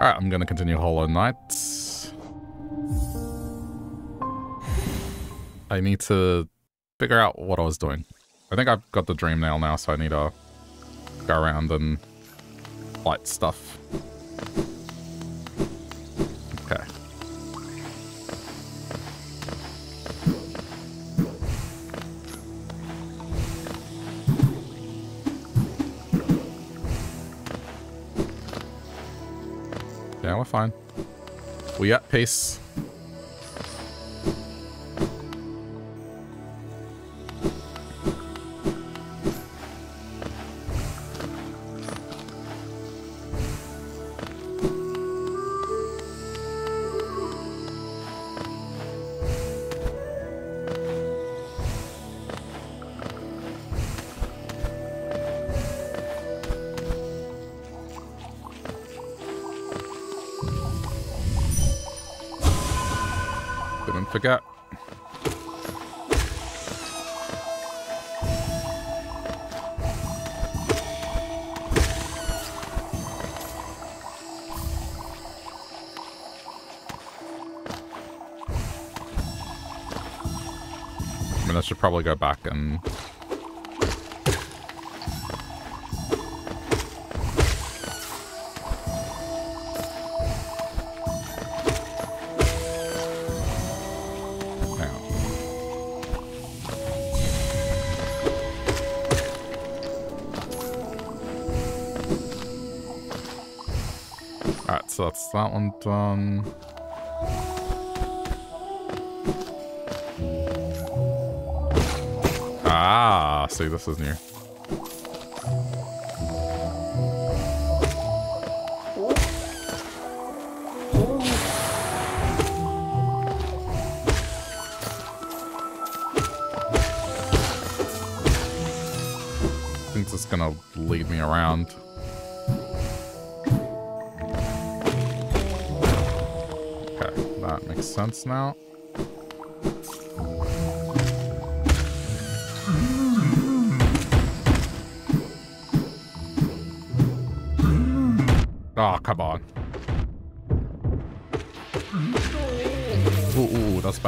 Alright, I'm gonna continue Hollow Knight. I need to figure out what I was doing. I think I've got the dream nail now, so I need to go around and fight stuff. Fine. We at probably go back and... Alright, so that's that one done. See, this is new. Think it's gonna lead me around. Okay, that makes sense now.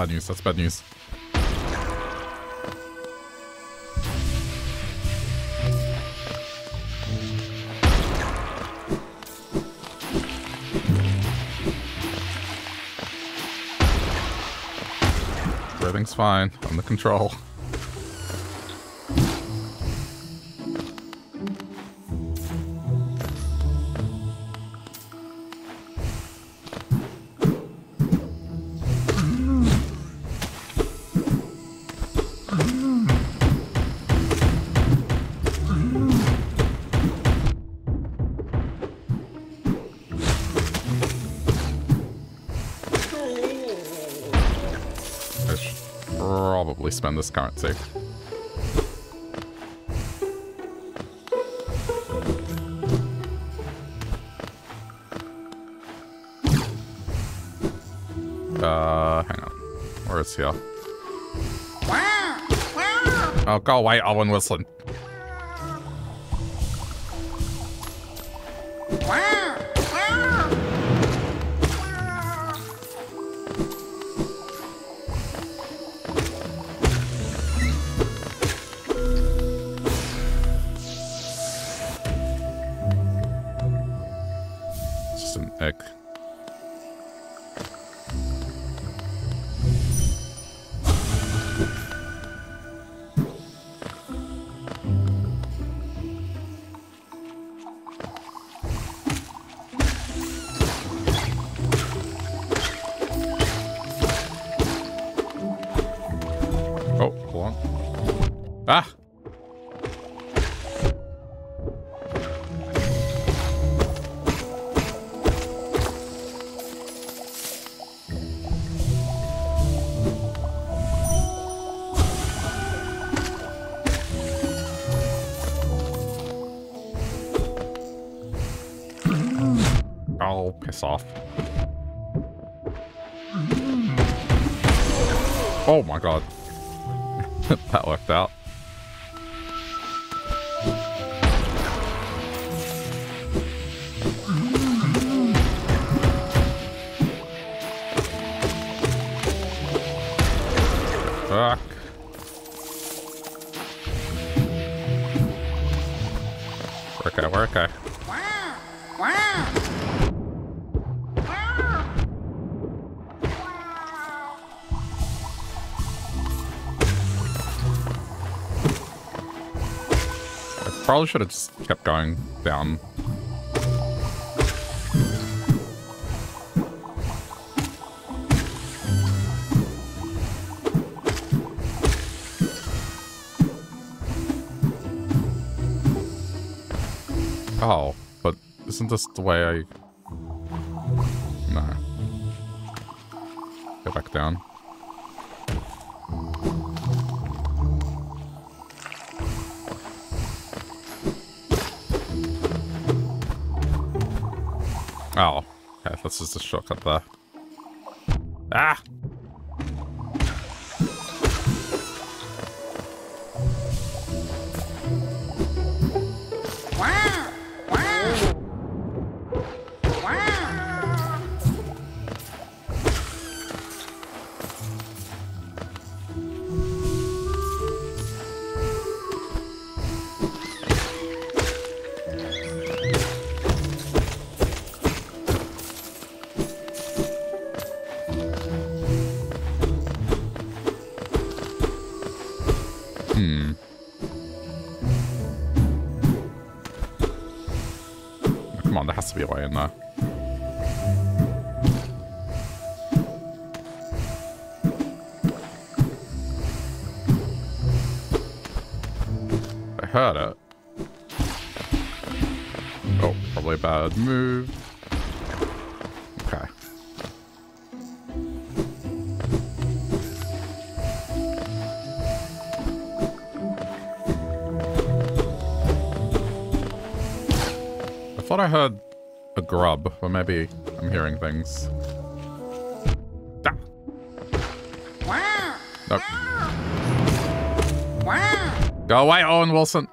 Bad news. That's bad news. Everything's fine. Under control. This currency. Uh, hang on. Where is he? Oh, go away, Owen Wilson. Probably should have just kept going down Oh, but isn't this the way I... No. Go back down. Is the shortcut there. I heard a grub, or maybe I'm hearing things. Ah. Nope. Go away, Owen Wilson.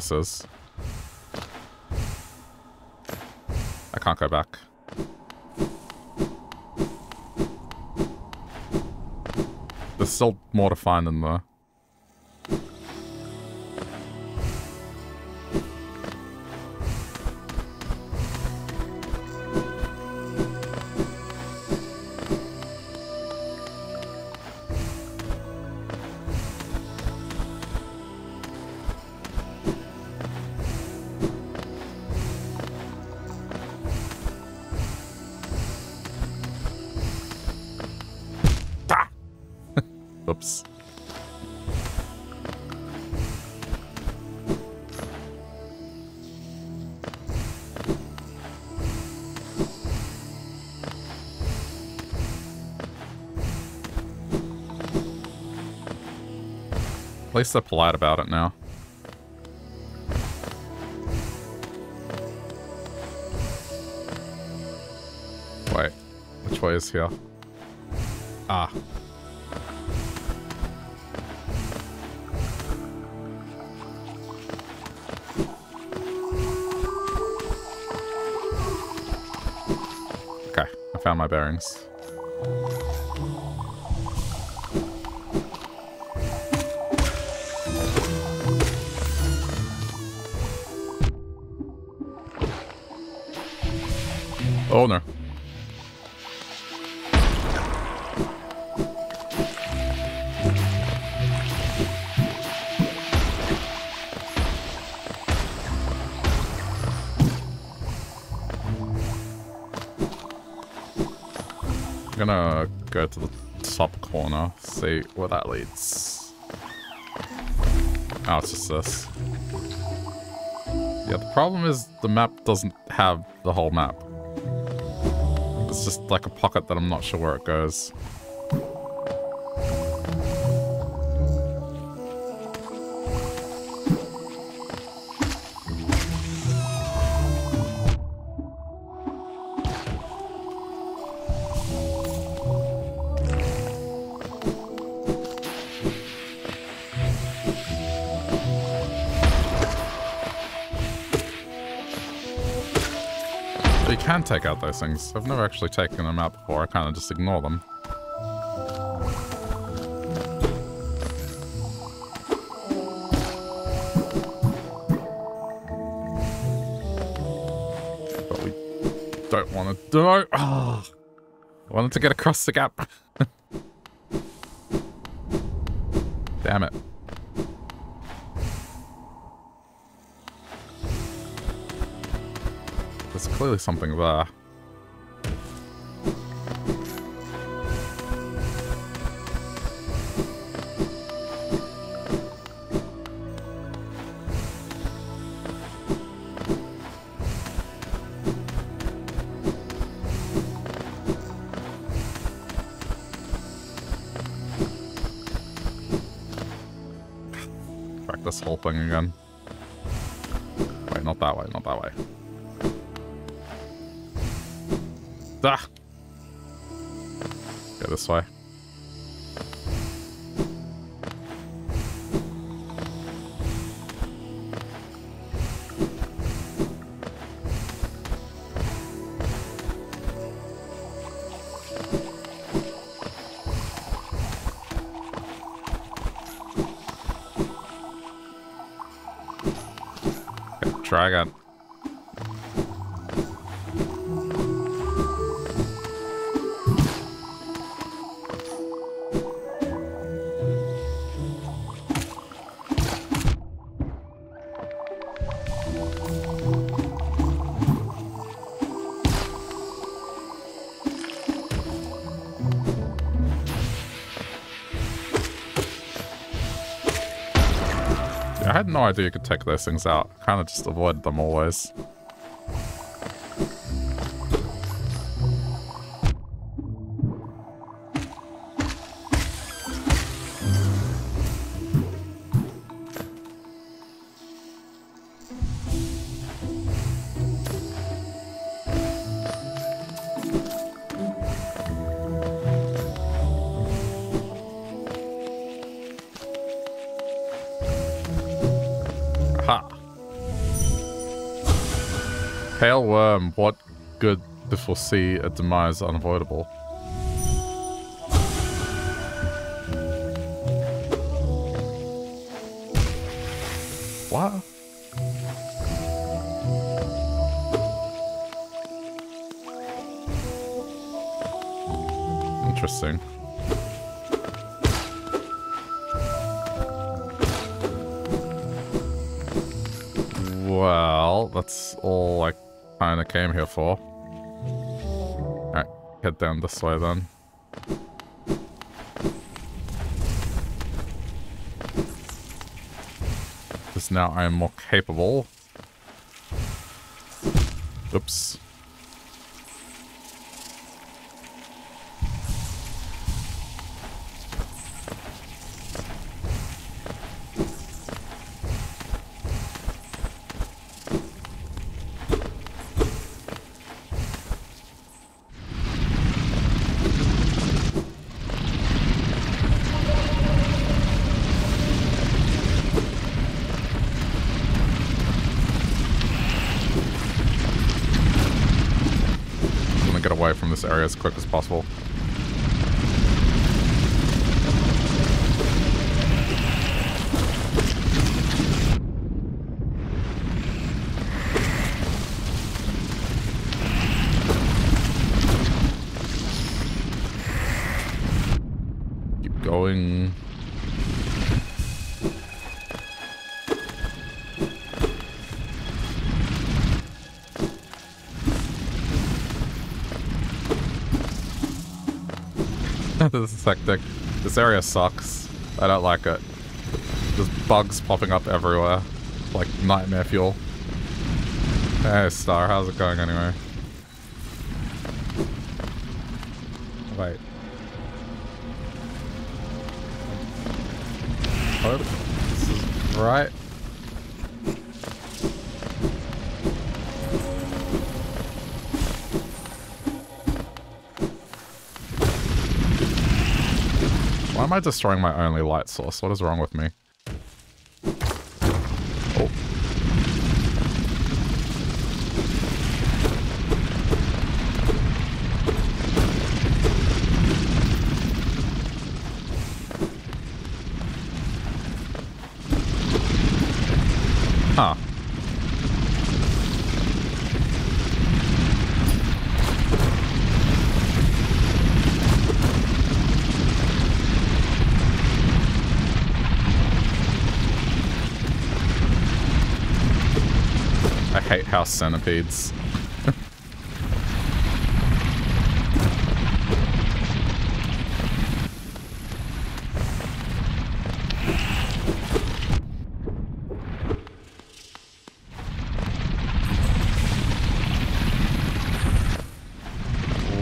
This is. I can't go back. There's still more to find in there. Least they're polite about it now. Wait, which way is here? Ah. Okay, I found my bearings. I'm gonna go to the top corner, see where that leads. Oh, it's just this. Yeah, the problem is the map doesn't have the whole map. It's just like a pocket that I'm not sure where it goes. Take out those things. I've never actually taken them out before. I kind of just ignore them. But we don't want to do. Oh, I wanted to get across the gap. Clearly something there. I had idea you could take those things out. Kind of just avoided them always. To foresee a demise unavoidable? What? Interesting. Well, that's all I kind of came here for. Down this way then. Because now I am more capable. Oops. Possible. This is hectic. This area sucks. I don't like it. There's bugs popping up everywhere. Like nightmare fuel. Hey Star, how's it going anyway? Am destroying my only light source? What is wrong with me? Centipedes.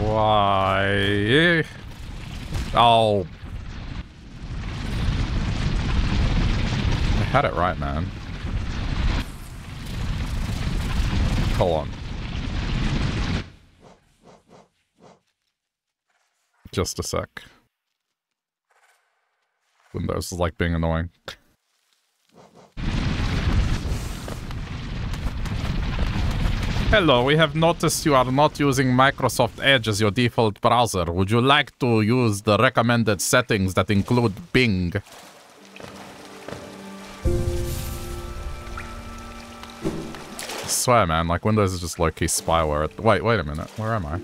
Why? Oh. I had it right, man. Hold on. Just a sec. Windows is like being annoying. Hello, we have noticed you are not using Microsoft Edge as your default browser. Would you like to use the recommended settings that include Bing? I swear, man, like Windows is just low-key spyware. Wait, wait a minute. Where am I?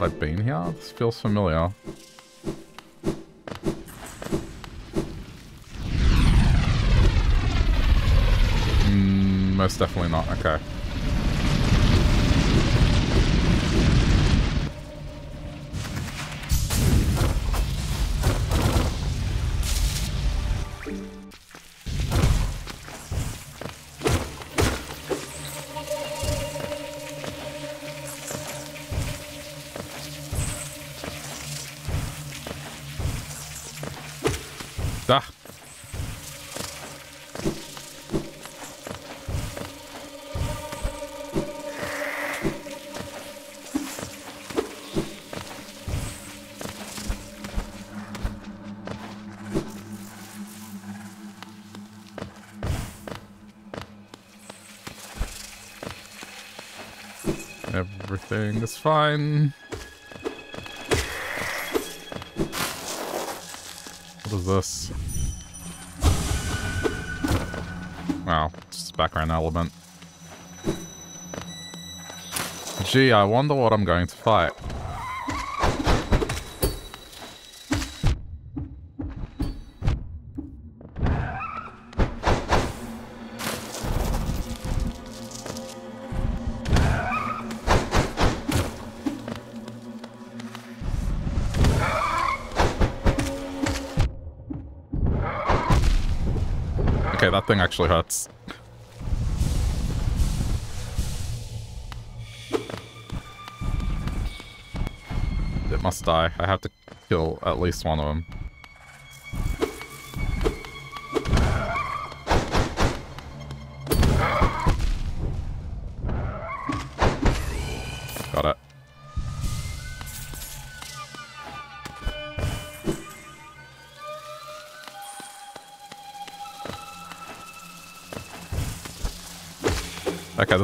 Have I been here? This feels familiar. Mm, most definitely not. Okay. Everything is fine. What is this? Wow, just a background element. Gee, I wonder what I'm going to fight. Thing actually hurts. It must die. I have to kill at least one of them.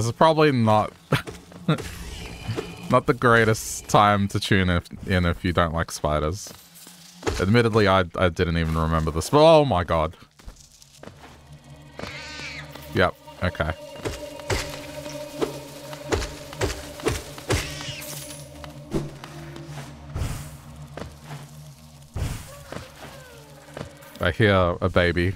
Is probably not not the greatest time to tune if, in if you don't like spiders. Admittedly, I, I didn't even remember this, but oh my god. Yep, okay. I hear a baby.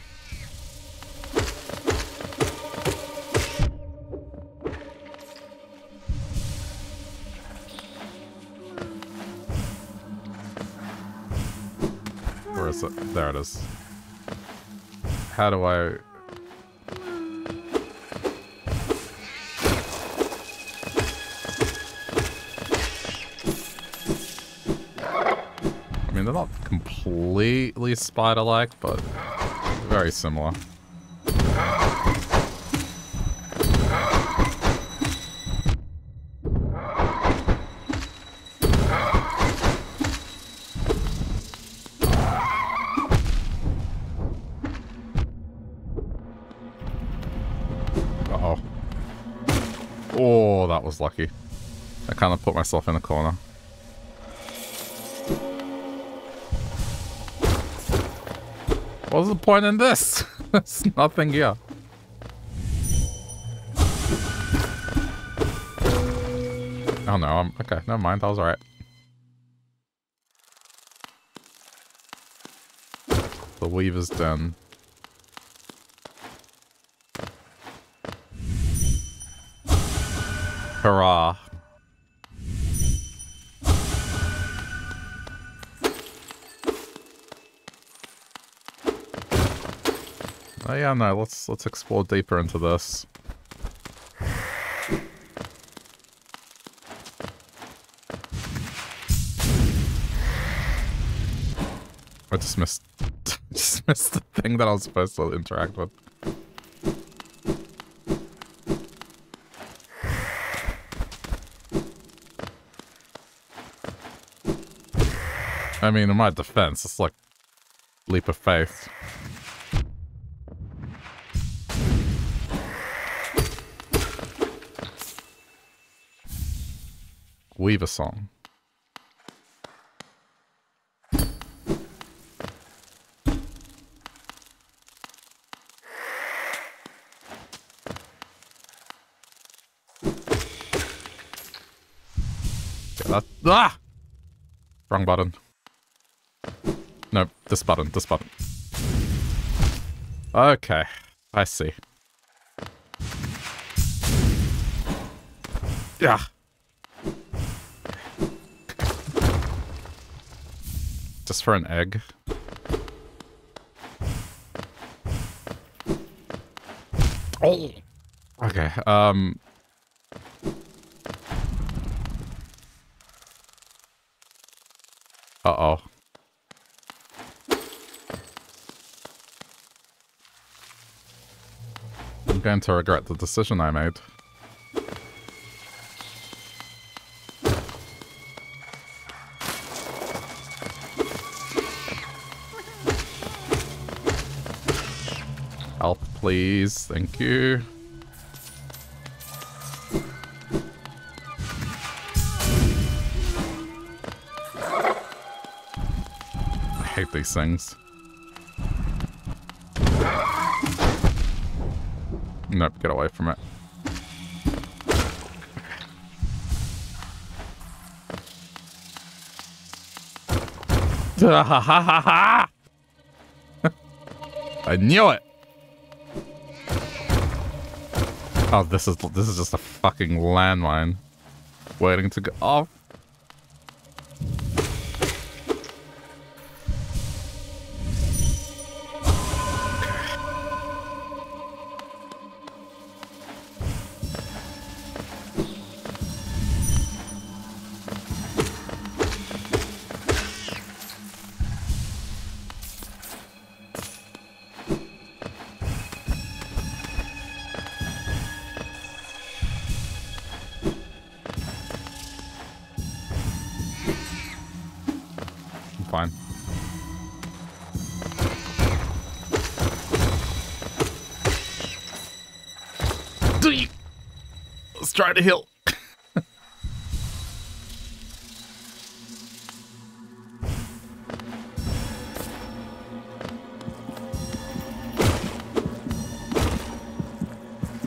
How do I... I mean, they're not completely spider-like, but very similar. Lucky. I kind of put myself in a corner. What's the point in this? There's nothing here. Oh no, I'm okay, never mind, that was alright. The Weaver's Den. Hurrah. Oh yeah, no, let's let's explore deeper into this. I just missed just missed the thing that I was supposed to interact with. I mean, in my defense, it's like leap of faith. Weaver song. Ah! Wrong button. No, this button, this button. Okay, I see. Yeah. Just for an egg. Oh! Okay, um... Uh-oh. I'm going to regret the decision I made. Help, please. Thank you. I hate these things. Nope, get away from it. I knew it. Oh, this is this is just a fucking landmine waiting to go off. Try to heal.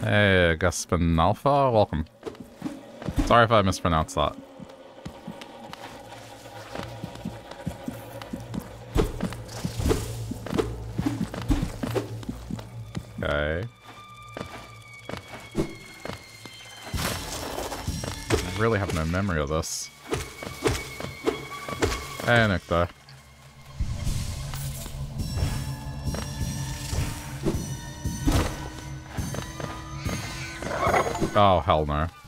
hey, Gaspin Alpha, welcome. Sorry if I mispronounced that. No memory of this. Nectar. Oh, hell no.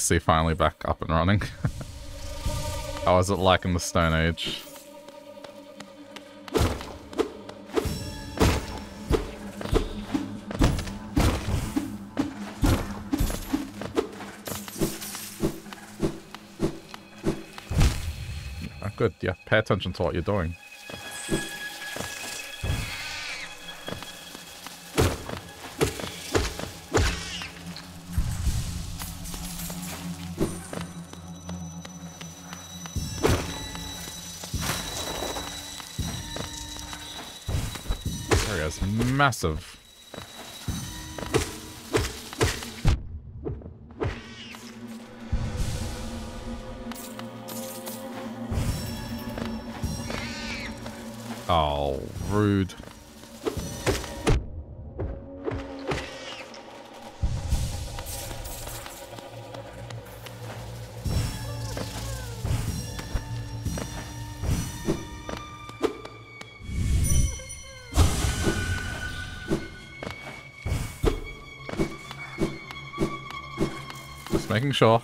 PC finally back up and running. How was it like in the Stone Age? Good, yeah. Pay attention to what you're doing. Massive. Oh, rude. Making.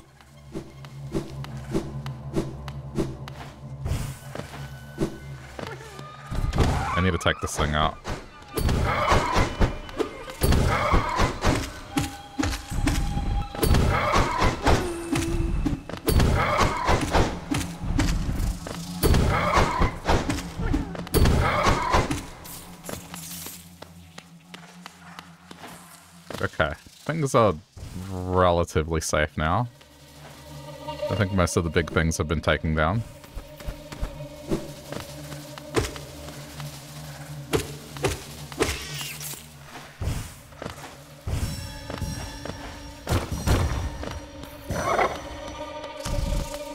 I need to take this thing out. Okay, things are relatively safe now. I think most of the big things have been taken down.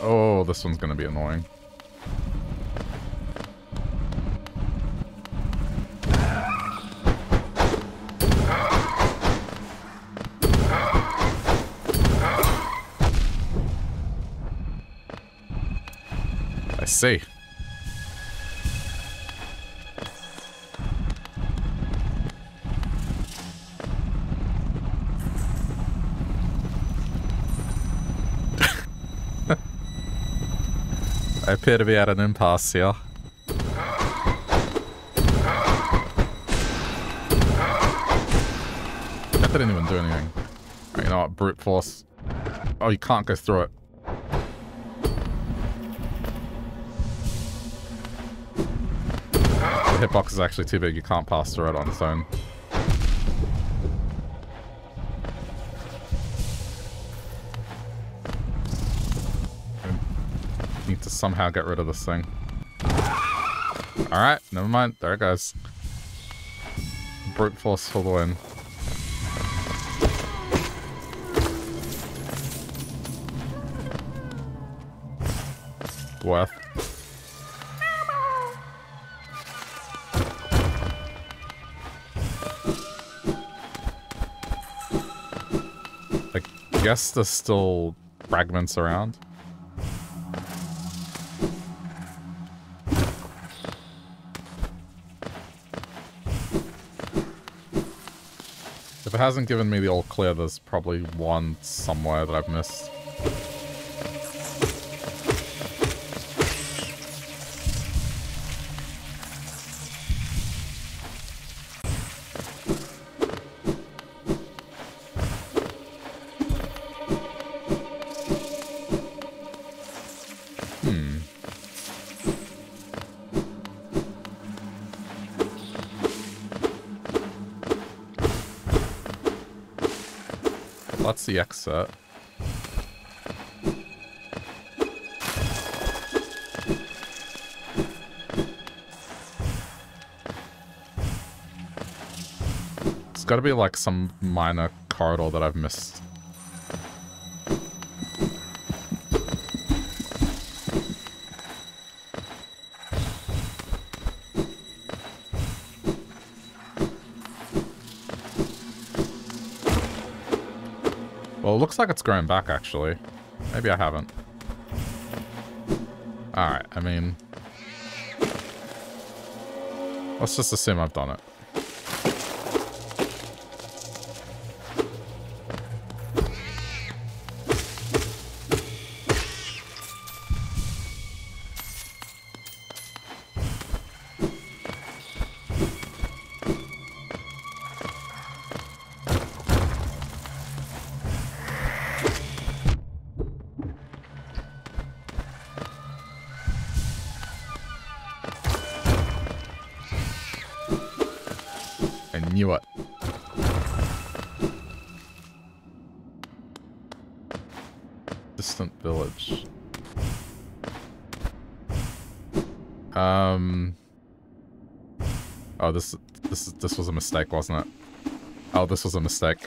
Oh, this one's gonna be annoying. Appear to be at an impasse here. That didn't even do anything. Right, you know what? Brute force. Oh, you can't go through it. The hitbox is actually too big. You can't pass through it on its own. Somehow get rid of this thing. Alright, never mind. There it goes. Brute force for the win. Worth. I guess there's still fragments around. Hasn't given me the all clear, there's probably one somewhere that I've missed. It's gotta be like some minor corridor that I've missed. Like it's growing back, actually. Maybe I haven't. Alright, I mean... Let's just assume I've done it. Mistake, wasn't it? Oh, this was a mistake.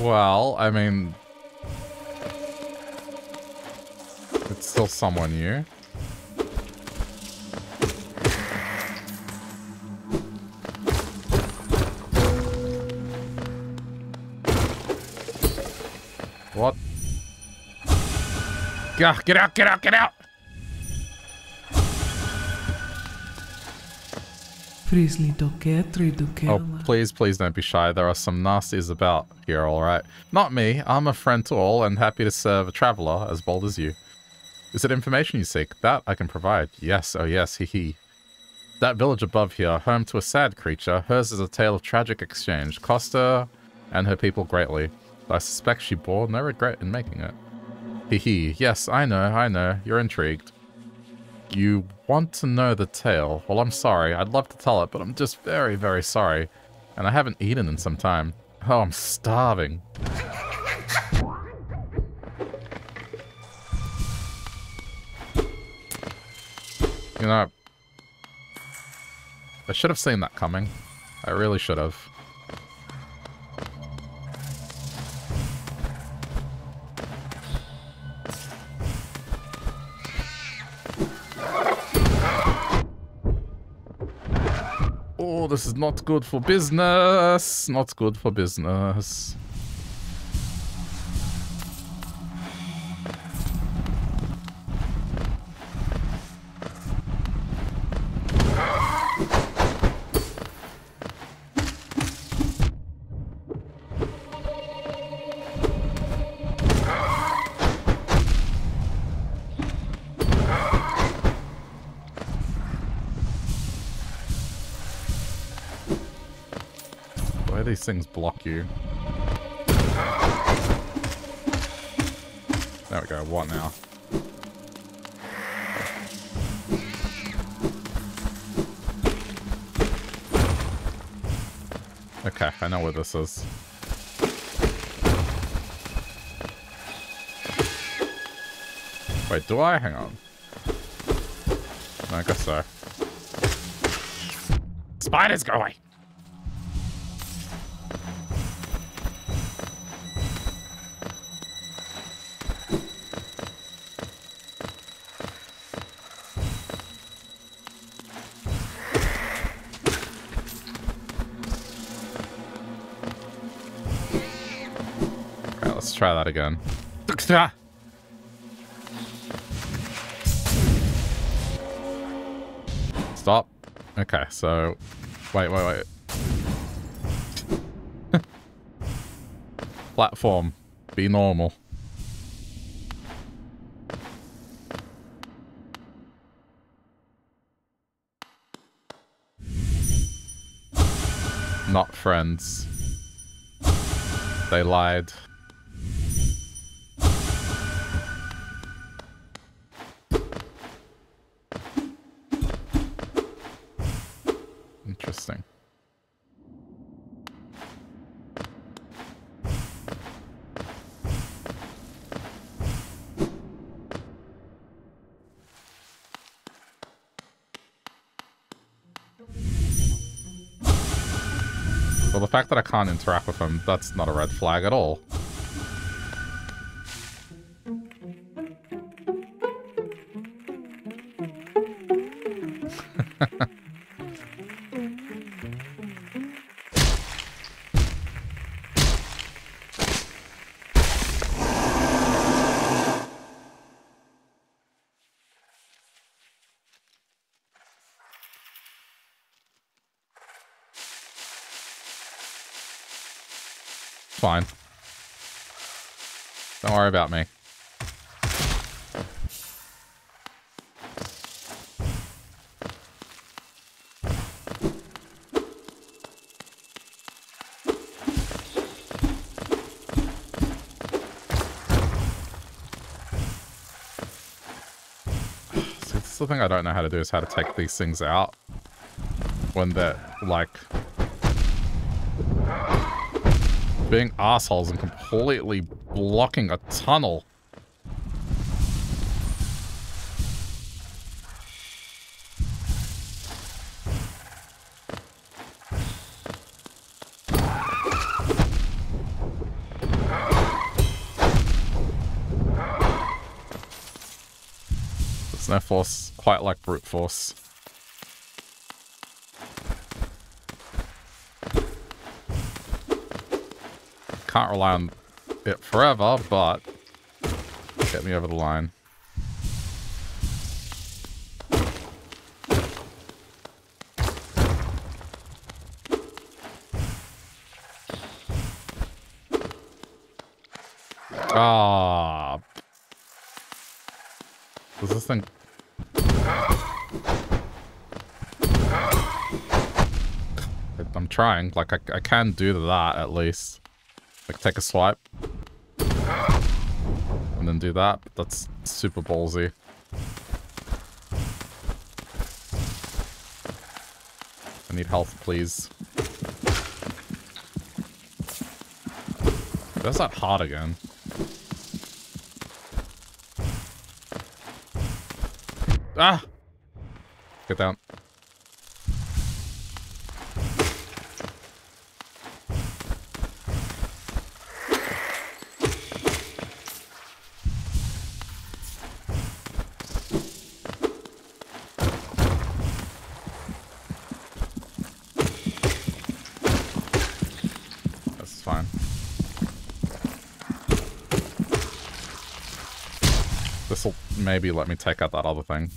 well, I mean... It's still someone new. Get get out, get out, get out! Oh, please, please don't be shy. There are some nasties about here, alright? Not me. I'm a friend to all and happy to serve a traveler as bold as you. Is it information you seek? That I can provide. Yes, oh yes, hee hee. That village above here, home to a sad creature, hers is a tale of tragic exchange. Cost her and her people greatly. I suspect she bore no regret in making it. Hee. Yes, I know, I know. You're intrigued. You want to know the tale? Well, I'm sorry. I'd love to tell it, but I'm just very, very sorry. And I haven't eaten in some time. Oh, I'm starving. You know, I should have seen that coming. I really should have. This is not good for business. Not good for business. Things block you. There we go, what now? Okay, I know where this is. Wait, do I? Hang on. I guess so. Spiders, go away! That again. Stop. Okay, so... Wait, wait, wait. Platform. Be normal. Not friends. They lied. Fact that I can't interact with him, that's not a red flag at all. About me. the thing I don't know how to do is how to take these things out when they're, like, being assholes and completely blocking a tunnel. There's no force quite like brute force. Can't rely on it forever, but get me over the line. Ah. Does this thing... I'm trying. Like, I, I can do that, at least. Like, take a swipe. Do that. That's super ballsy. I need health, please. That's not hot again. Ah! Get down. That's fine. This'll maybe let me take out that other thing.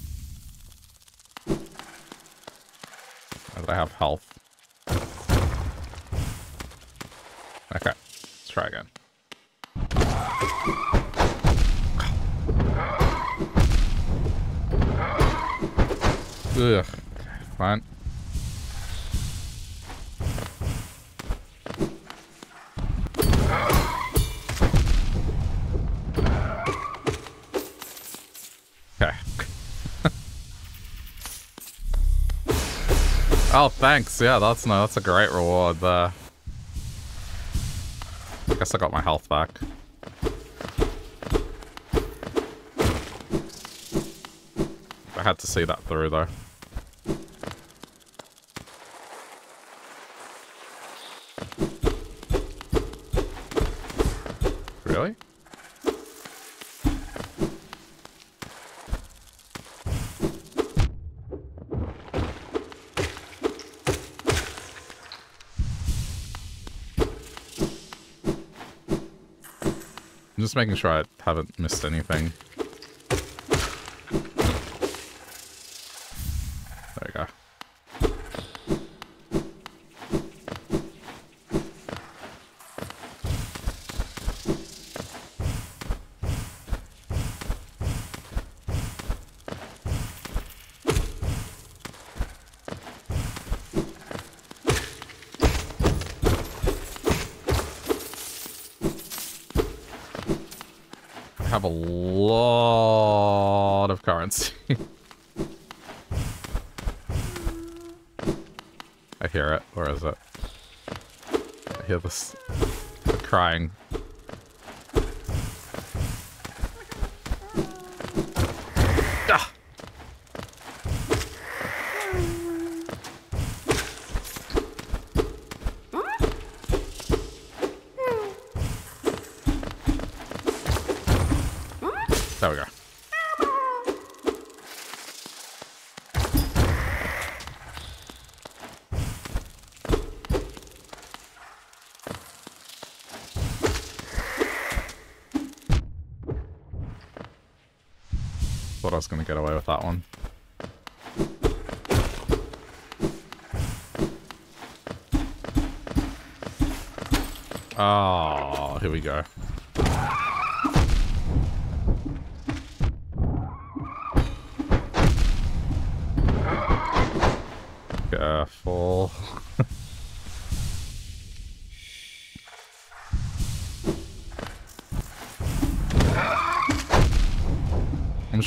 Thanks. Yeah, that's no, that's a great reward there. I guess I got my health back. I had to see that through though. Just making sure I haven't missed anything. Have a lot of currency. I hear it. Where is it? I hear this the crying.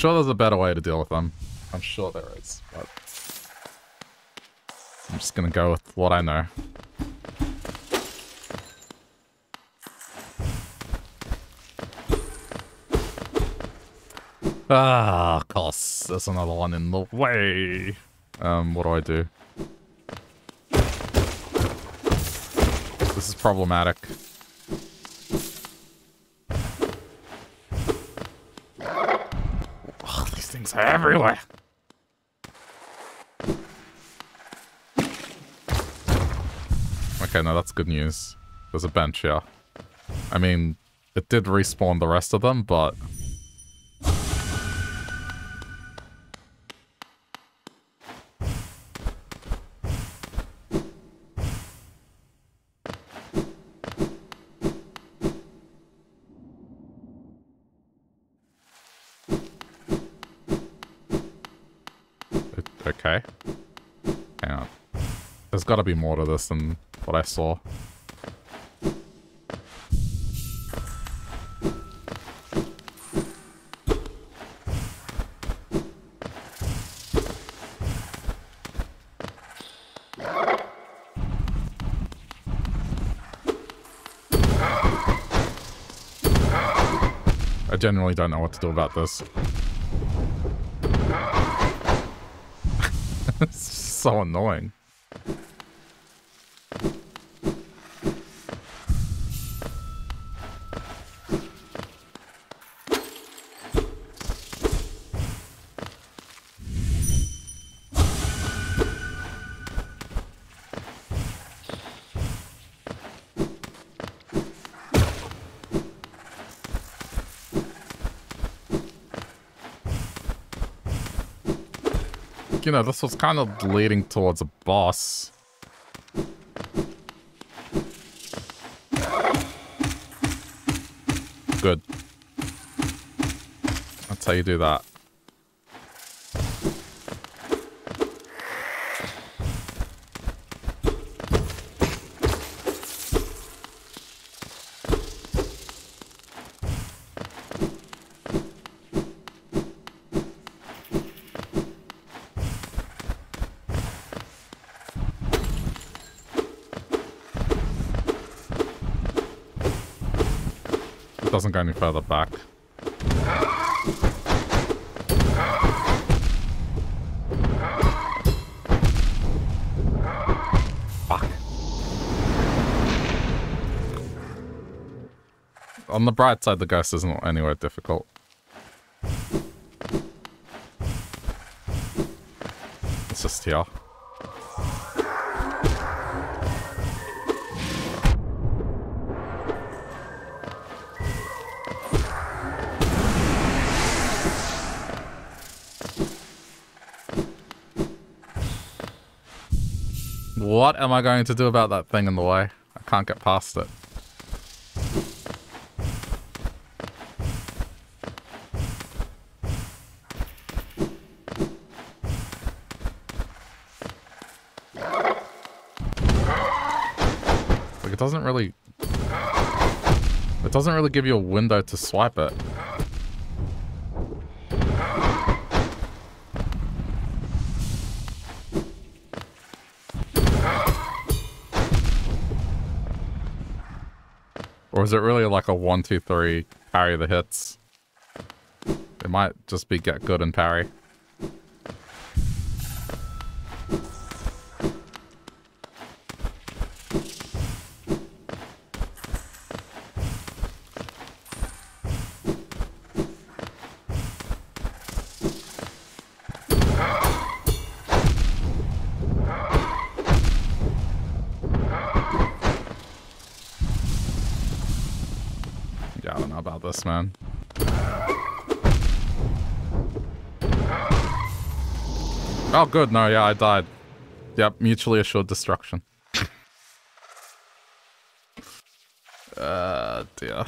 Sure there's a better way to deal with them. I'm sure there is, but I'm just gonna go with what I know. Ah, of course, there's another one in the way. Um, what do I do? This is problematic. Everywhere. Okay, now that's good news. There's a bench here. I mean, it did respawn the rest of them, but got to be more to this than what I saw. I genuinely don't know what to do about this. it's so annoying. Know, this was kind of leading towards a boss. Good. That's how you do that. Doesn't go any further back. Fuck. On the bright side, the ghost isn't anywhere difficult. It's just here. Am I going to do about that thing in the way? I can't get past it. Like, it doesn't really... It doesn't really give you a window to swipe it. Or is it really like a one, two, three, parry the hits? It might just be get good and parry. Good. No, yeah, I died. Yep, mutually assured destruction. uh, dear.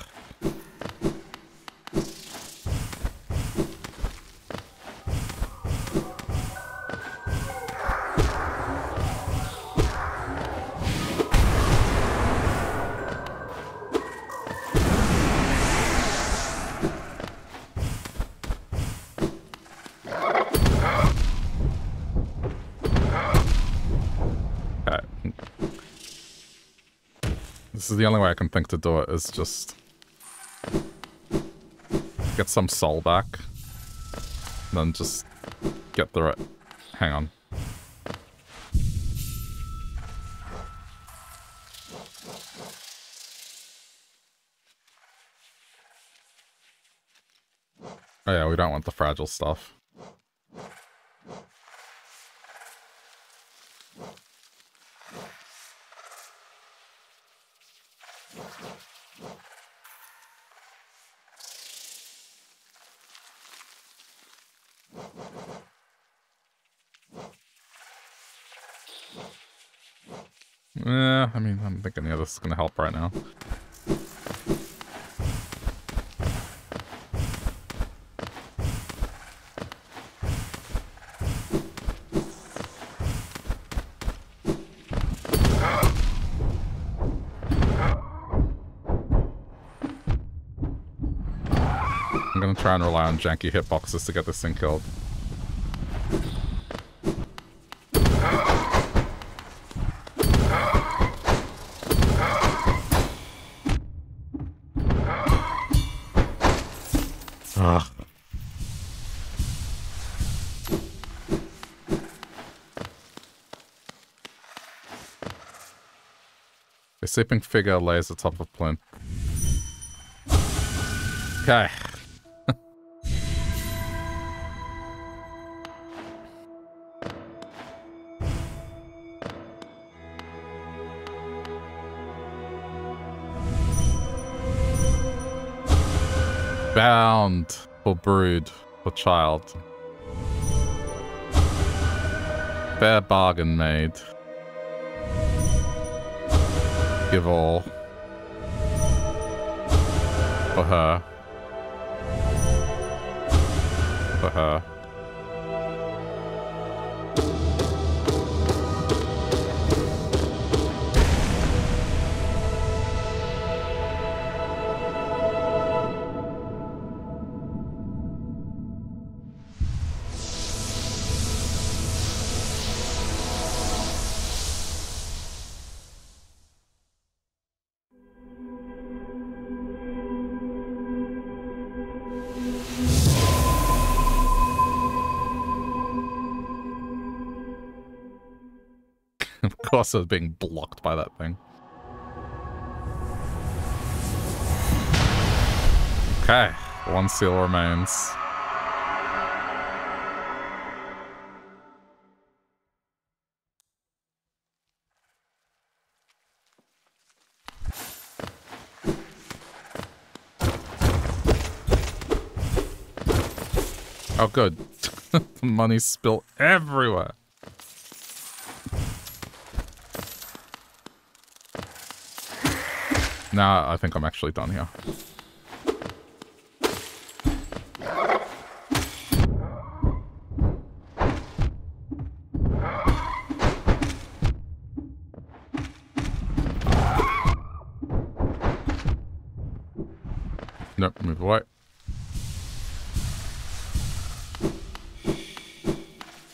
Think to do it, is just... Get some soul back. then just get through it. Hang on. Oh yeah, we don't want the fragile stuff. Yeah, I mean, I'm thinking yeah, this is gonna help right now. I'm gonna try and rely on janky hitboxes to get this thing killed. Sleeping figure lays atop a plinth. Okay. Bound for brood for child. Fair bargain made give all for her. For her. Also being blocked by that thing. Okay, one seal remains. Oh, good. Money spill everywhere. Now I think I'm actually done here. Nope, move away.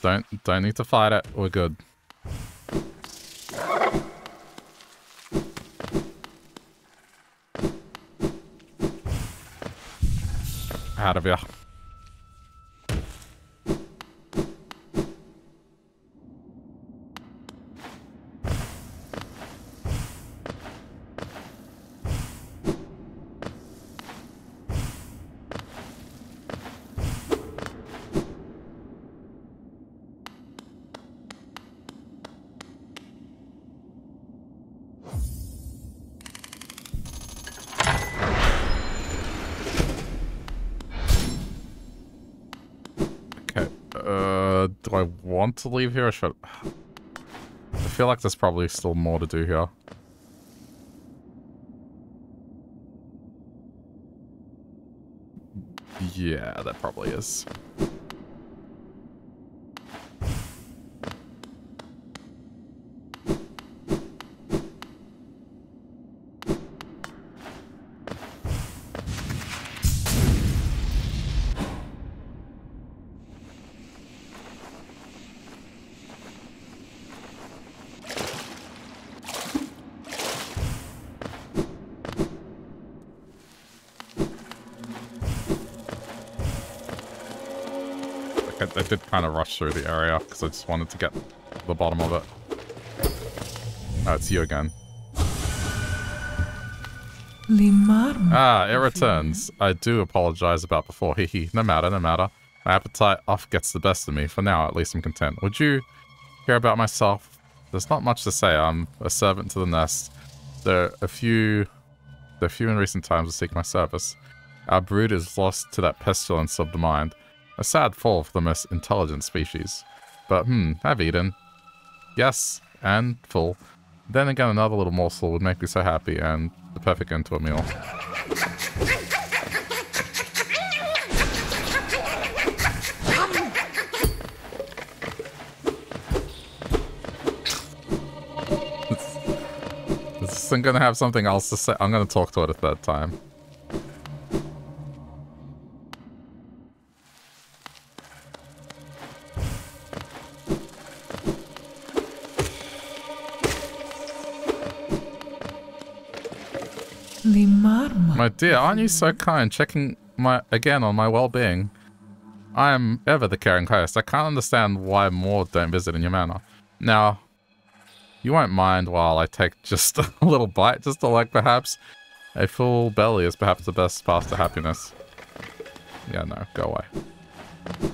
Don't don't need to fight it. We're good. Of here. Want to leave here or should... I feel like there's probably still more to do here. Yeah, that probably is. I, I did kind of rush through the area because I just wanted to get to the bottom of it. Oh, it's you again. Ah, it returns. I do apologize about before. Hehe. no matter, no matter. My appetite off gets the best of me. For now, at least I'm content. Would you hear about myself? There's not much to say. I'm a servant to the nest. There are a few... There are few in recent times who seek my service. Our brood is lost to that pestilence of the mind. A sad fall for the most intelligent species. But, hmm, I've eaten. Yes, and full. Then again, another little morsel would make me so happy, and the perfect end to a meal. this isn't gonna have something else to say. I'm gonna talk to it a third time. My dear, aren't you so kind, checking my again on my well-being? I am ever the caring host. I can't understand why more don't visit in your manor. Now, you won't mind while I take just a little bite, just to like perhaps. A full belly is perhaps the best path to happiness. Yeah, no, go away.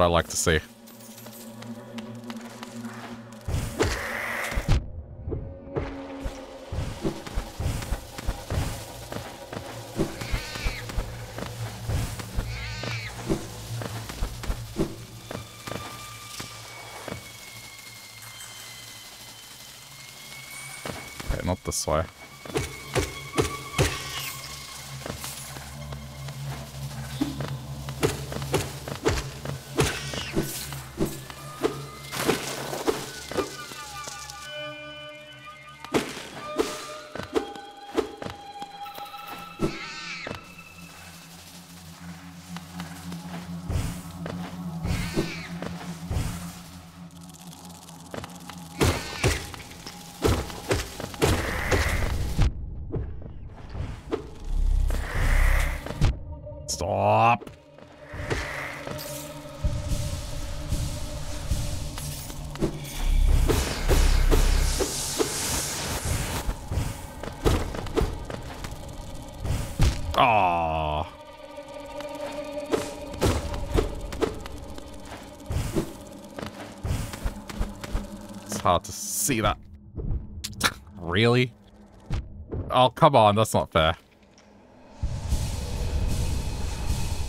What I like to see. See that. really? Oh, come on, that's not fair.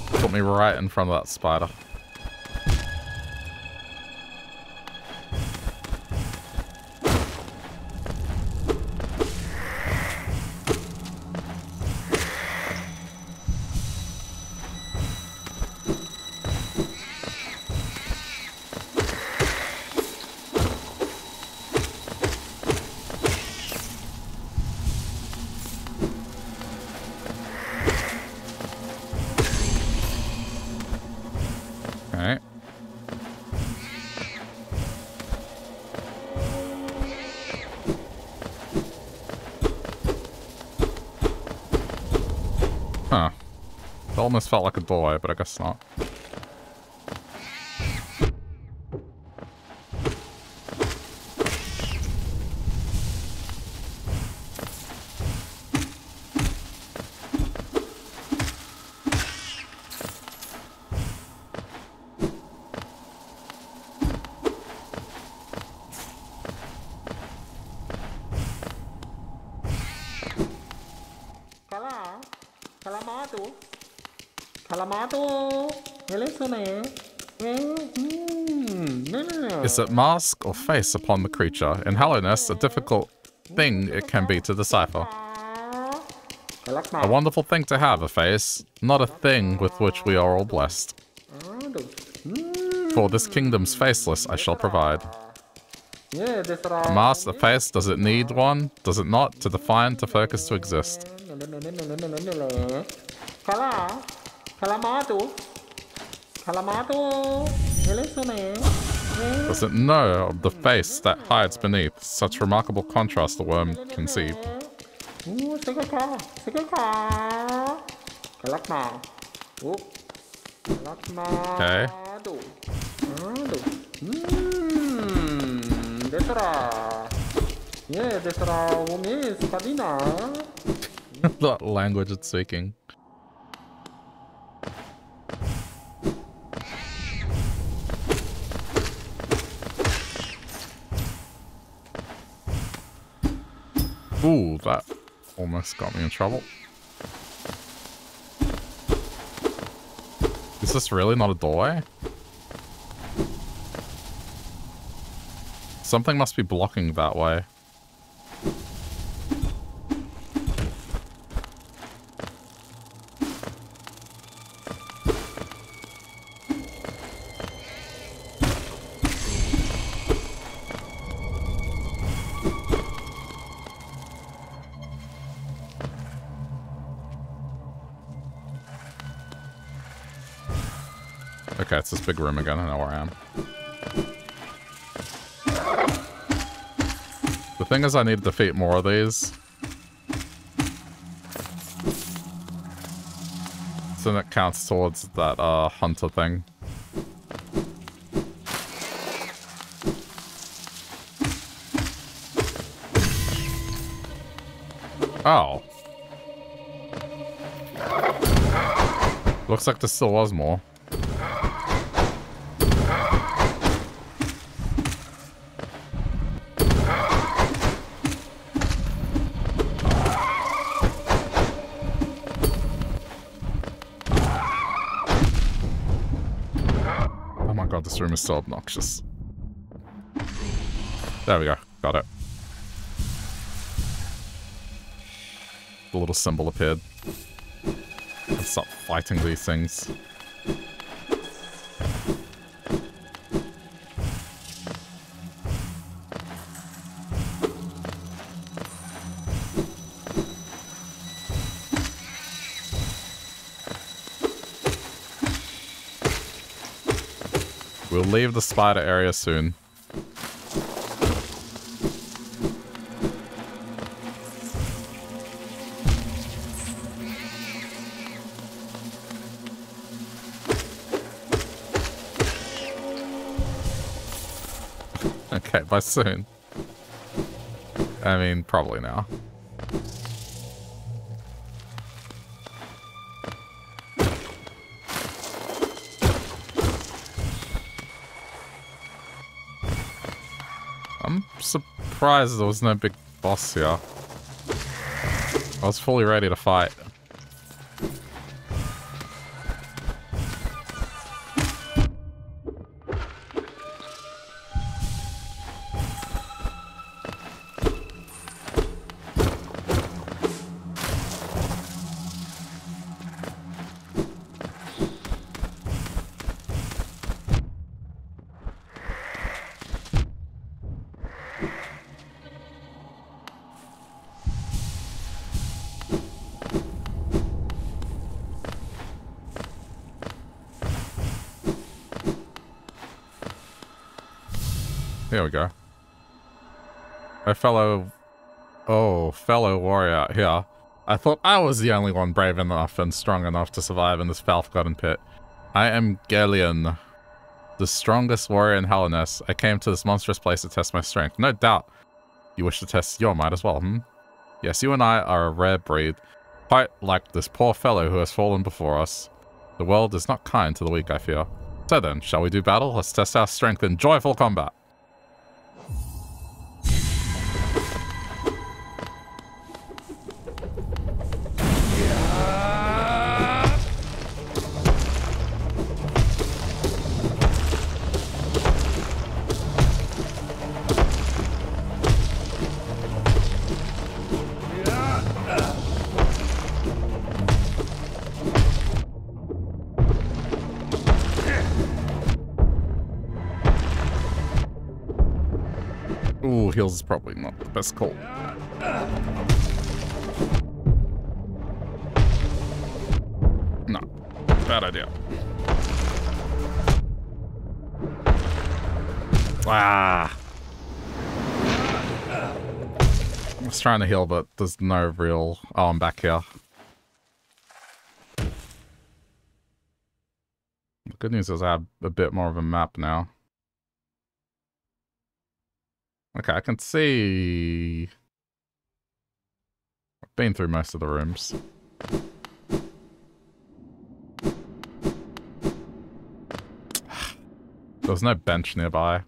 Put me right in front of that spider. Felt like a doorway, but I guess not. Calamato, listen, mm, mm, Is it mask or face upon the creature? In Hallownest, a difficult thing it can be to decipher. A wonderful thing to have, a face, not a thing with which we are all blessed. For this kingdom's faceless I shall provide. Yeah. A mask, a face, does it need one? Does it not? To define, to focus, to exist. Kala, Kalamatu, Elisone. Does it know of the face that hides beneath such remarkable contrast the worm conceived? Ooh, Sigaka, Sigaka, Kalakma. Ooh, Kalakma. Okay. Do. Do. Desra. Yeah, Desra, Umi, Spadina. the language it's speaking. Ooh, that almost got me in trouble. Is this really not a doorway? Something must be blocking that way. This big room again. I know where I am. The thing is, I need to defeat more of these. So that counts towards that uh, hunter thing. Oh. Looks like there still was more. Room is so obnoxious. There we go. Got it. The little symbol appeared. Let's stop fighting these things. We'll leave the spider area soon. Okay, by soon. I mean, probably now. Surprised there was no big boss here. I was fully ready to fight. Fellow... Oh, fellow warrior here. I thought I was the only one brave enough and strong enough to survive in this foul-forgotten pit. I am Galien, the strongest warrior in Hallownest. I came to this monstrous place to test my strength. No doubt you wish to test your might as well, hmm? Yes, you and I are a rare breed. Quite like this poor fellow who has fallen before us. The world is not kind to the weak, I fear. So then, shall we do battle? Let's test our strength in joyful combat. Probably not the best call. No. Bad idea. Ah. I was trying to heal, but there's no real... Oh, I'm back here. The good news is I have a bit more of a map now. Okay, I can see... I've been through most of the rooms. There's no bench nearby.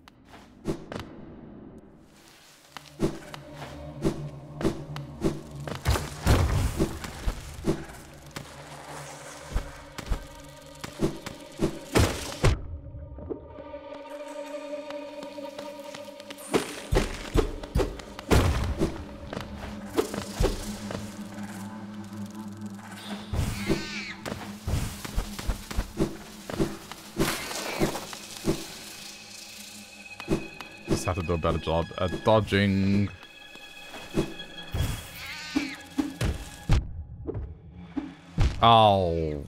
Job at uh, uh, dodging. Oh.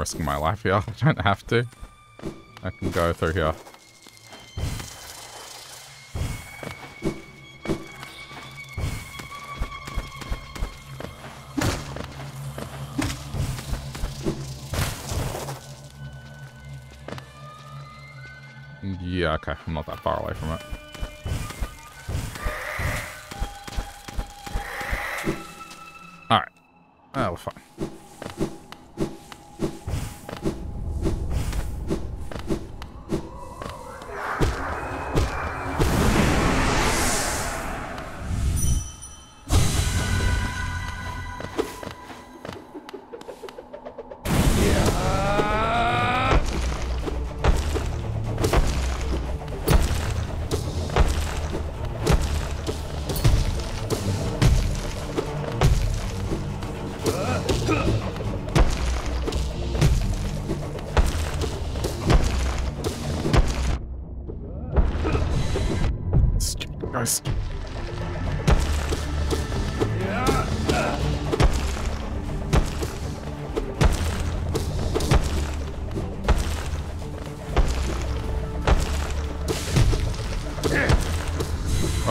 I'm risking my life here. I don't have to. I can go through here. Yeah, okay. I'm not that far away from it.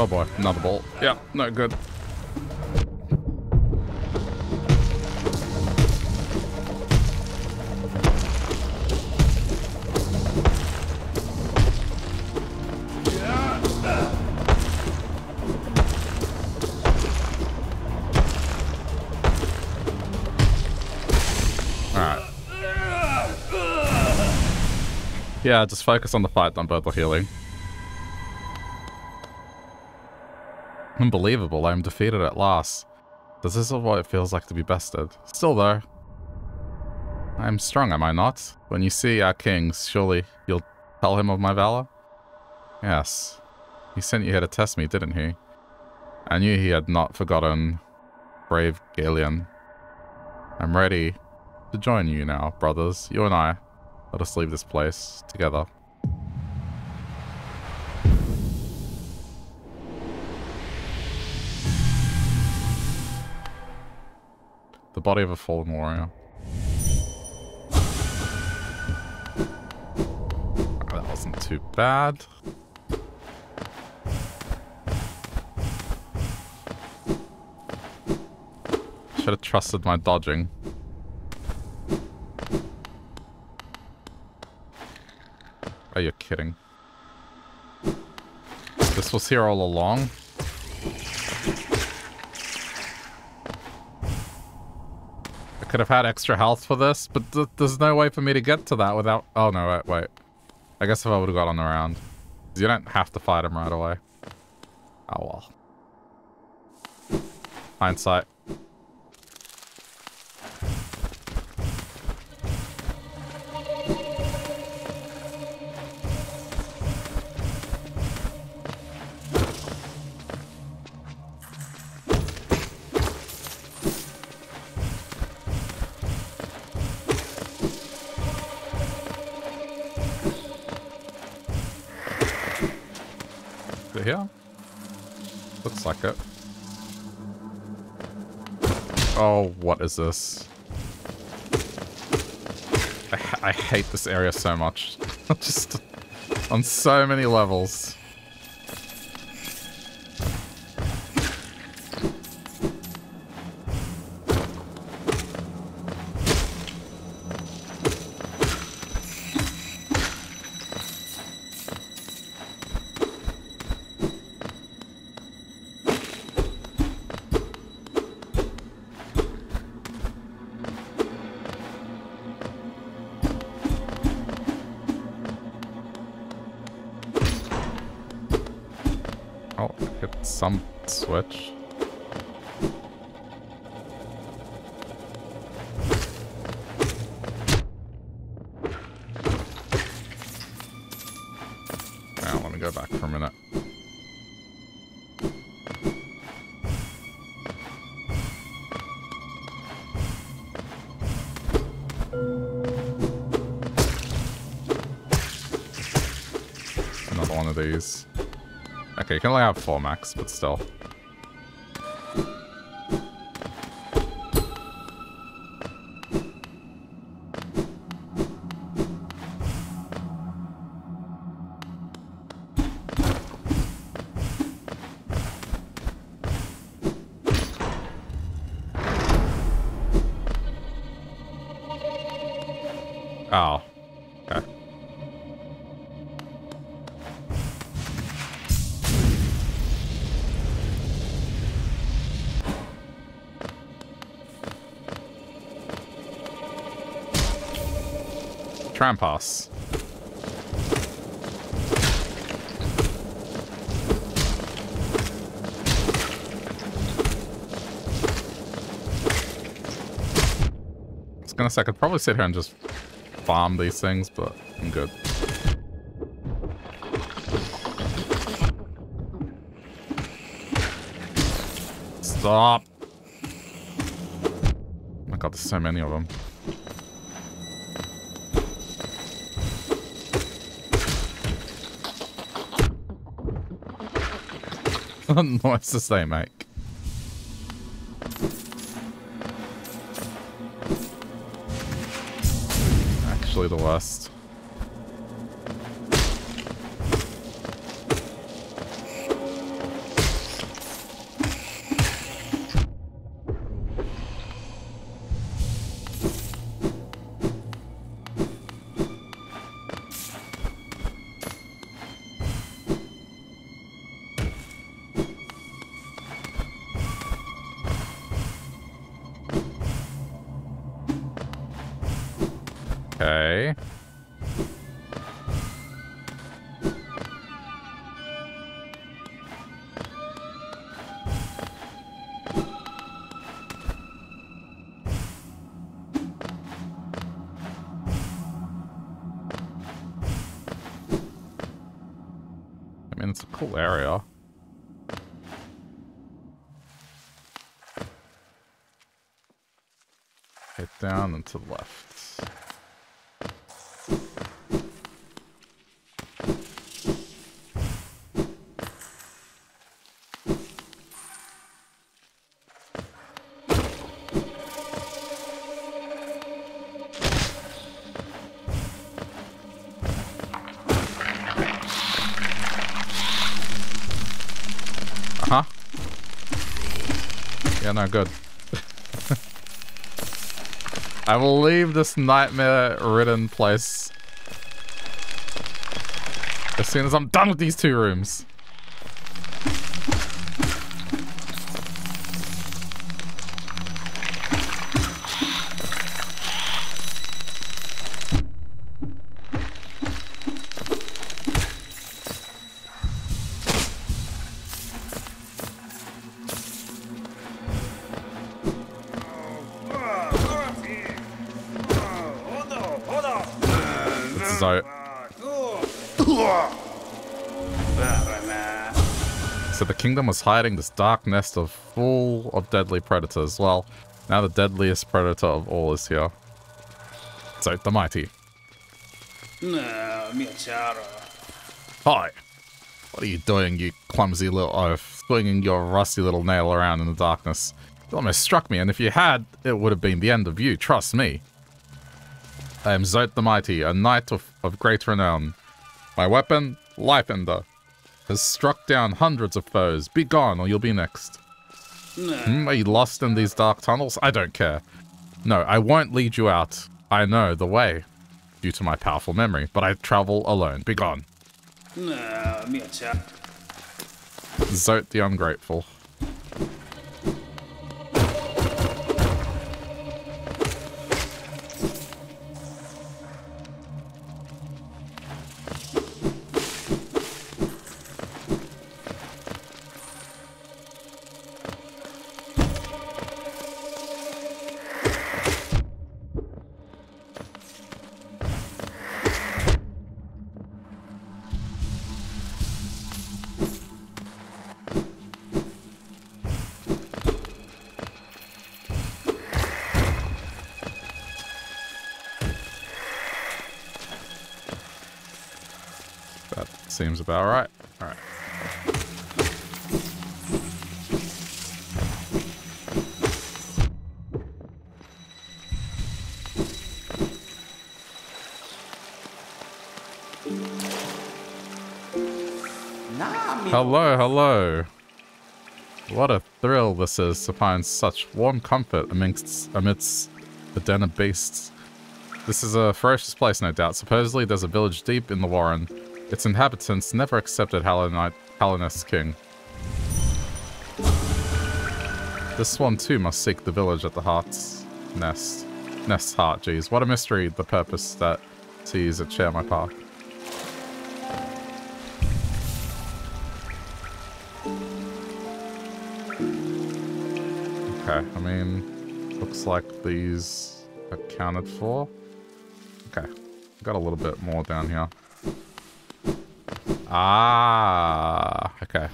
Oh boy, another bolt. Yeah, no good. Yeah, just focus on the fight, don't bother healing. Unbelievable, I'm defeated at last. This is what it feels like to be bested? Still there. I'm strong, am I not? When you see our kings, surely you'll tell him of my valor? Yes. He sent you here to test me, didn't he? I knew he had not forgotten brave Galien. I'm ready to join you now, brothers. You and I. Let us leave this place together. The body of a fallen warrior. That wasn't too bad. Should have trusted my dodging. Are you kidding? This was here all along? Could have had extra health for this, but th there's no way for me to get to that without... Oh, no, wait, wait. I guess if I would have got on the round. You don't have to fight him right away. Oh well. Hindsight. What is this? I, I hate this area so much. Just on so many levels. You can only have four max, but still. Trampas. I was gonna say I could probably sit here and just farm these things, but I'm good. Stop! Oh my god, there's so many of them. what noises they make. Actually the worst. No, good. I will leave this nightmare-ridden place as soon as I'm done with these two rooms. Kingdom was hiding this dark nest of full of deadly predators. Well, now the deadliest predator of all is here. Zote the Mighty. Hi. What are you doing, you clumsy little oaf? Swinging your rusty little nail around in the darkness. You almost struck me, and if you had, it would have been the end of you, trust me. I am Zote the Mighty, a knight of, of great renown. My weapon, Life Ender, has struck down hundreds of foes. Be gone, or you'll be next. Hmm, are you lost in these dark tunnels? I don't care. No, I won't lead you out. I know the way, due to my powerful memory, but I travel alone. Be gone. Zote the Ungrateful. Hello. What a thrill this is to find such warm comfort amidst, amidst the den of beasts. This is a ferocious place, no doubt. Supposedly there's a village deep in the Warren, its inhabitants never accepted Hallownest's king. This one too must seek the village at the heart's nest. Nest's heart, geez. What a mystery the purpose that sees at share my path. Mean, looks like these accounted for. Okay, got a little bit more down here. Ah, okay.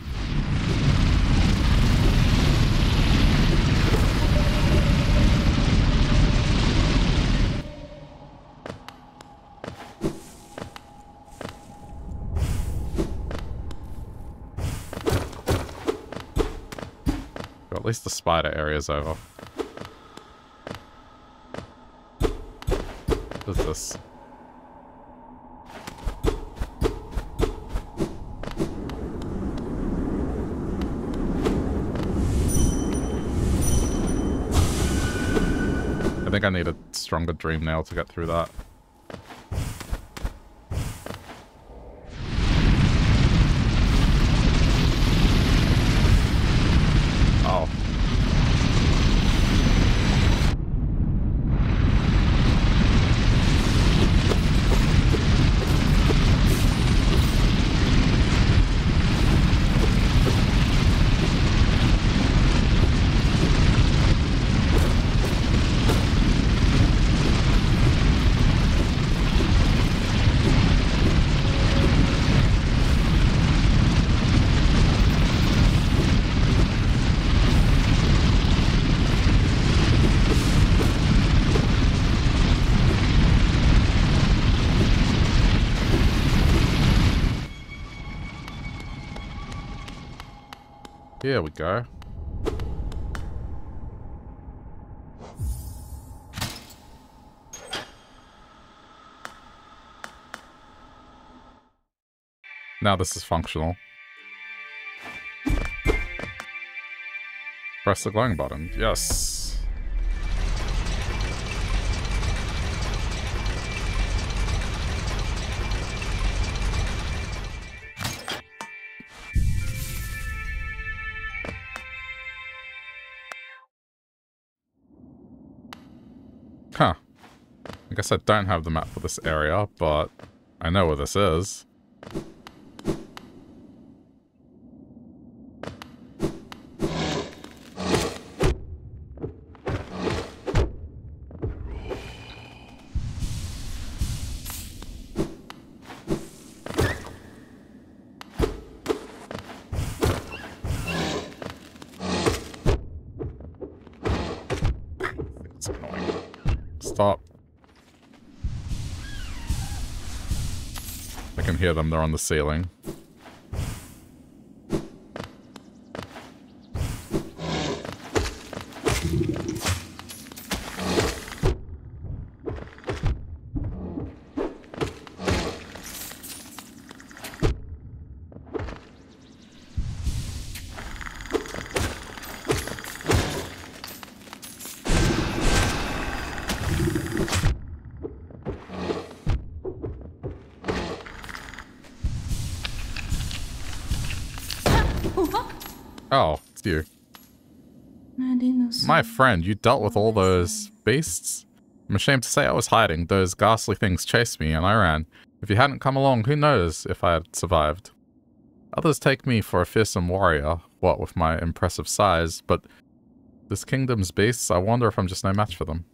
Least the spider area's over. What is this? I think I need a stronger dream nail to get through that. Go. Now this is functional. Press the glowing button. Yes. I guess I don't have the map for this area, but I know where this is. Them. They're on the ceiling. Friend, you dealt with all those beasts? I'm ashamed to say I was hiding. Those ghastly things chased me and I ran. If you hadn't come along, who knows if I had survived. Others take me for a fearsome warrior, what with my impressive size, but this kingdom's beasts, I wonder if I'm just no match for them.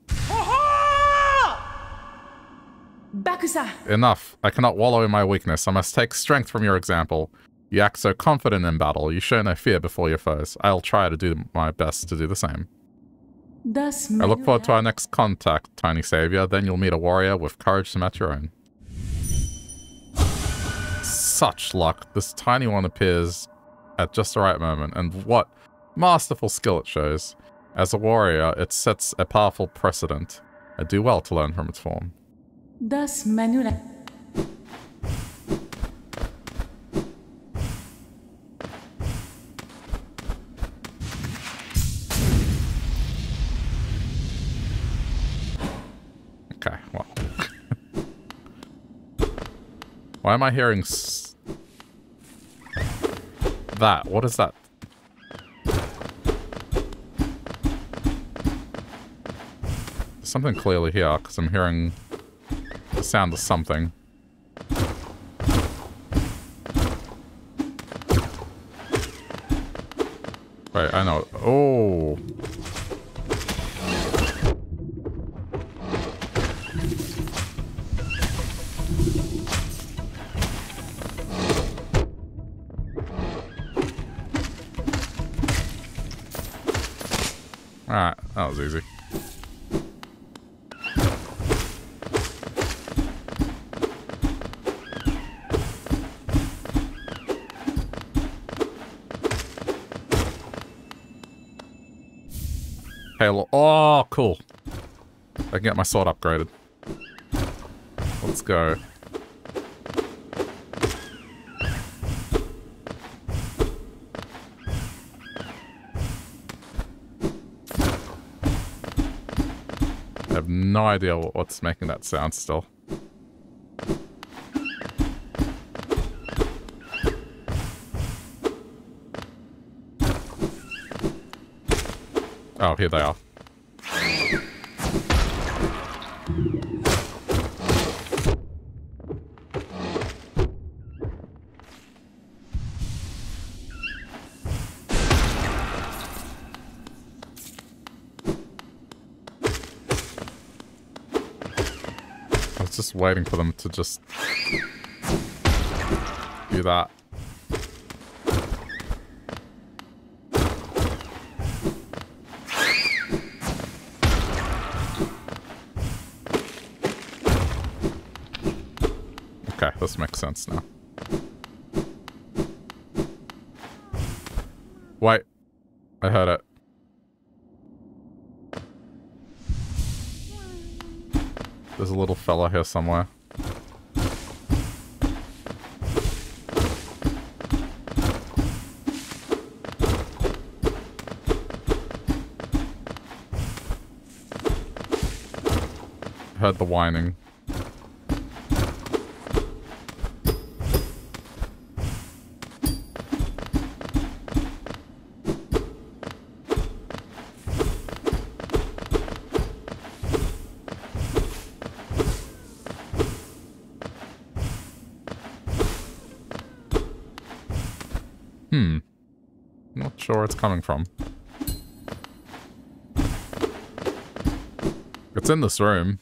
Bakusa! Enough. I cannot wallow in my weakness. I must take strength from your example. You act so confident in battle. You show no fear before your foes. I'll try to do my best to do the same. Thus I look forward to our next contact, tiny savior. Then you'll meet a warrior with courage to match your own. Such luck. This tiny one appears at just the right moment, and what masterful skill it shows. As a warrior, it sets a powerful precedent. I do well to learn from its form. Thus Manula. Why am I hearing that? What is that? Something clearly here, because I'm hearing the sound of something. Wait, I know. Oh. Easy. Halo. Oh, cool. I can get my sword upgraded. Let's go. I have no idea what's making that sound still. Oh, here they are. Waiting for them to just do that. Okay, this makes sense now. Wait. I heard fella here somewhere. Heard the whining. Coming from. It's in this room.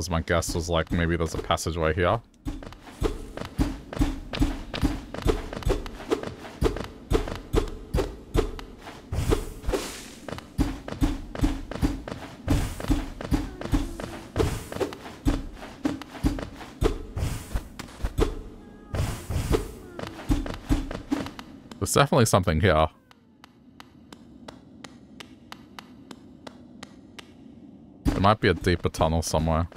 Was my guess, was like, maybe there's a passageway here. There's definitely something here. There might be a deeper tunnel somewhere.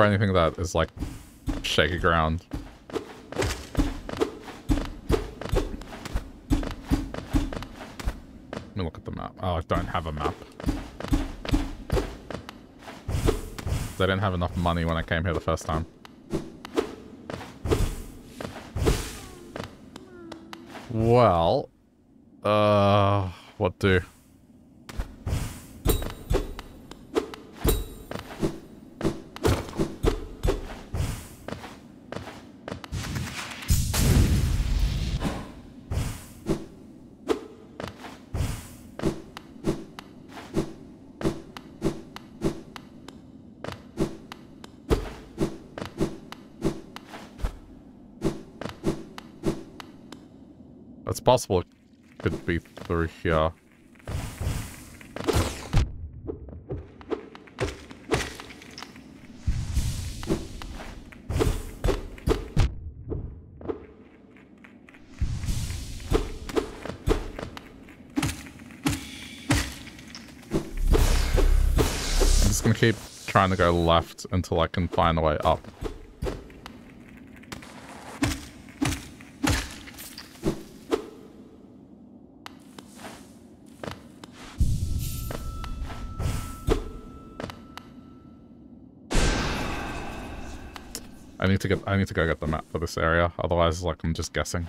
For anything that is like shaky ground. Let me look at the map. Oh, I don't have a map. I didn't have enough money when I came here the first time. Well, uh, what do? Possible it could be through here. I'm just gonna keep trying to go left until I can find a way up. Get I need to go get the map for this area, otherwise like I'm just guessing.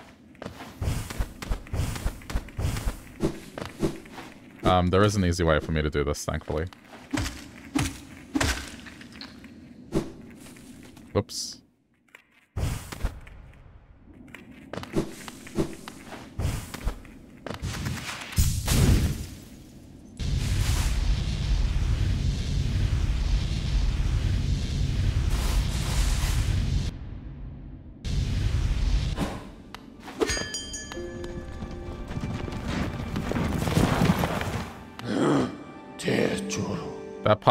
Um, there is an easy way for me to do this, thankfully.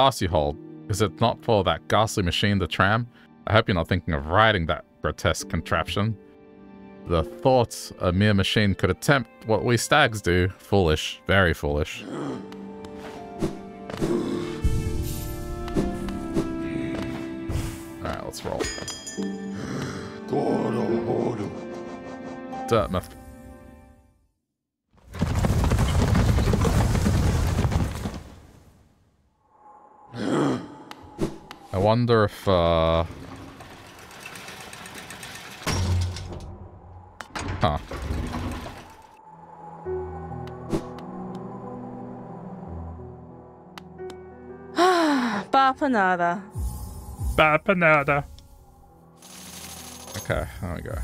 Pass you hold, is it not for that ghastly machine, the tram? I hope you're not thinking of riding that grotesque contraption. The thought a mere machine could attempt what we stags do, foolish, very foolish. Alright, let's roll. Dartmouth. Wonder if, uh... Huh. Bapanada. Bapanada. Okay, there we go.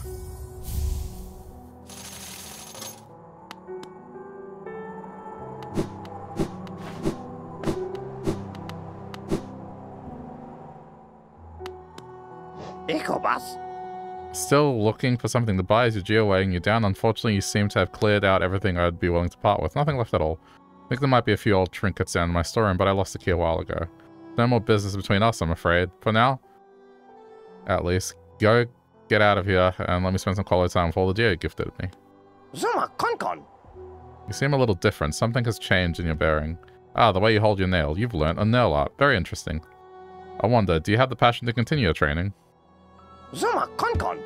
Still looking for something to buy as you're geo-weighing you down. Unfortunately, you seem to have cleared out everything I'd be willing to part with. Nothing left at all. I think there might be a few old trinkets down in my storeroom, but I lost the key a while ago. No more business between us, I'm afraid. For now, at least. Go get out of here and let me spend some quality time with all the geo you gifted me. Zuma Konkon. You seem a little different. Something has changed in your bearing. Ah, the way you hold your nail. You've learnt a nail art. Very interesting. I wonder, do you have the passion to continue your training? Zuma Konkon.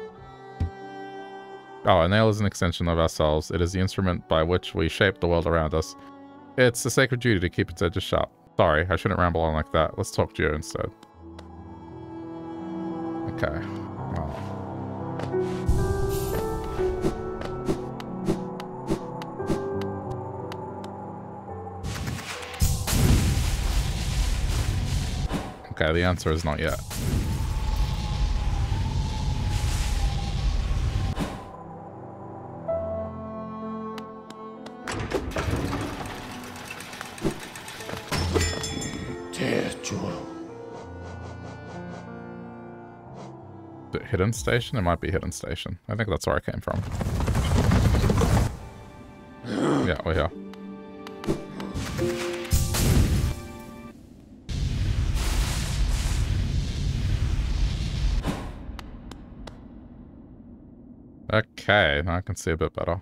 Oh, a nail is an extension of ourselves. It is the instrument by which we shape the world around us. It's a sacred duty to keep its edges sharp. Sorry, I shouldn't ramble on like that. Let's talk to you instead. Okay. Well. Okay, the answer is not yet. Hidden station? It might be hidden station. I think that's where I came from. yeah, we're here. Okay, now I can see a bit better.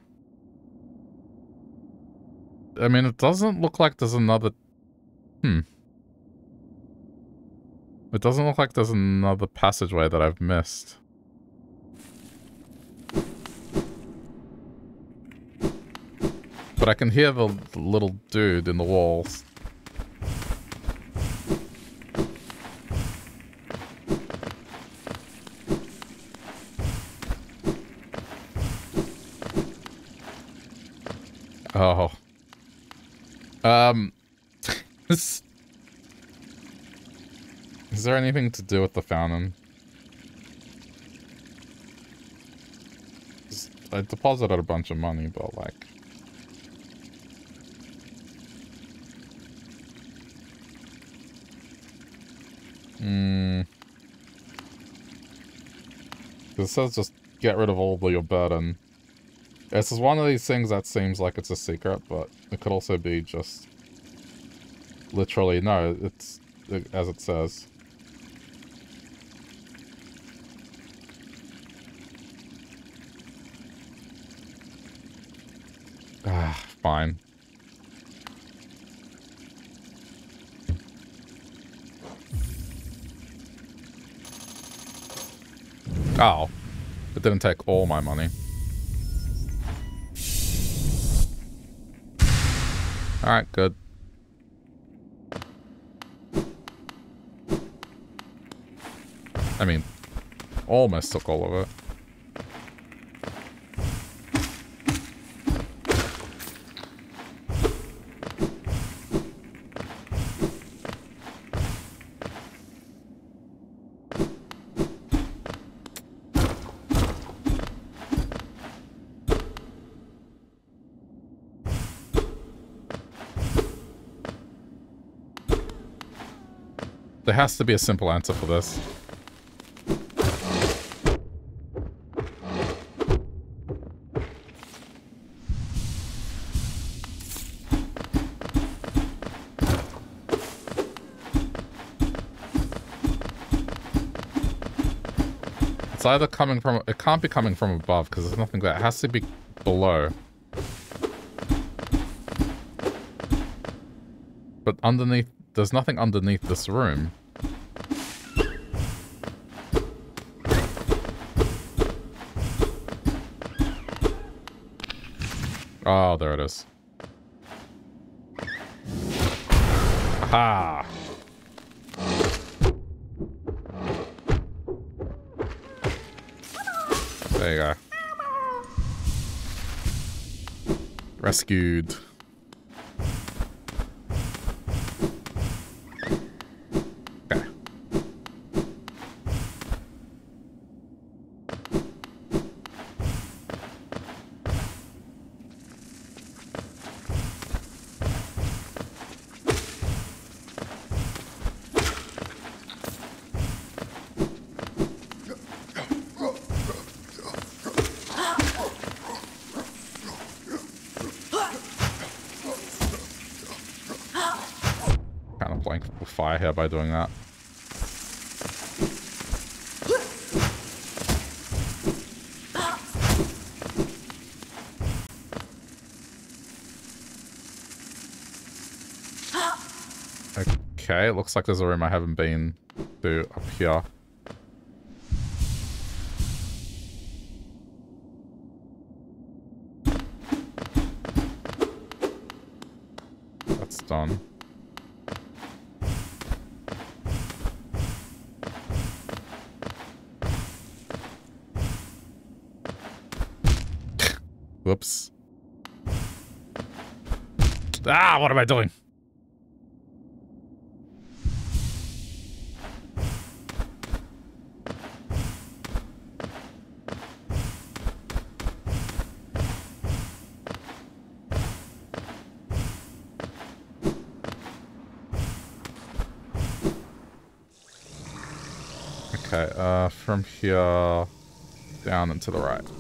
I mean, it doesn't look like there's another... Hmm. It doesn't look like there's another passageway that I've missed. But I can hear the little dude in the walls. Oh. Um. is there anything to do with the fountain? I deposited a bunch of money, but like... Hmm. It says just get rid of all the burden. This is one of these things that seems like it's a secret, but it could also be just... Literally, no, it's as it says. Ah, fine. Oh. It didn't take all my money. Alright, good. I mean, almost took all of it. Has to be a simple answer for this. It's either coming from... It can't be coming from above, because there's nothing there. It has to be below. But underneath... There's nothing underneath this room. Oh, there it is. Aha! There you go. Rescued. Doing that. Okay, it looks like there's a room I haven't been to up here. am I doing? Okay, uh, from here, down and to the right.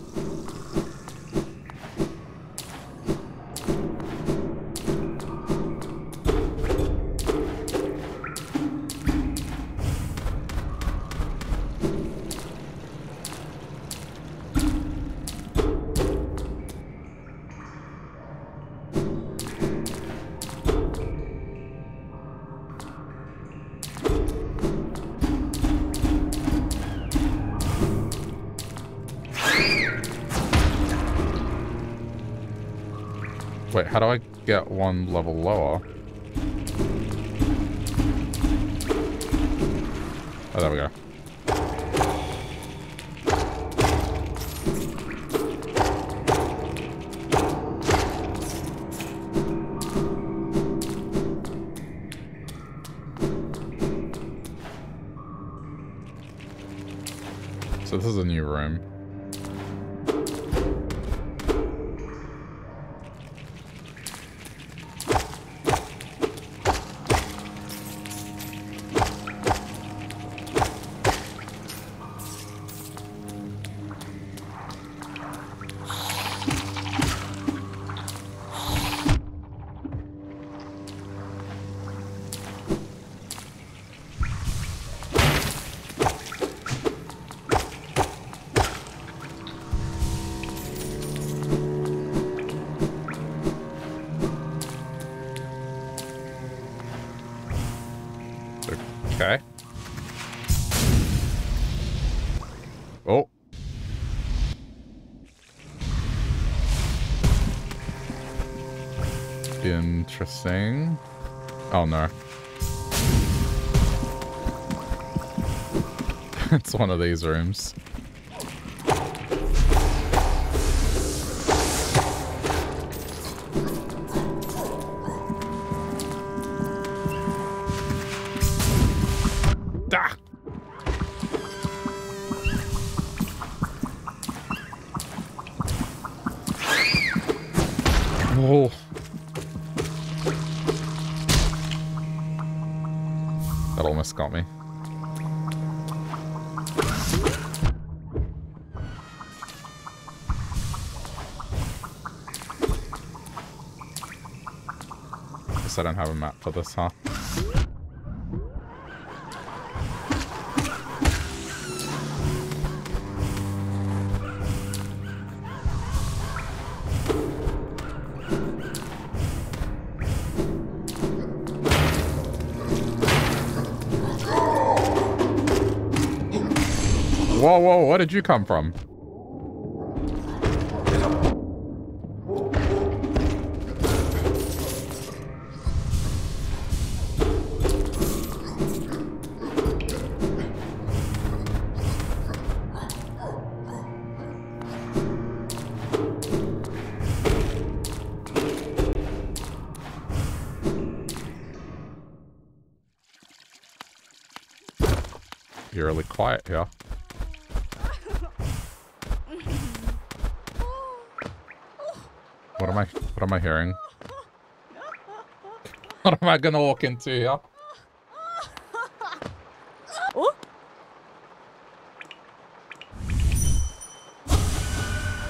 One level lower? One of these rooms. I don't have a map for this, huh? Whoa, whoa, where did you come from? Quiet here. What am I what am I hearing? What am I gonna walk into here?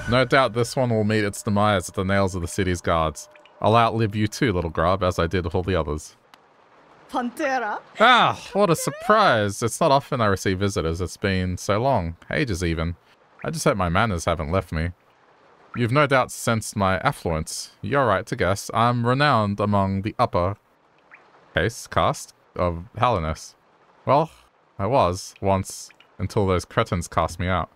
No doubt this one will meet its demise at the nails of the city's guards. I'll outlive you too, little grub, as I did all the others. Pantera? Ah, what a surprise. It's not often I receive visitors. It's been so long. Ages even. I just hope my manners haven't left me. You've no doubt sensed my affluence. You're right to guess. I'm renowned among the upper case cast of Hallownest. Well, I was, once, until those cretins cast me out.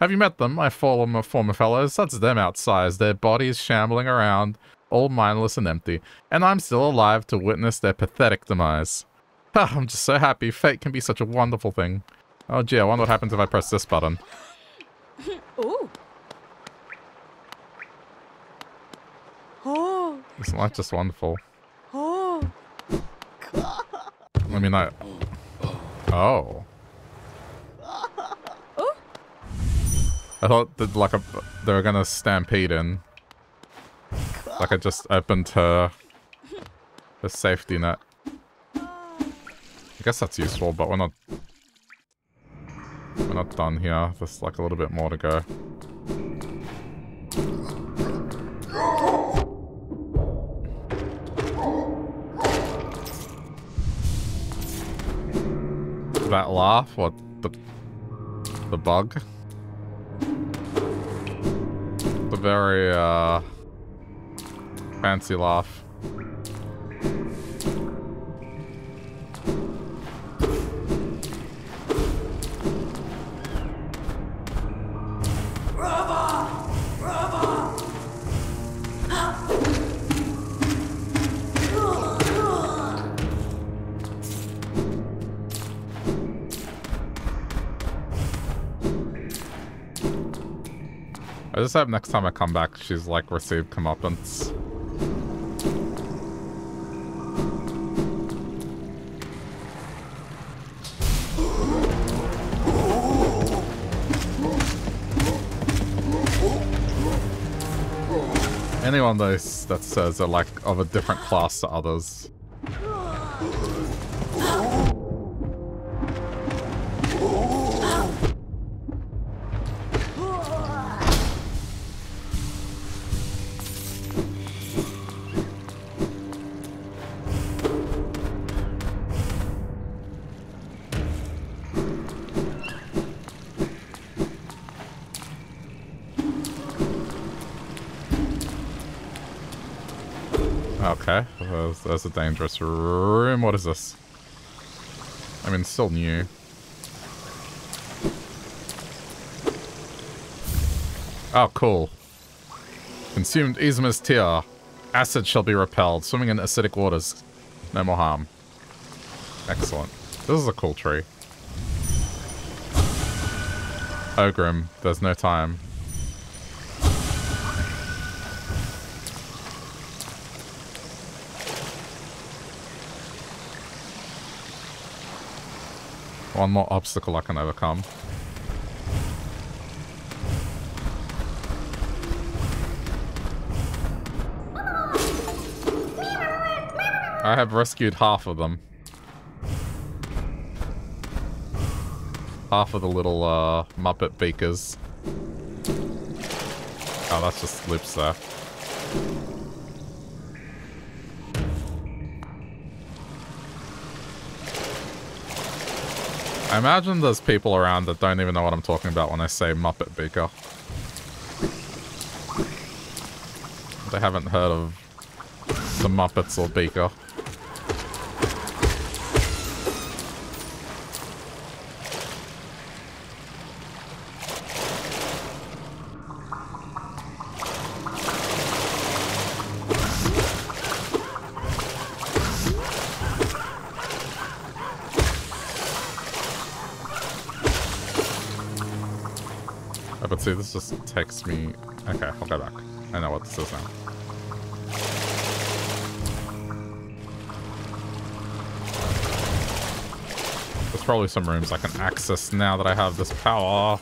Have you met them, my former, former fellows? That's them outsized, their bodies shambling around, all mindless and empty, and I'm still alive to witness their pathetic demise. Ah, I'm just so happy. Fate can be such a wonderful thing. Oh gee, I wonder what happens if I press this button. Ooh. Oh, Isn't life just wonderful? oh. God. I mean, I... Oh. I thought that, like, a, they were gonna stampede in. Like, I just opened her... The safety net. I guess that's useful, but we're not... We're not done here. There's like a little bit more to go. That laugh? What? The, the bug? The very, uh... Fancy laugh. I just hope next time I come back, she's like received comeuppance. Anyone that, says they're like of a different class to others. There's, a dangerous room. What is this? I mean, still new. Oh, cool. Consumed Isma's tear. Acid shall be repelled. Swimming in acidic waters. No more harm. Excellent. This is a cool tree. Ogrim, there's no time. One more obstacle I can overcome. I have rescued half of them. Half of the little uh, Muppet beakers. Oh, that's just lips there. I imagine there's people around that don't even know what I'm talking about when I say Muppet Beaker. They haven't heard of the Muppets or Beaker. Oh, but see, this just takes me... Okay, I'll go back. I know what this is now. There's probably some rooms I can access now that I have this power.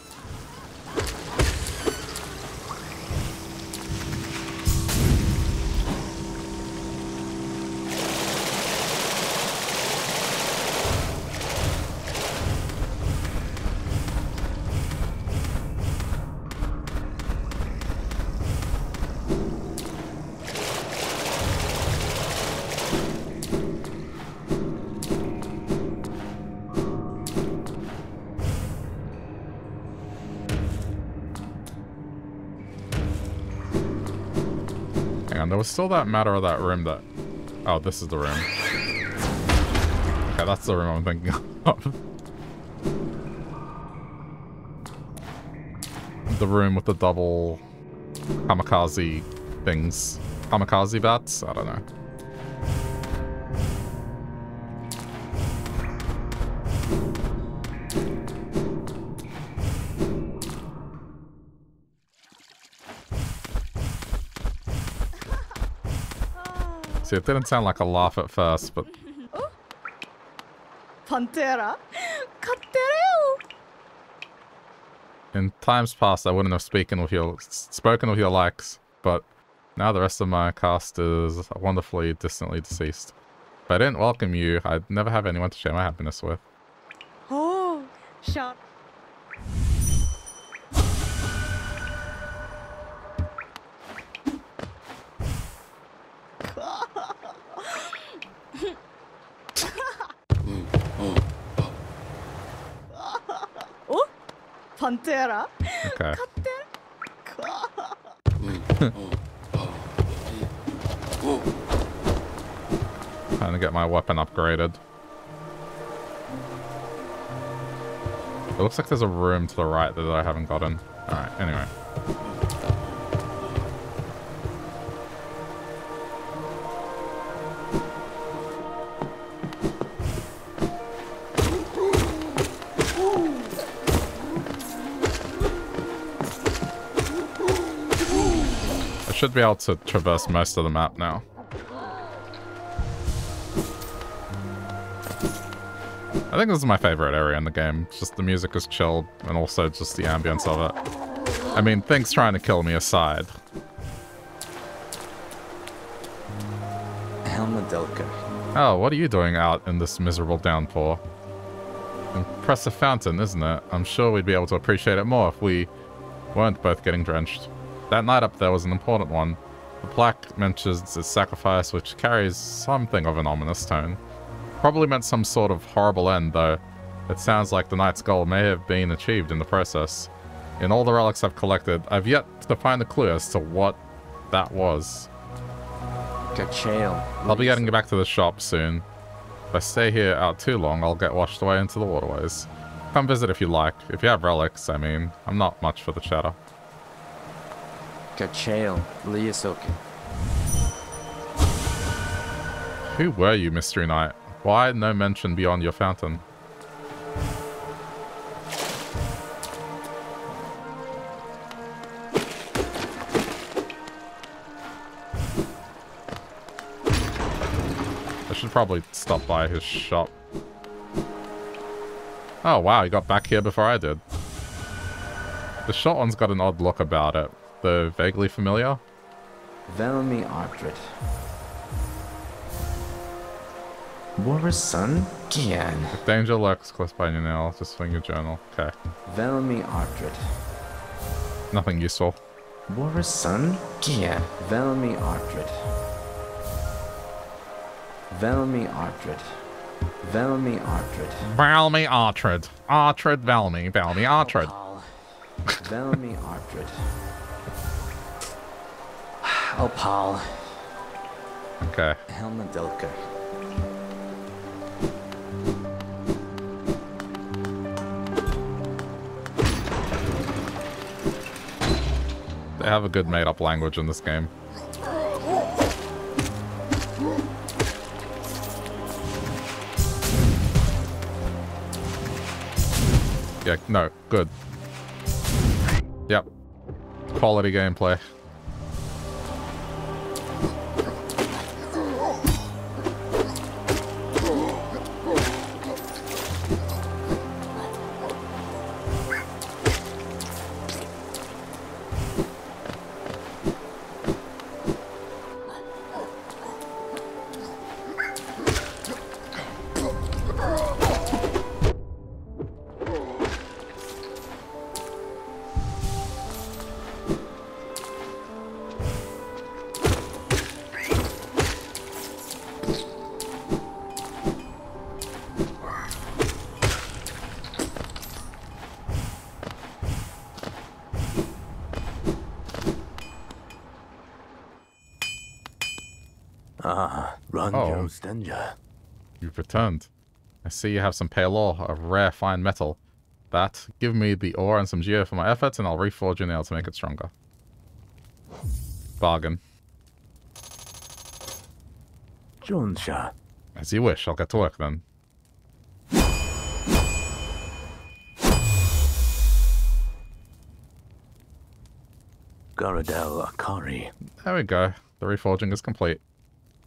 Still that matter of that room that... Oh, this is the room. Okay, that's the room I'm thinking of. the room with the double kamikaze things. Kamikaze bats? I don't know. It didn't sound like a laugh at first, but... Oh. Pantera? In times past, I wouldn't have spoken with your, spoken with your likes, but now the rest of my cast is wonderfully distantly deceased. If I didn't welcome you, I'd never have anyone to share my happiness with. Oh, shut Pantera. Okay. Trying to get my weapon upgraded. It looks like there's a room to the right that I haven't gotten. Alright, anyway. Should be able to traverse most of the map now. I think this is my favorite area in the game. It's just the music is chill and also just the ambience of it. I mean, things trying to kill me aside. Helmadelka. Oh, what are you doing out in this miserable downpour? Impressive fountain, isn't it? I'm sure we'd be able to appreciate it more if we weren't both getting drenched. That knight up there was an important one. The plaque mentions its sacrifice, which carries something of an ominous tone. Probably meant some sort of horrible end, though. It sounds like the knight's goal may have been achieved in the process. In all the relics I've collected, I've yet to find a clue as to what that was. Kachail. I'll be getting back to the shop soon. If I stay here out too long, I'll get washed away into the waterways. Come visit if you like. If you have relics, I mean. I'm not much for the chatter. Kachail. Liasoken. Who were you, Mystery Knight? Why no mention beyond your fountain? I should probably stop by his shop. Oh wow, he got back here before I did. The short one's got an odd look about it. The vaguely familiar? Velmi Ardred. War's son? Gian. If danger lurks close by you now, just swing your journal. Okay. Velmi Ardred. Nothing useful. War's son? Gian. Velmi Ardred. Velmi Ardred. Velmi Ardred. Valmy Artred. Artred Valmy. Valmy Artred. Velmi Ardred. Oh, Opal. Okay. Helmadelka. They have a good made-up language in this game. Yeah, no, good. Yep. Quality gameplay. You've returned. I see you have some pale ore of rare fine metal. That, give me the ore and some geo for my efforts, and I'll reforge your nail to make it stronger. Bargain. Jonsha. As you wish, I'll get to work then. Garadel Akari. There we go. The reforging is complete.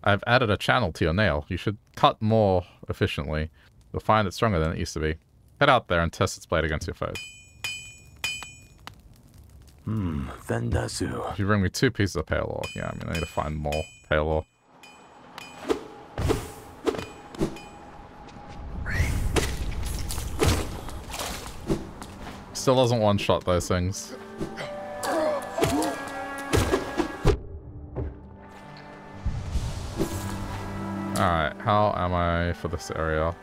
I've added a channel to your nail. You should cut more efficiently. You'll find it stronger than it used to be. Head out there and test its blade against your foes. Hmm, Vendasu. If you bring me two pieces of pale ore, yeah, I mean, I need to find more pale ore. Still doesn't one-shot those things. Alright, how am I for this area?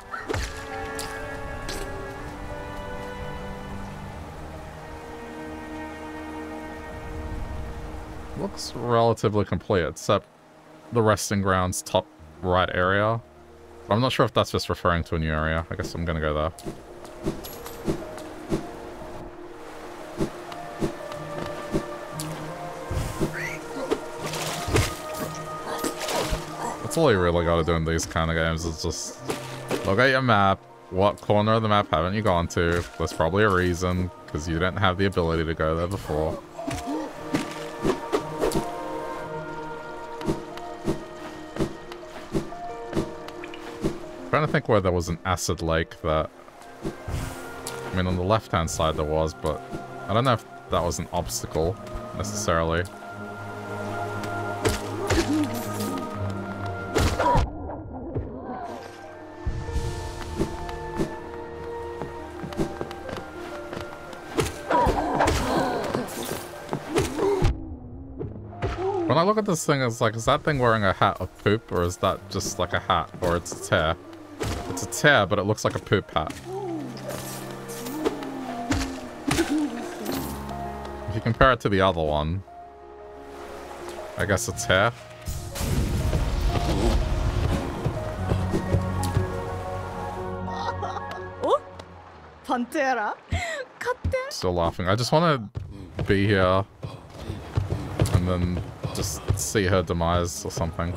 Looks relatively complete, except the resting grounds top right area. I'm not sure if that's just referring to a new area. I guess I'm gonna go there. All you really gotta do in these kind of games is just look at your map. What corner of the map haven't you gone to? There's probably a reason, because you didn't have the ability to go there before. trying to think where there was an acid lake that... I mean, on the left-hand side there was, but I don't know if that was an obstacle, necessarily. Look at this thing, it's like, is that thing wearing a hat of poop, or is that just like a hat, or it's a tear? It's a tear, but it looks like a poop hat. If you compare it to the other one, I guess it's tear. Oh, Pantera, Still laughing. I just want to be here and then just see her demise or something.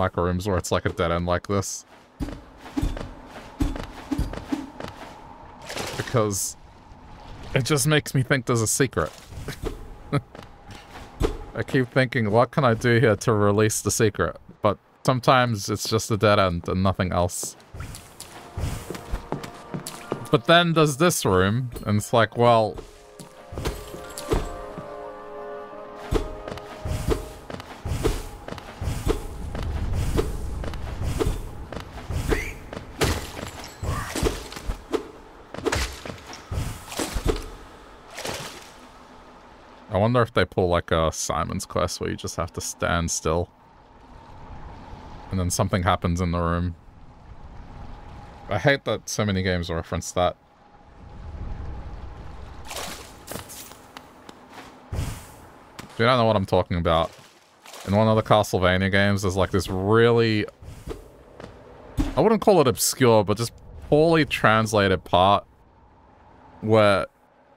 Like rooms where it's like a dead end like this. Because it just makes me think there's a secret. I keep thinking, what can I do here to release the secret? But sometimes it's just a dead end and nothing else. But then there's this room, and it's like, well, wonder if they pull like a Simon's Quest where you just have to stand still. And then something happens in the room. I hate that so many games reference that. If you don't know what I'm talking about, in one of the Castlevania games, there's like this really... I wouldn't call it obscure, but just poorly translated part where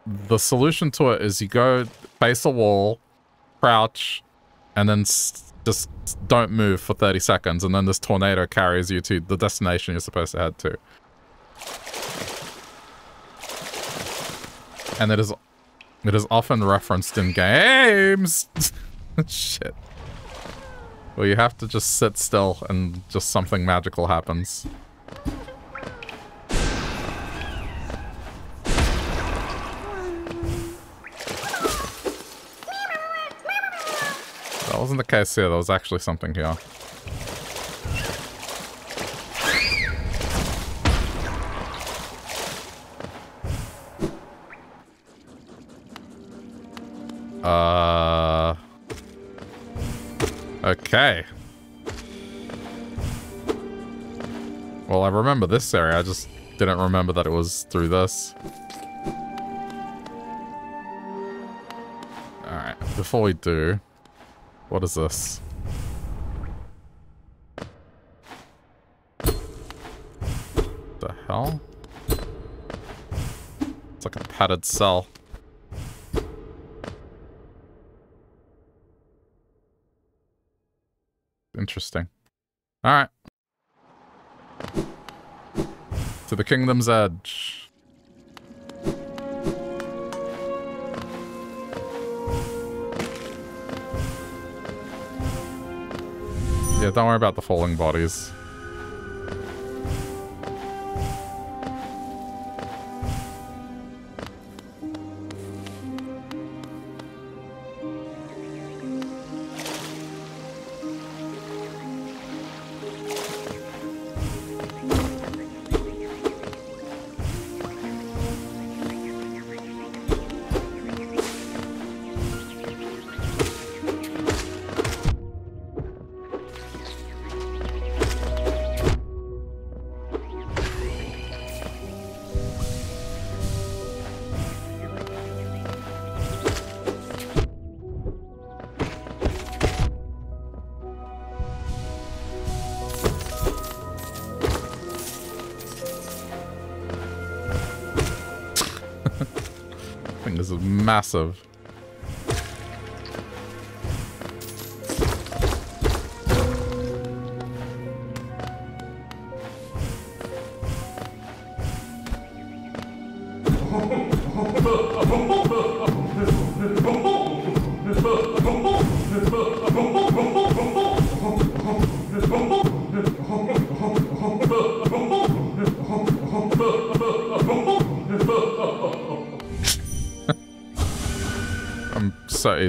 the solution to it is you go face a wall, crouch, and then just don't move for 30 seconds, and then this tornado carries you to the destination you're supposed to head to. And it is it is often referenced in games. Shit. Well, you have to just sit still and just something magical happens. Wasn't the case here. There was actually something here. Uh... Okay. Well, I remember this area. I just didn't remember that it was through this. Alright, before we do... What is this? The hell? It's like a padded cell. Interesting. Alright. To the kingdom's edge. Yeah, don't worry about the falling bodies. Massive.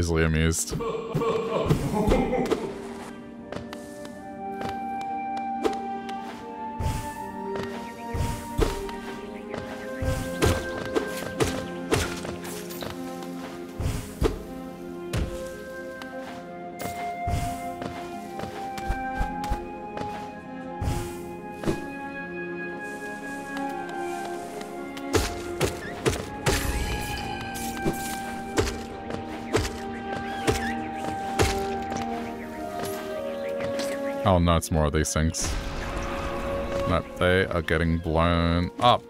Easily amused. Oh no, it's more of these things. Nope, they are getting blown up.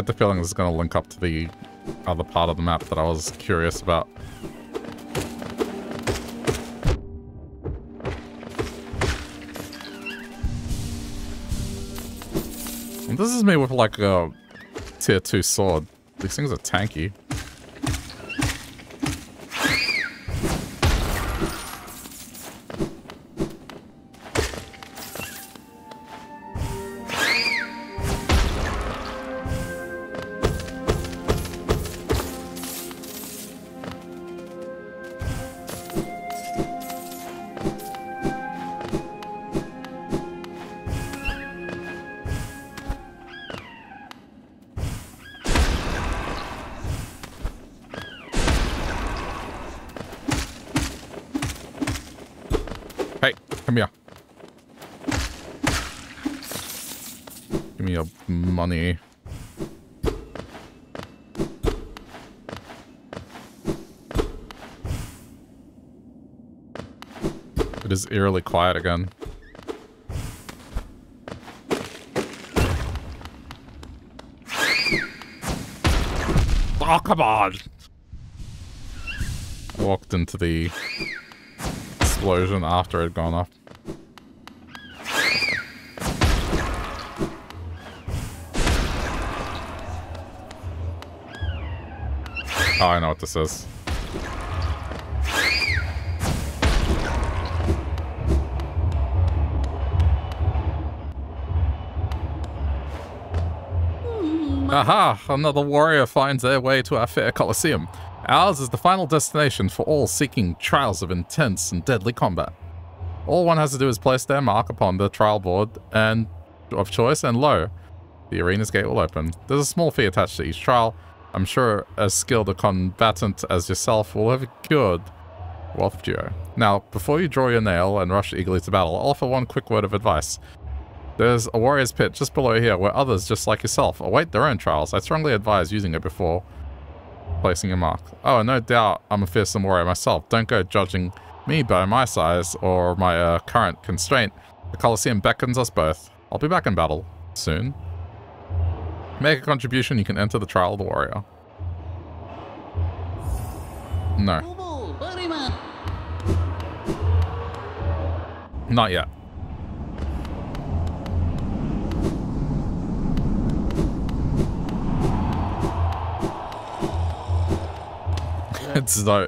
I get the feeling this is gonna link up to the other part of the map that I was curious about. And this is me with like a tier 2 sword. These things are tanky. Eerily quiet again. Oh, come on! I walked into the explosion after it had gone off. Oh, I know what this is. Aha! Another warrior finds their way to our fair Colosseum. Ours is the final destination for all seeking trials of intense and deadly combat. All one has to do is place their mark upon the trial board and of choice, and lo, the arena's gate will open. There's a small fee attached to each trial. I'm sure as skilled a combatant as yourself will have a good Wealth of Geo. Now, before you draw your nail and rush eagerly to battle, I'll offer one quick word of advice. There's a warrior's pit just below here where others just like yourself await their own trials. I strongly advise using it before placing your mark. Oh, no doubt I'm a fearsome warrior myself. Don't go judging me by my size or my uh, current constraint. The Colosseum beckons us both. I'll be back in battle soon. Make a contribution, you can enter the trial of the warrior. No. Not yet. It's though.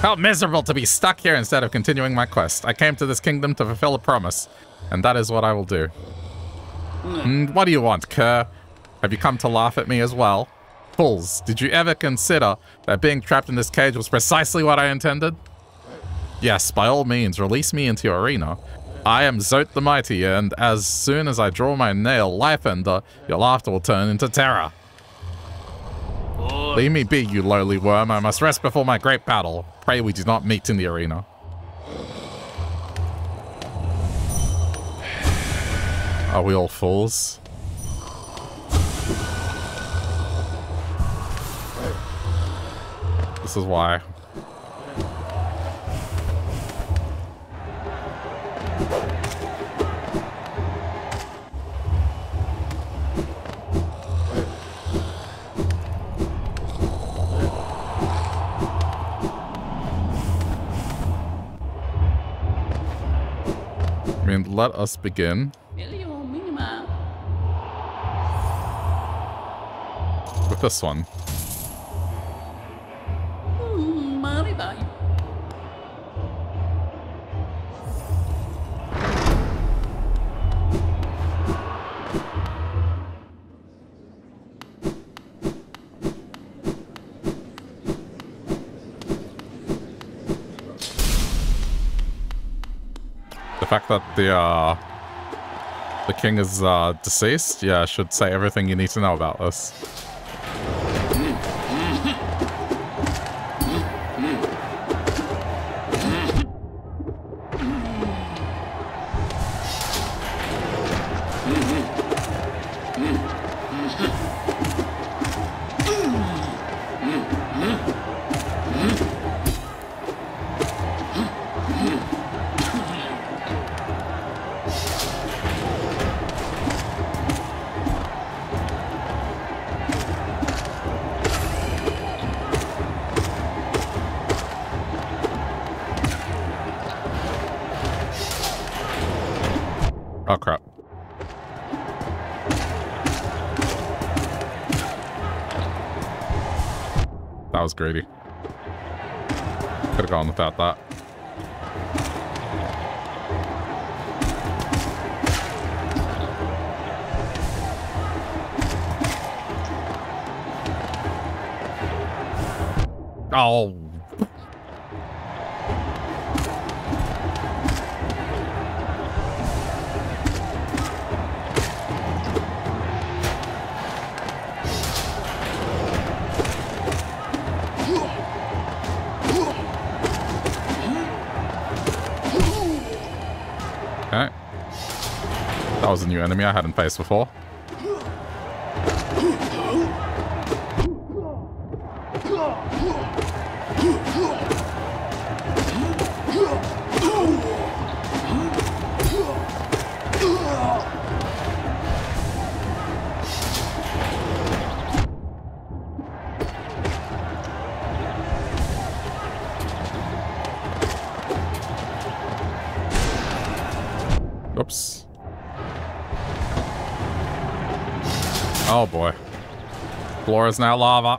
How miserable to be stuck here instead of continuing my quest. I came to this kingdom to fulfill a promise, and that is what I will do. Mm, what do you want, cur? Have you come to laugh at me as well? Fools, did you ever consider that being trapped in this cage was precisely what I intended? Yes, by all means, release me into your arena. I am Zote the Mighty, and as soon as I draw my nail, Life Ender, your laughter will turn into terror. Leave me be, you lowly worm. I must rest before my great battle. Pray we do not meet in the arena. Are we all fools? This is why. Let us begin with this one. That the uh, the king is uh, deceased, yeah, should say everything you need to know about this. Enemy I hadn't faced before. Is now lava.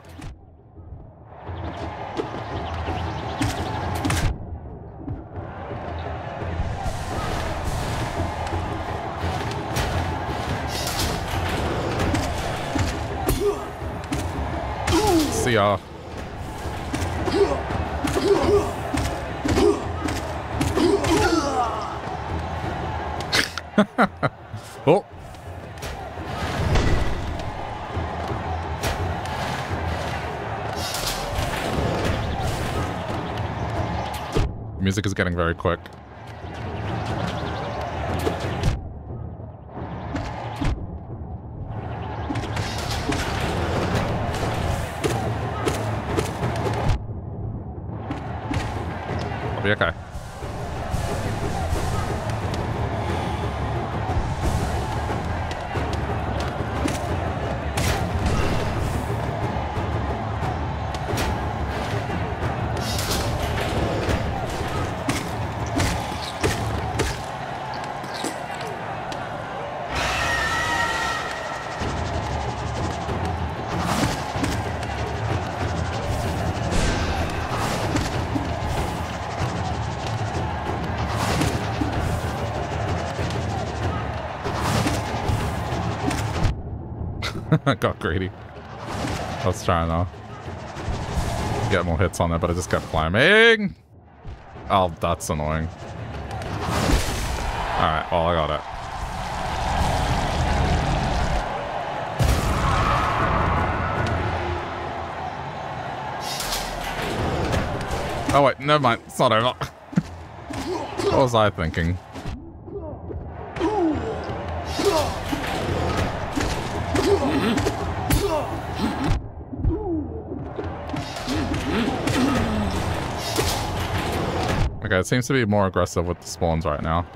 Music is getting very quick. I'll okay. got greedy. I was trying to uh, get more hits on there, but I just kept climbing. Oh, that's annoying. Alright, well, I got it. Oh wait, never mind. It's not over. what was I thinking? It seems to be more aggressive with the spawns right now.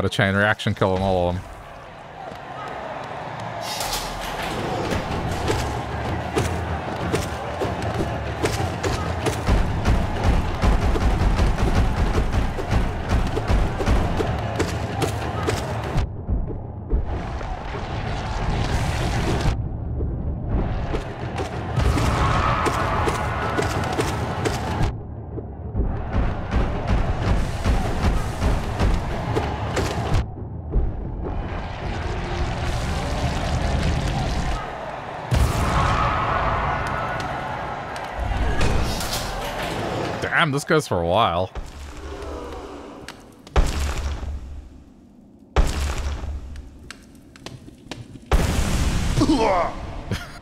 Got a chain reaction killing all of them. This goes for a while.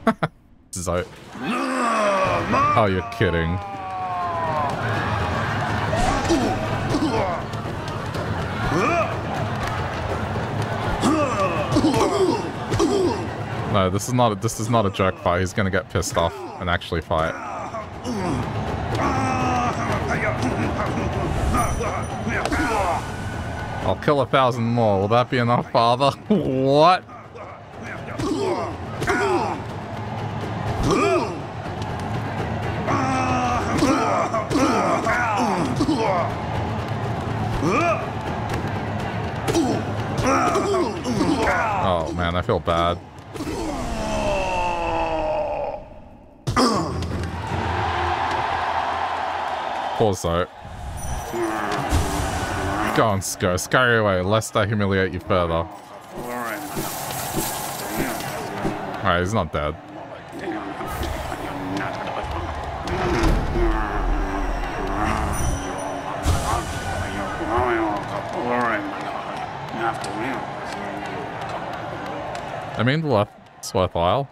So, oh, you're kidding. No, this is not a, this is not a joke fight. He's gonna get pissed off and actually fight. I'll kill a thousand more. Will that be enough, father? what? Oh man, I feel bad. Poor Zote. Go on, go. Scurry away, lest I humiliate you further. Alright, he's not dead. I mean, it's worthwhile.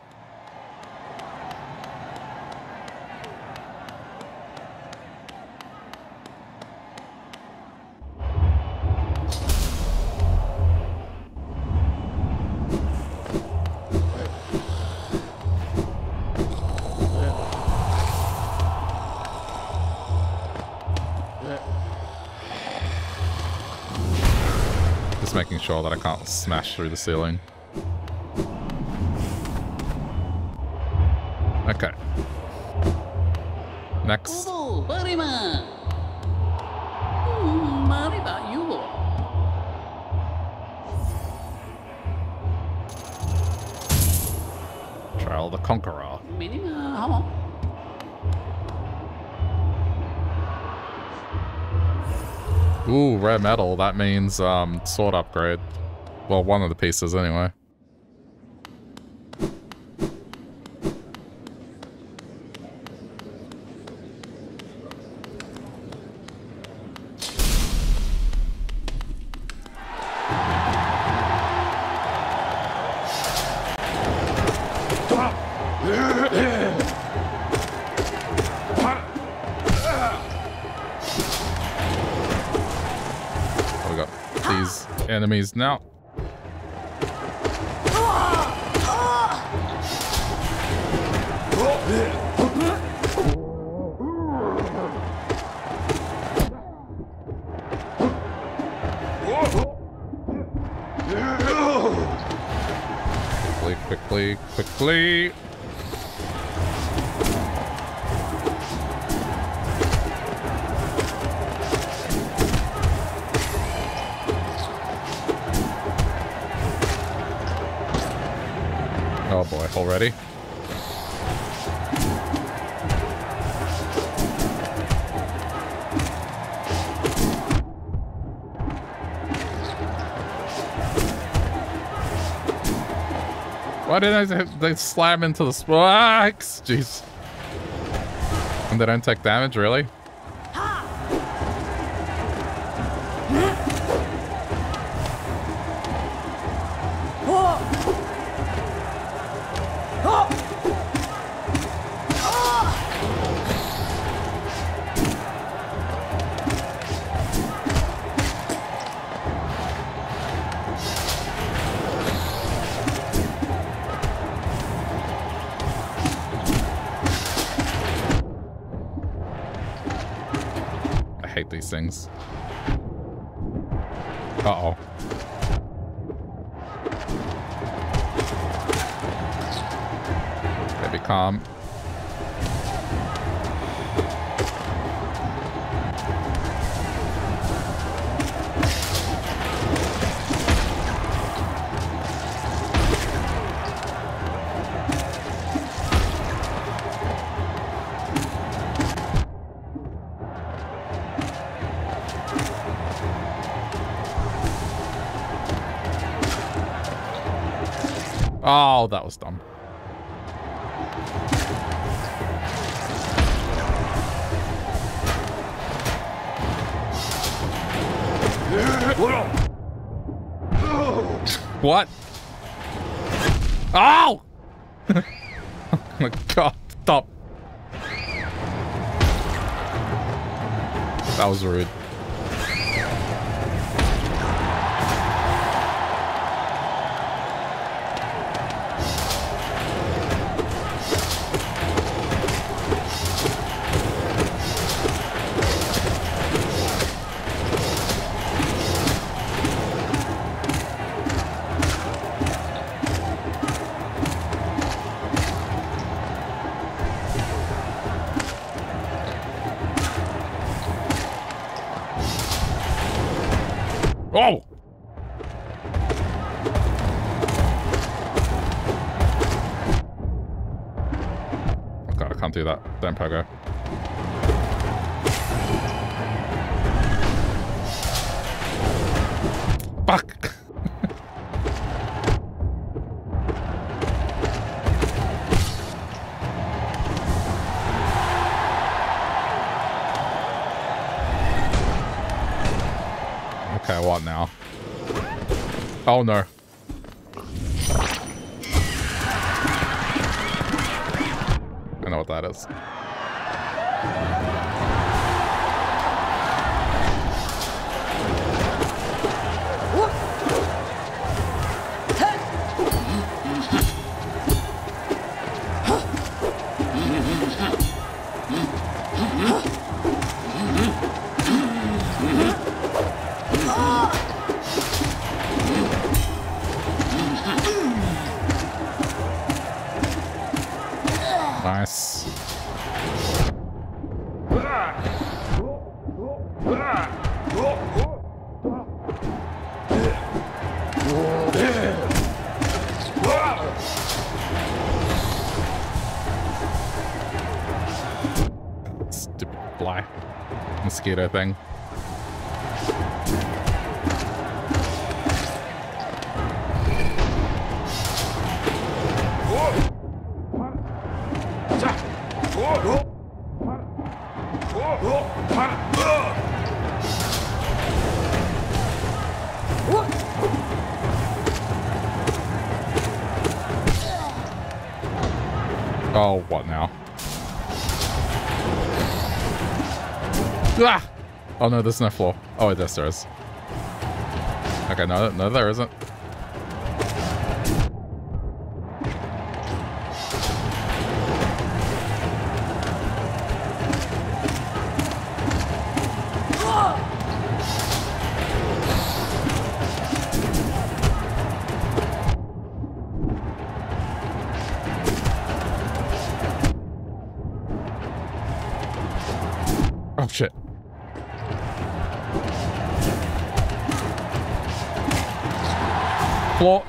Can't smash through the ceiling. Okay. Next. Trial the Conqueror. Ooh, rare metal. That means um, sword upgrade. Well, one of the pieces anyway. Why didn't I, they slam into the spikes? Ah, jeez. And they don't take damage, really? Oh, that was dumb. Oh no. Thing. Oh no, there's no floor. Oh, yes, there is. Okay, no, no, there isn't.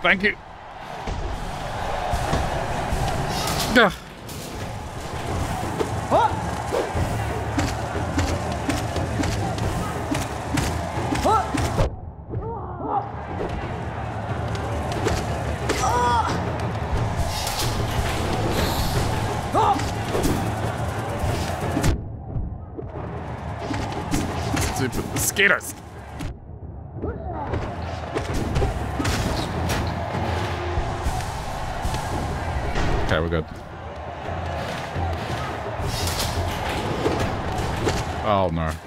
Thank you. Okay, we're good. Oh no.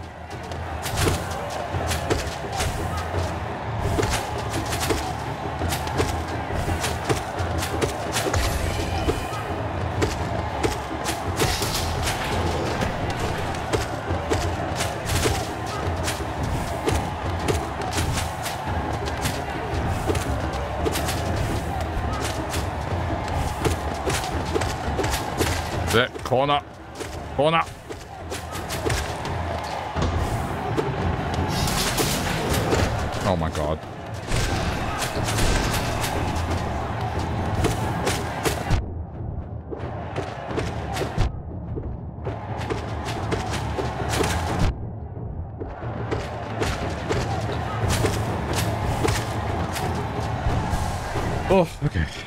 Corner. Corner. Oh my god. Oh, okay.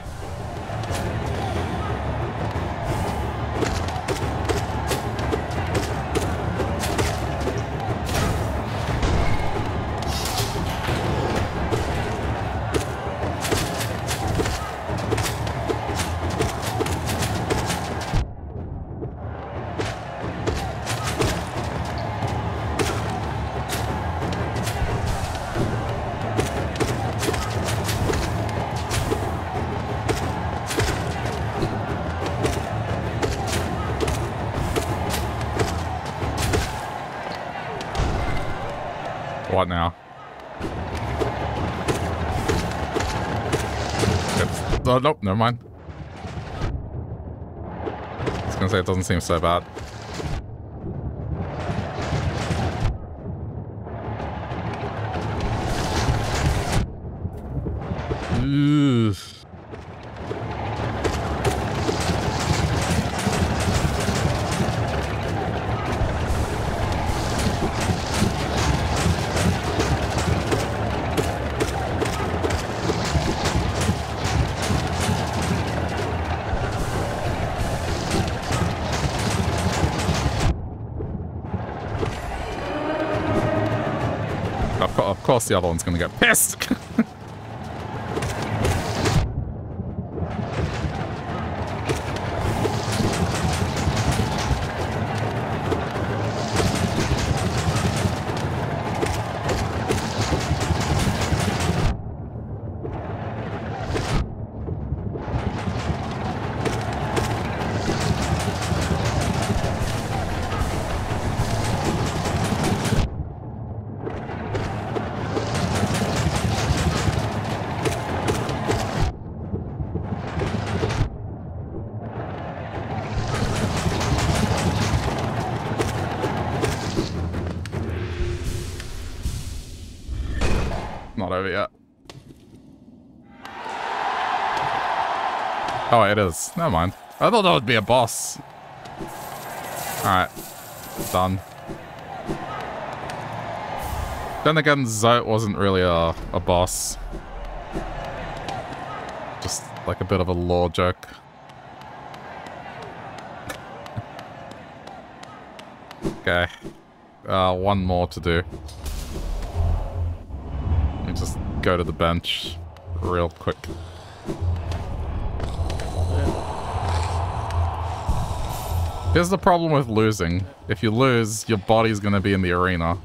Oh, nope, never mind. I was gonna say it doesn't seem so bad. The other one's gonna get pissed. Oh, it is. Never mind. I thought that would be a boss. Alright. Done. Then again, Zote wasn't really a, a boss. Just like a bit of a lore joke. okay. Uh, one more to do. Let me just go to the bench real quick. Here's the problem with losing. If you lose, your body's gonna be in the arena.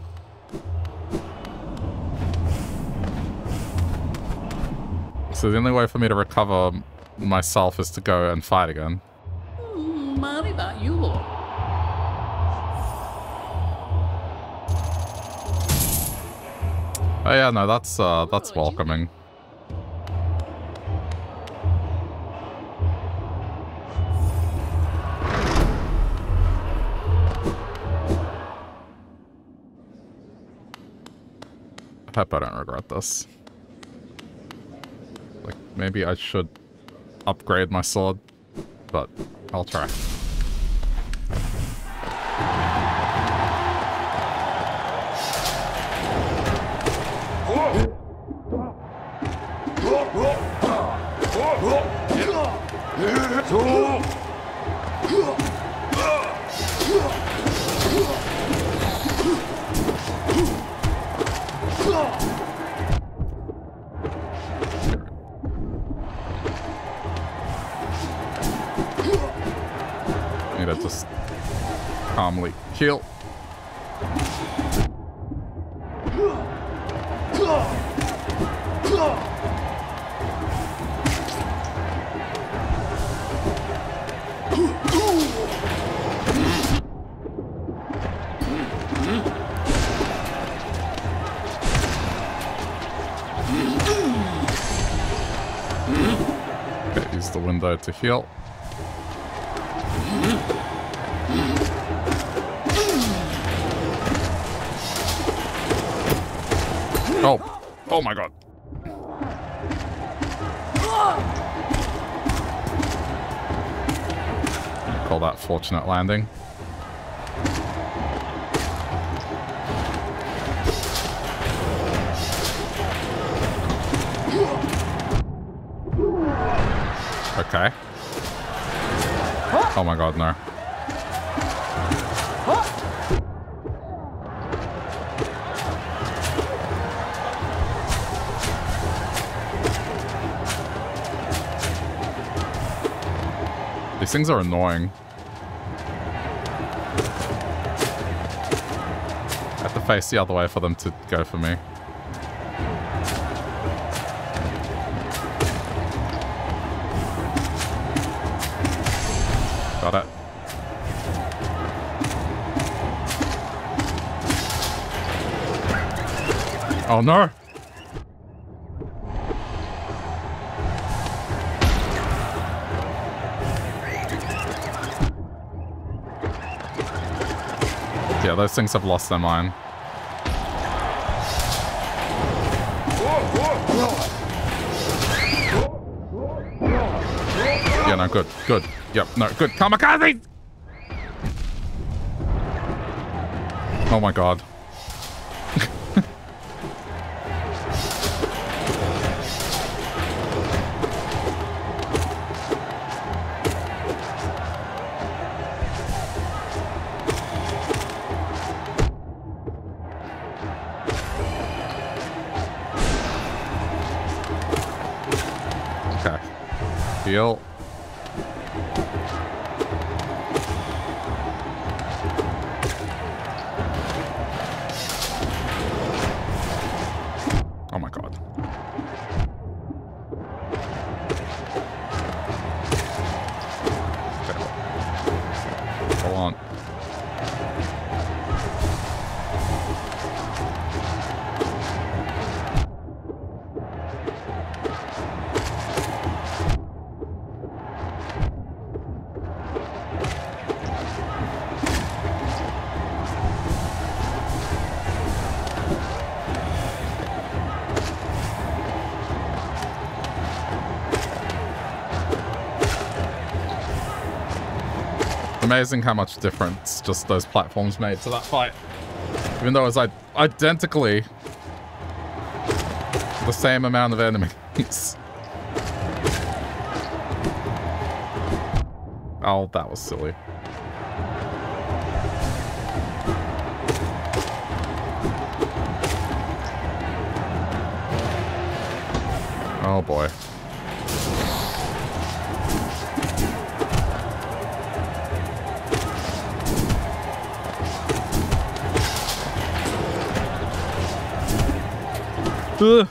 So the only way for me to recover myself is to go and fight again. Oh yeah, no, that's uh that's welcoming. I hope I don't regret this. Like, maybe I should upgrade my sword, but I'll try. Heal. Oh, oh my god. Call that fortunate landing. Things are annoying. I have to face the other way for them to go for me. Got it. Oh no! Those things have lost their mind. Yeah, no, good, good. Yep, no, good. Kamikaze! Oh my god. Amazing how much difference just those platforms made to that fight. Even though it was like identically the same amount of enemies. oh, that was silly. Oh boy. Ugh.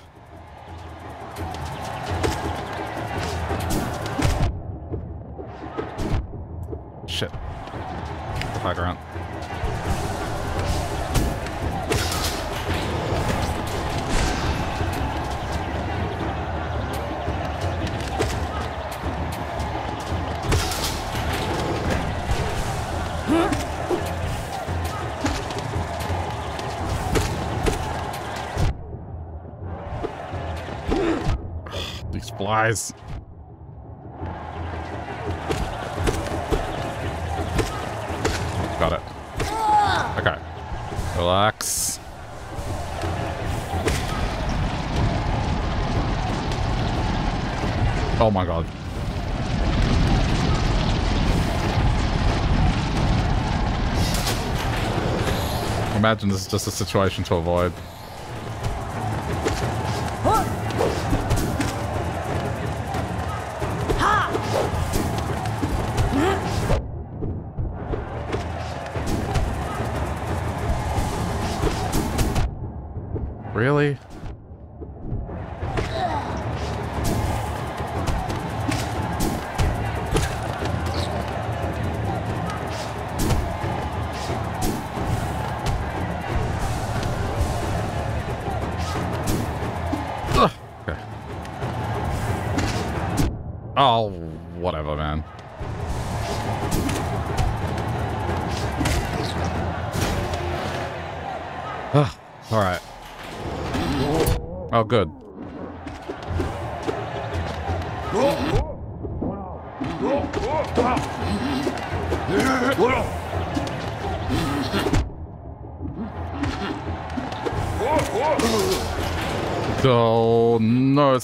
Flies. Got it. Okay. Relax. Oh my god. Imagine this is just a situation to avoid.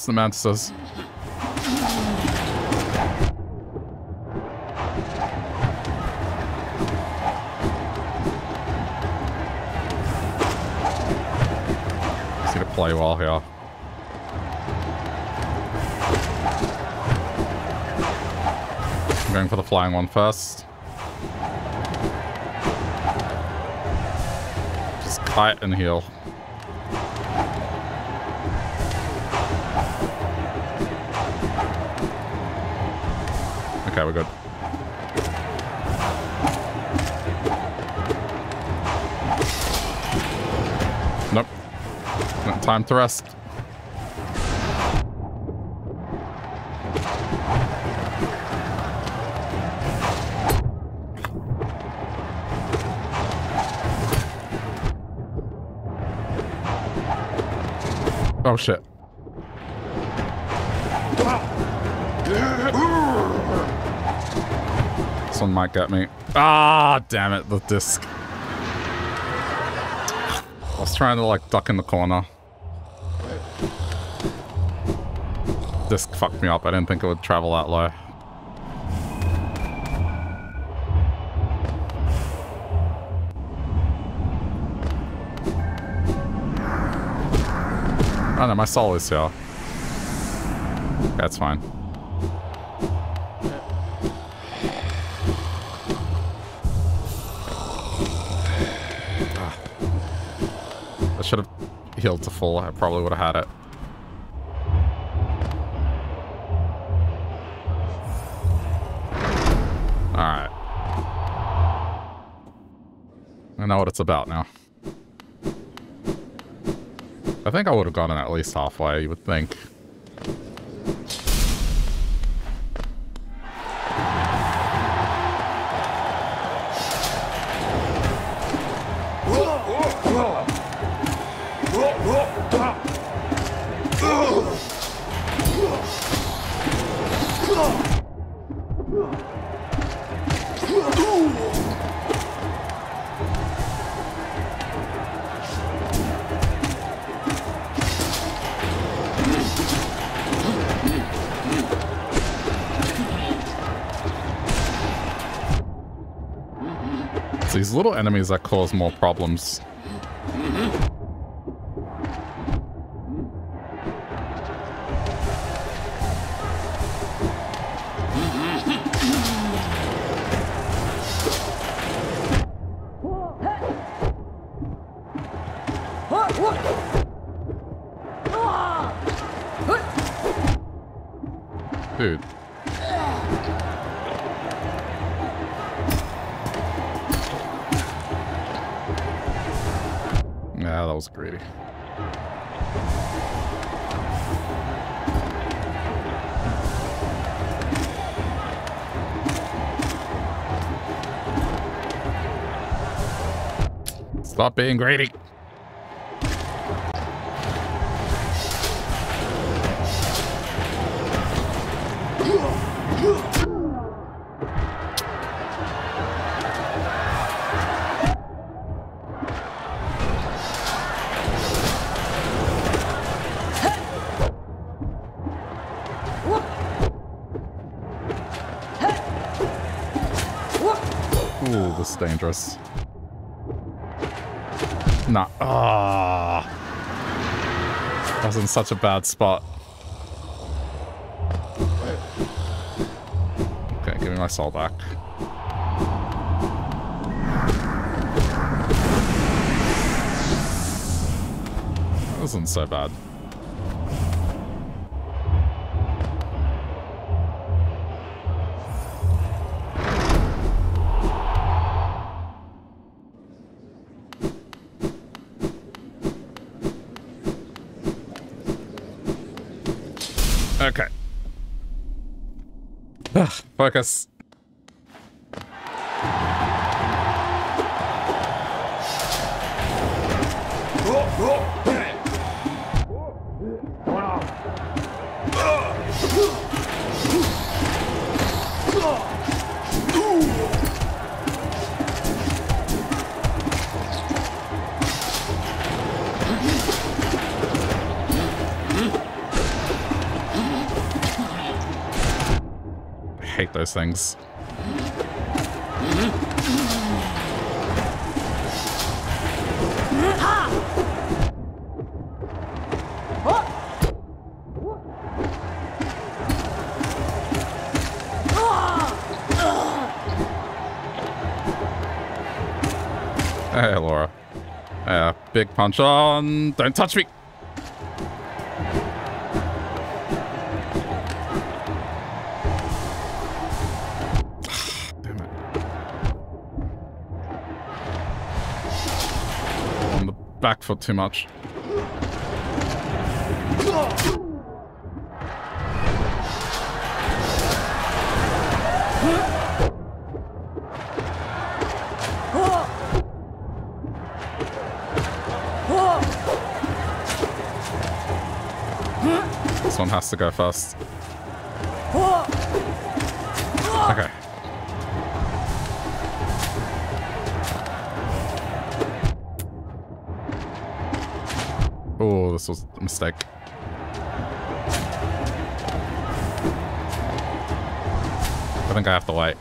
The mantises. Just need to play well here. I'm going for the flying one first. Just kite and heal. Okay, we're good. Nope. Time to rest. Oh shit. Might get me. Ah, damn it, the disc. I was trying to like duck in the corner. Disc fucked me up. I didn't think it would travel that low. Oh no, my soul is here. That's fine. Healed to full. I probably would have had it. Alright. I know what it's about now. I think I would have gotten at least halfway, you would think. Enemies that cause more problems. Being greedy. Such a bad spot. Okay, give me my soul back. That wasn't so bad. tokios hate those things. Hey, Laura. Yeah, big punch on. Don't touch me. Foot too much. This one has to go first. Okay. This was a mistake. I think I have to wait.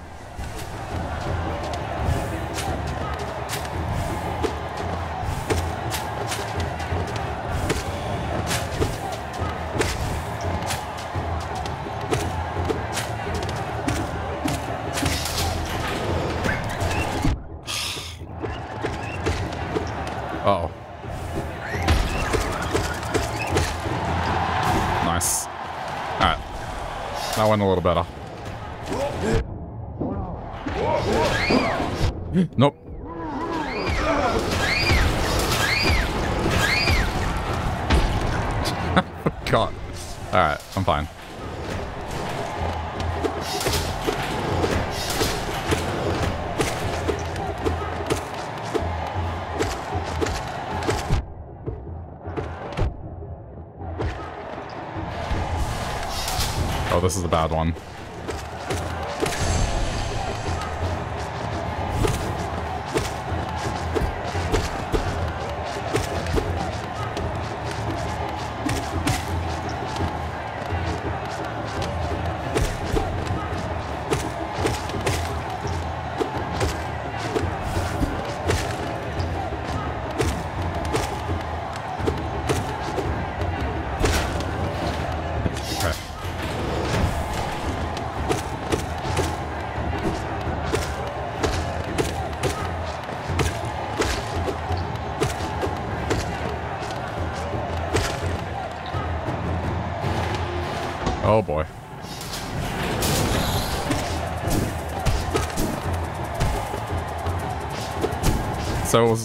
So it was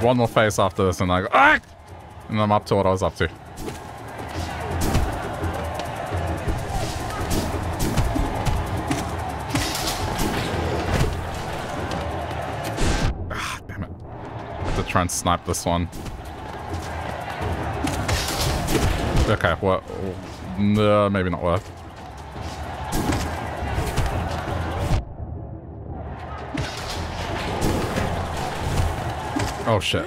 one more face after this and I go, ah! And I'm up to what I was up to. Ah, damn it. I have to try and snipe this one. Okay, what? No, maybe not worth. Oh shit.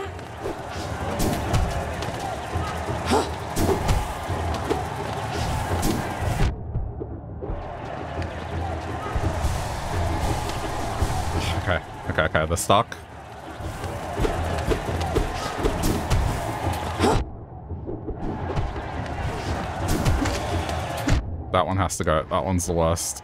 they're stuck. That one has to go. That one's the worst.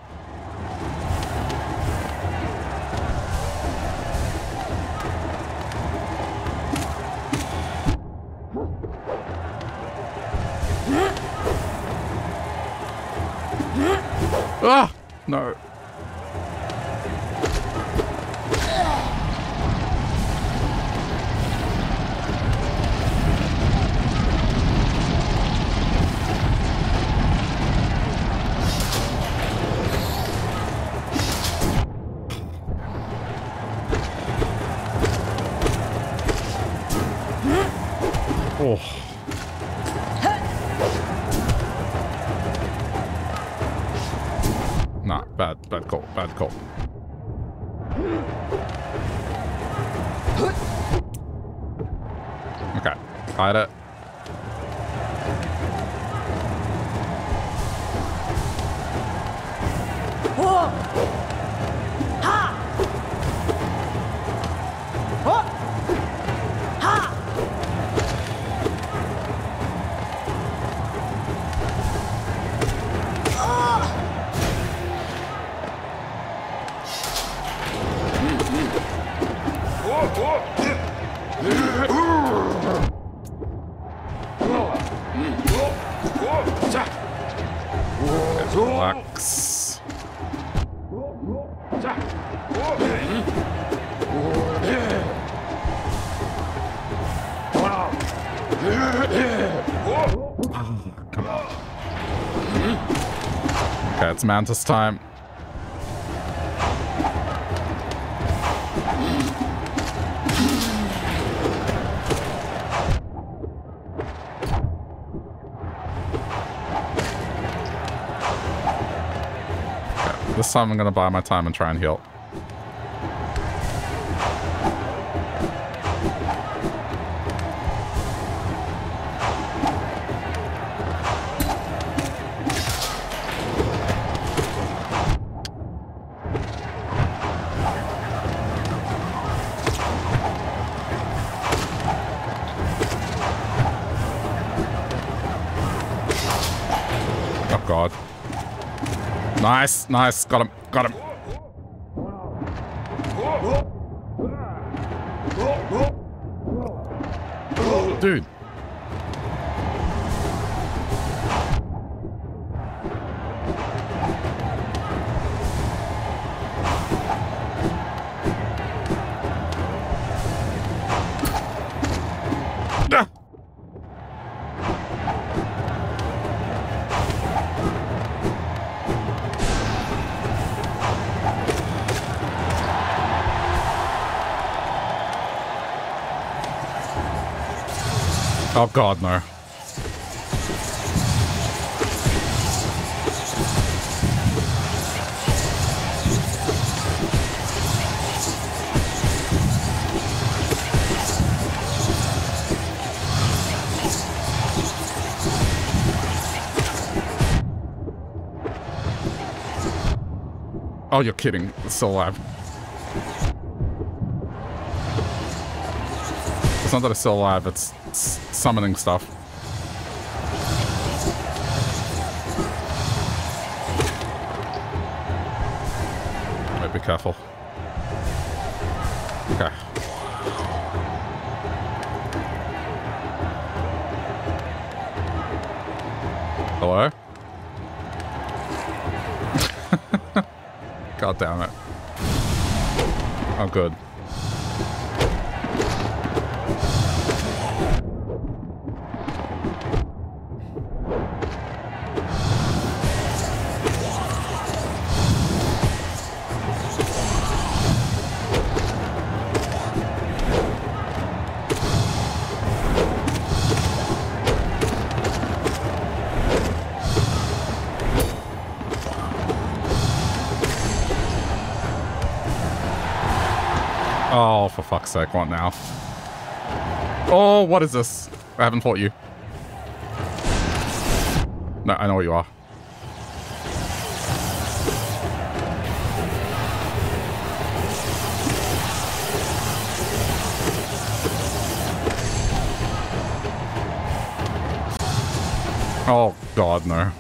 Mantis time. This time I'm gonna buy my time and try and heal. Nice. Got him, Oh god, no. Oh, you're kidding. It's still alive. It's not that it's still alive, it's, summoning stuff. Might be careful. Okay. Hello? God damn it. Oh, good. fuck's sake, what now? Oh, what is this? I haven't fought you. No, I know where you are. Oh, God, no.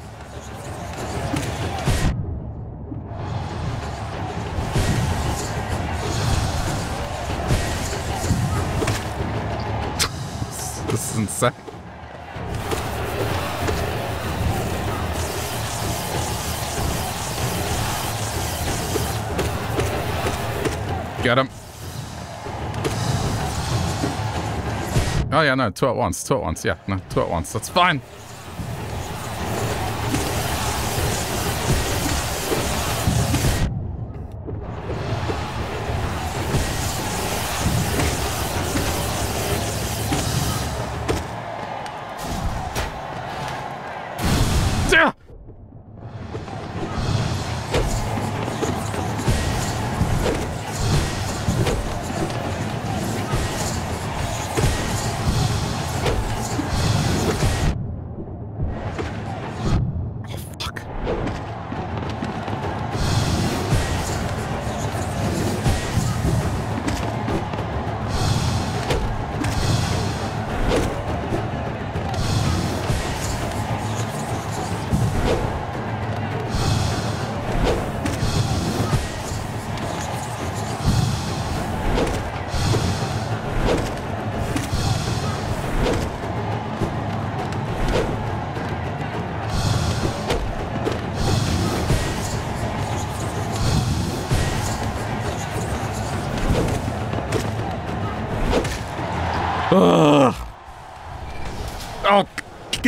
Get him. Oh yeah, no, two at once, two at once, yeah, no, two at once, that's fine.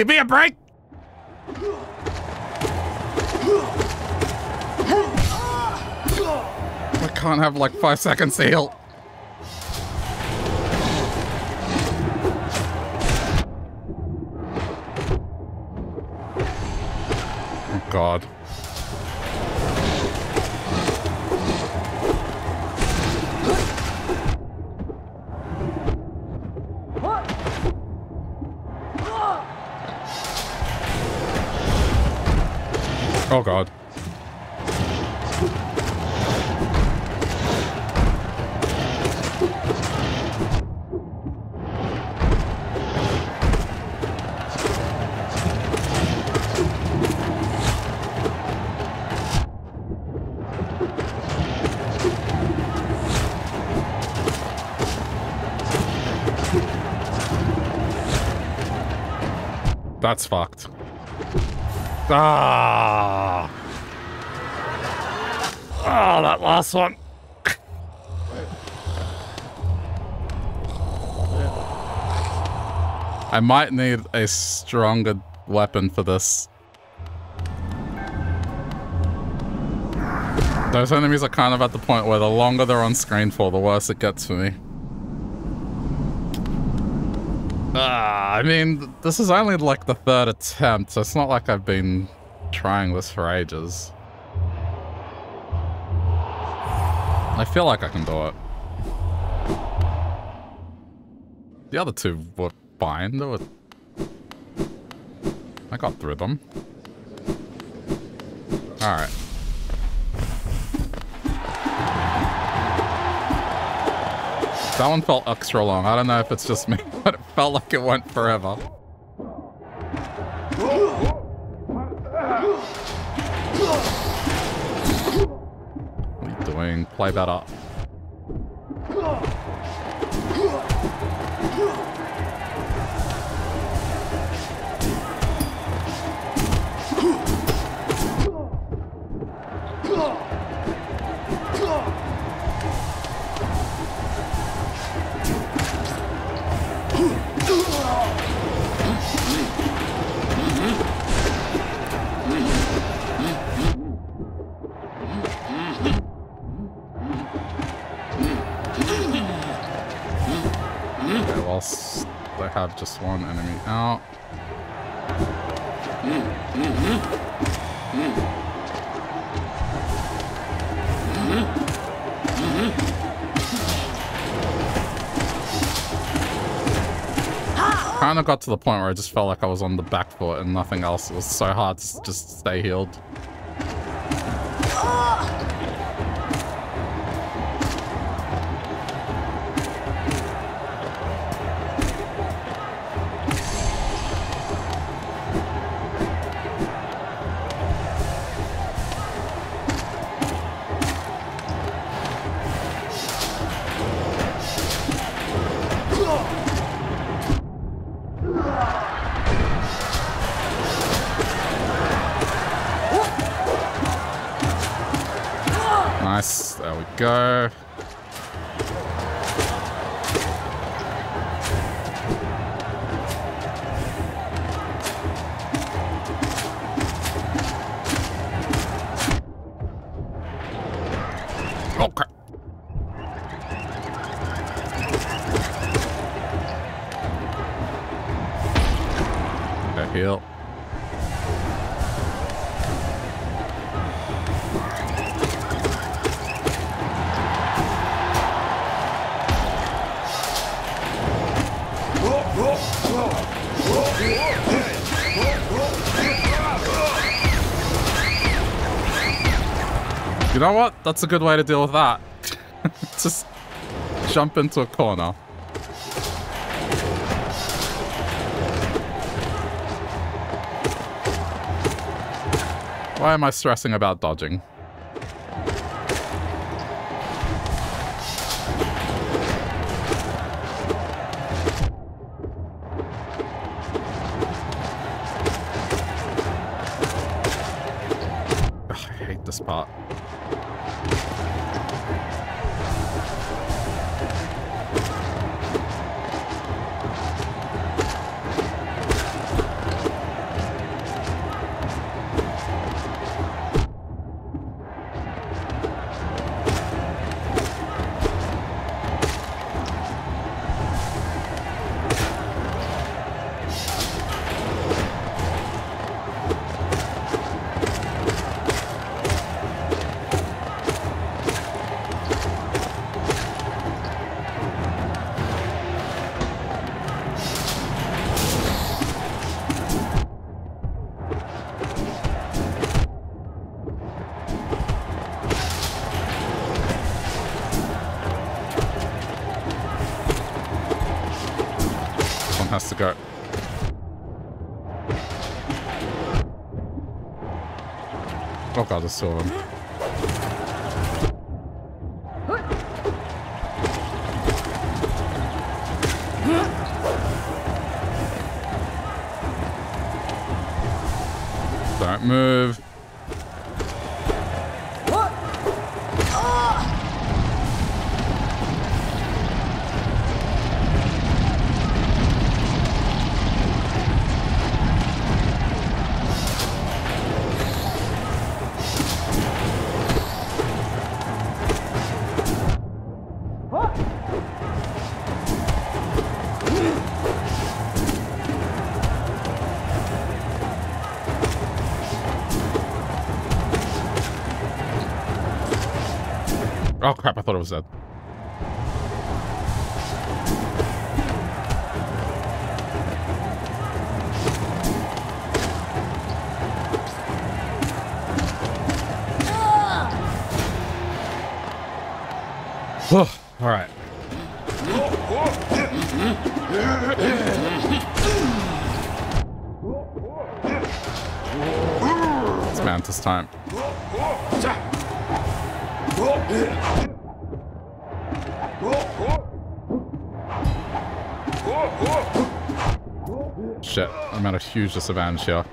Give me a break. I can't have like five seconds to heal. I might need a stronger weapon for this. Those enemies are kind of at the point where the longer they're on screen for, the worse it gets for me. Ah, I mean, this is only like the third attempt, so it's not like I've been trying this for ages. I feel like I can do it. The other two were fine. Were... I got through them. Alright. That one felt extra long. I don't know if it's just me, but it felt like it went forever. What are you doing? Play that up. Got to the point where I just felt like I was on the back foot and nothing else. It was so hard to just stay healed. You know what? That's a good way to deal with that. Just jump into a corner. Why am I stressing about dodging? Two of them. Was dead. All right. It's Mantis time. I'm at a huge disadvantage here.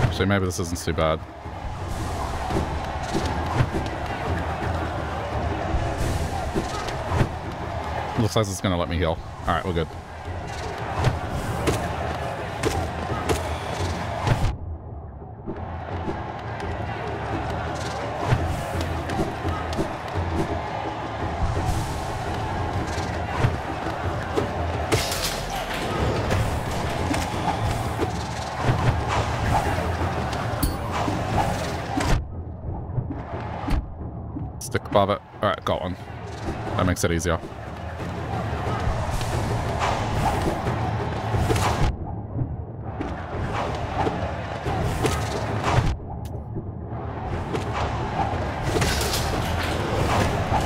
Actually, maybe this isn't too bad. Looks like it's gonna let me heal. Alright, we're good. Makes it easier.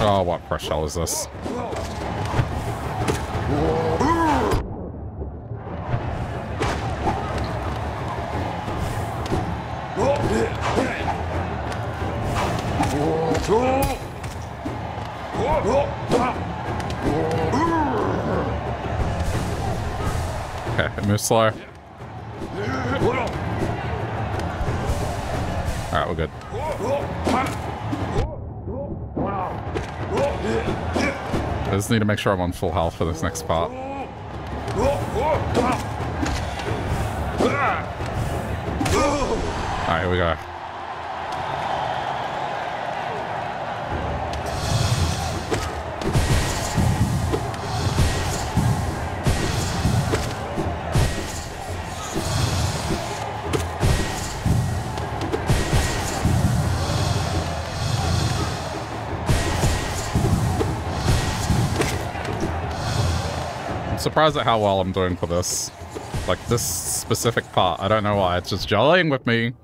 Oh, what press shell is this? slow. Alright, we're good. I just need to make sure I'm on full health for this next part. Surprised at how well I'm doing for this. Like, this specific part. I don't know why. It's just gelling with me.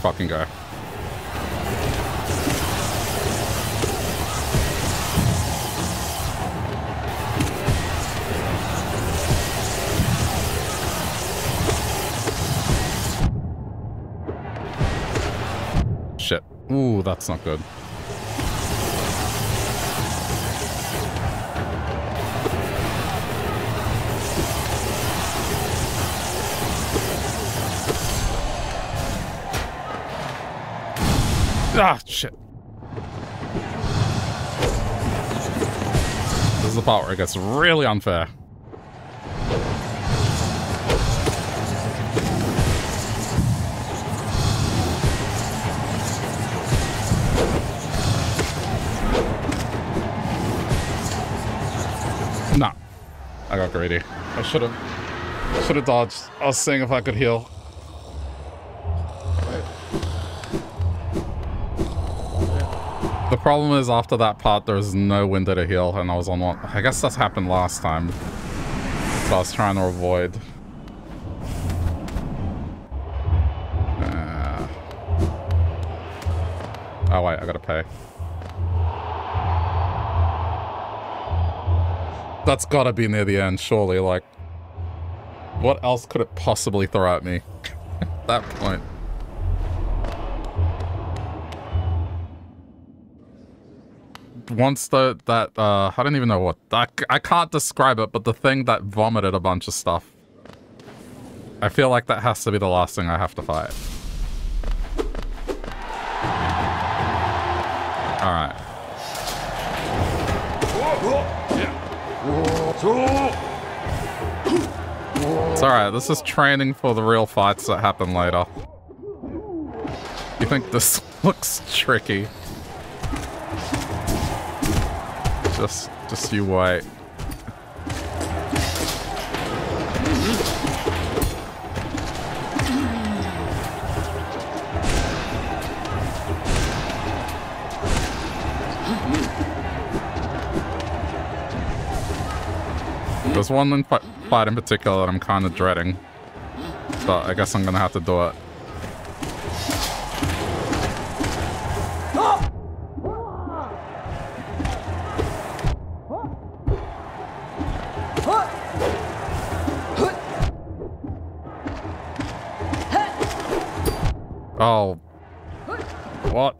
Fucking go. Shit. Ooh, that's not good. Part where it gets really unfair. Nah. I got greedy. I should have should have dodged. I was seeing if I could heal. Problem is after that part, there's no window to heal, and I was on one. I guess that's happened last time. So I was trying to avoid. Uh, oh wait, I gotta pay. That's gotta be near the end, surely. Like, what else could it possibly throw at me that once the that uh I don't even know what I, I can't describe it, but the thing that vomited a bunch of stuff. I feel like that has to be the last thing I have to fight. All right. It's all right. This is training for the real fights that happen later. You think this looks tricky? Just, just you wait. There's one fight in particular that I'm kind of dreading, but I guess I'm gonna have to do it.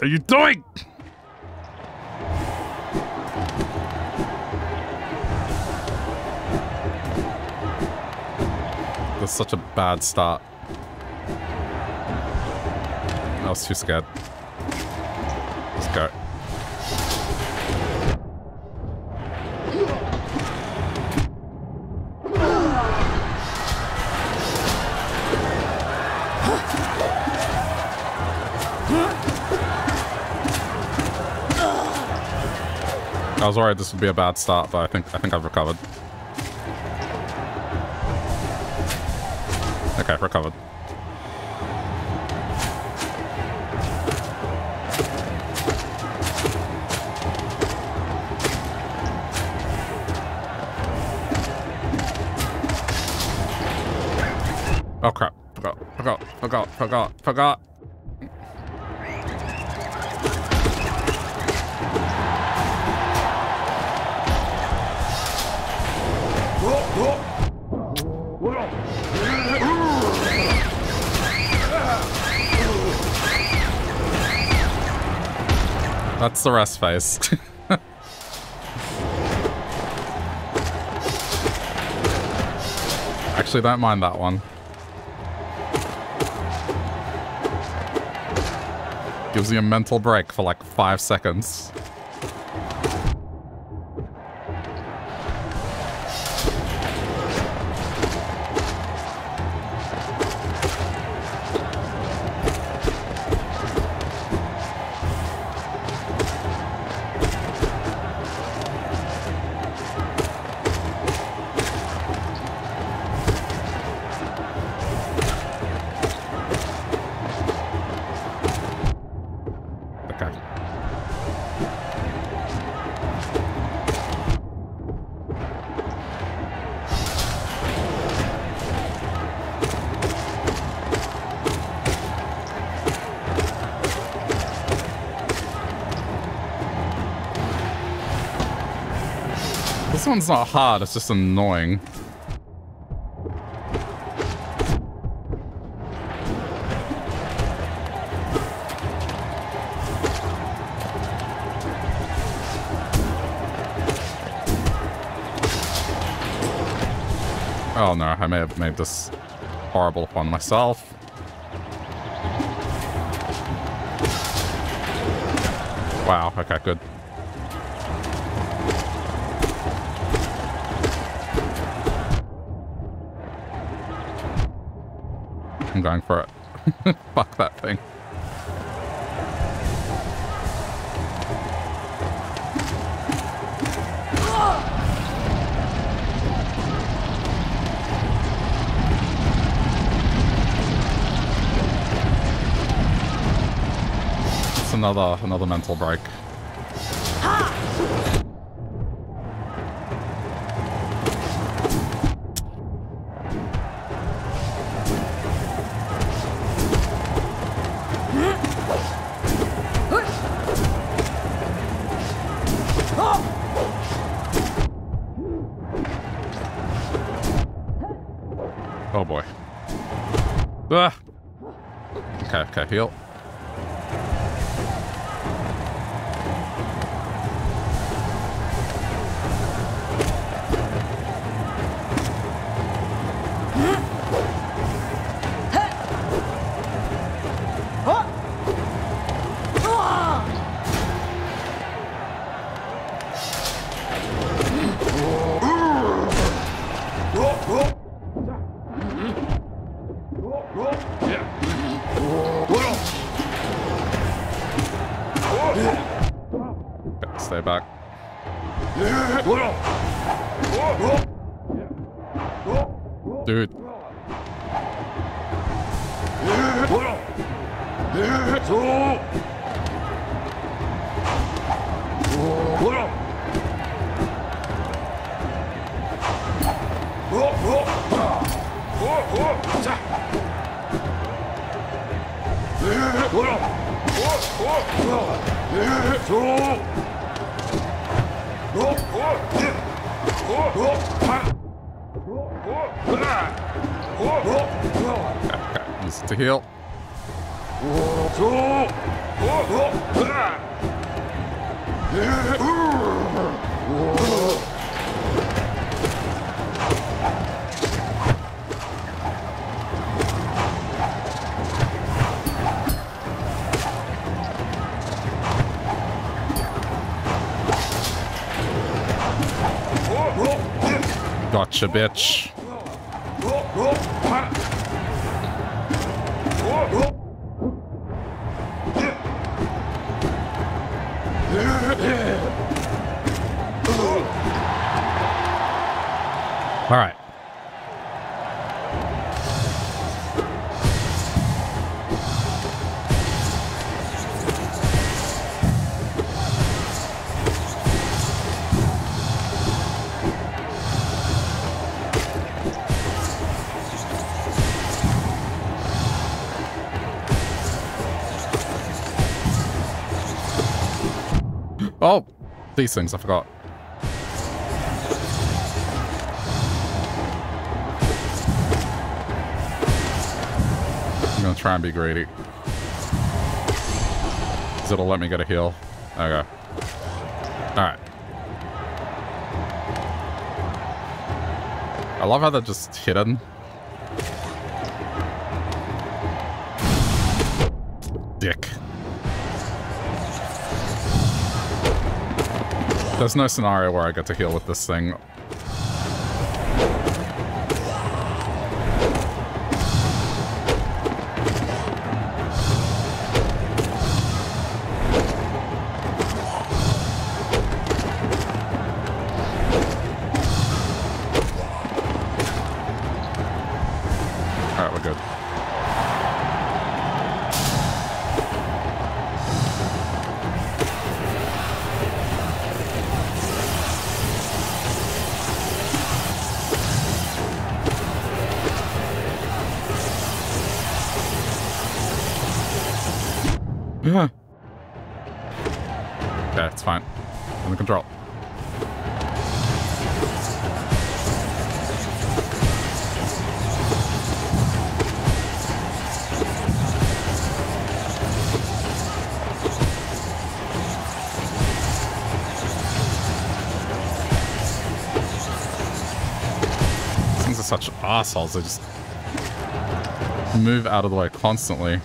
Are you doing? That's such a bad start. I was too scared. Was worried this would be a bad start, but I think I think I've recovered. Okay, recovered. Oh crap. Forgot, forgot, forgot, forgot, forgot. That's the rest face. Actually, don't mind that one. Gives you a mental break for like five seconds. Not hard, it's just annoying. Oh no, I may have made this horrible upon myself. Wow, okay, good. I'm going for it. Fuck that thing. It's another another mental break. Okay, Gotcha, bitch. These things, I forgot. I'm gonna try and be greedy. Cause it'll let me get a heal. Okay. Alright. I love how they're just hidden. There's no scenario where I get to heal with this thing. Such assholes. They just move out of the way constantly.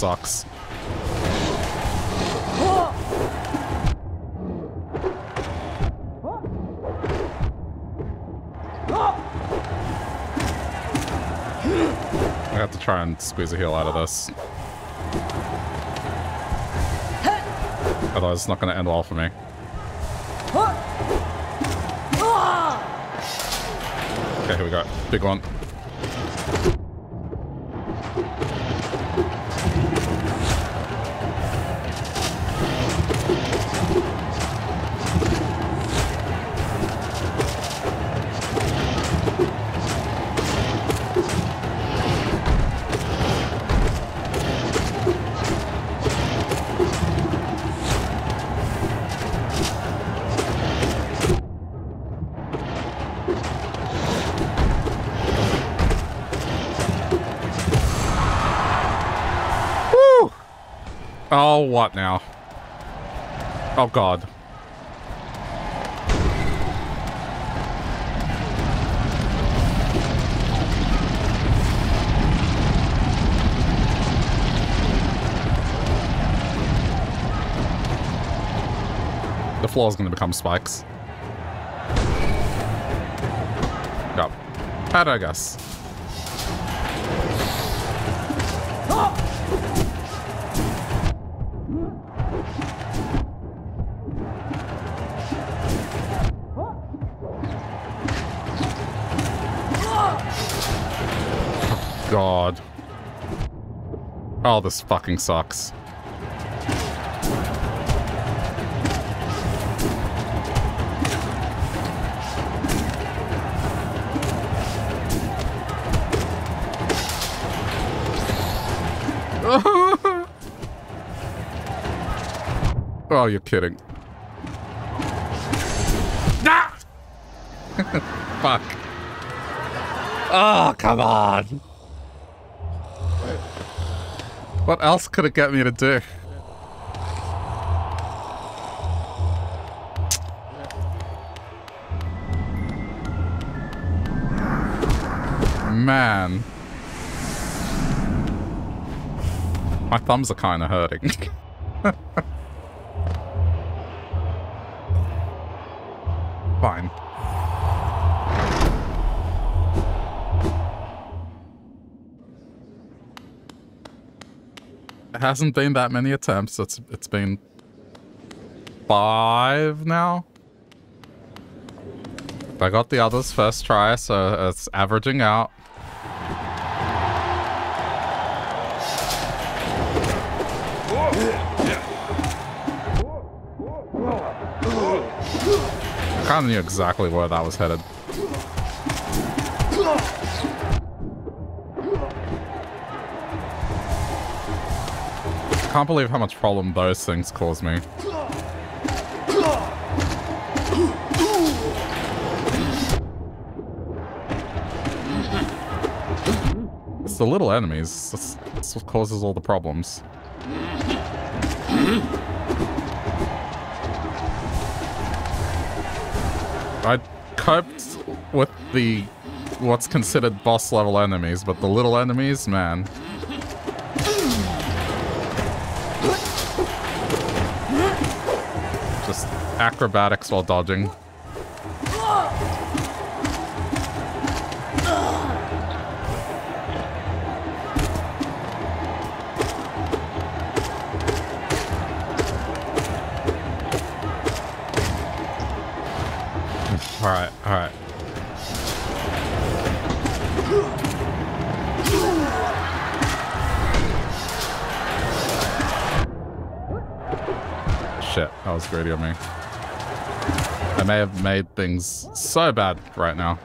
Sucks. I have to try and squeeze a heal out of this. Otherwise, it's not going to end well for me. Okay, here we go. Big one. What now? Oh, God. The floor's gonna become spikes. Yep. Bad, Oh, this fucking sucks. oh, you're kidding. Else could it get me to do? Man. My thumbs are kind of hurting. hasn't been that many attempts. It's it's been five now. I got the others first try, so it's averaging out. I kind of knew exactly where that was headed. I can't believe how much problem those things cause me. It's the little enemies. That's, that's what causes all the problems. I coped with the what's considered boss level enemies, but the little enemies, man. Acrobatics while dodging. Made things so bad right now.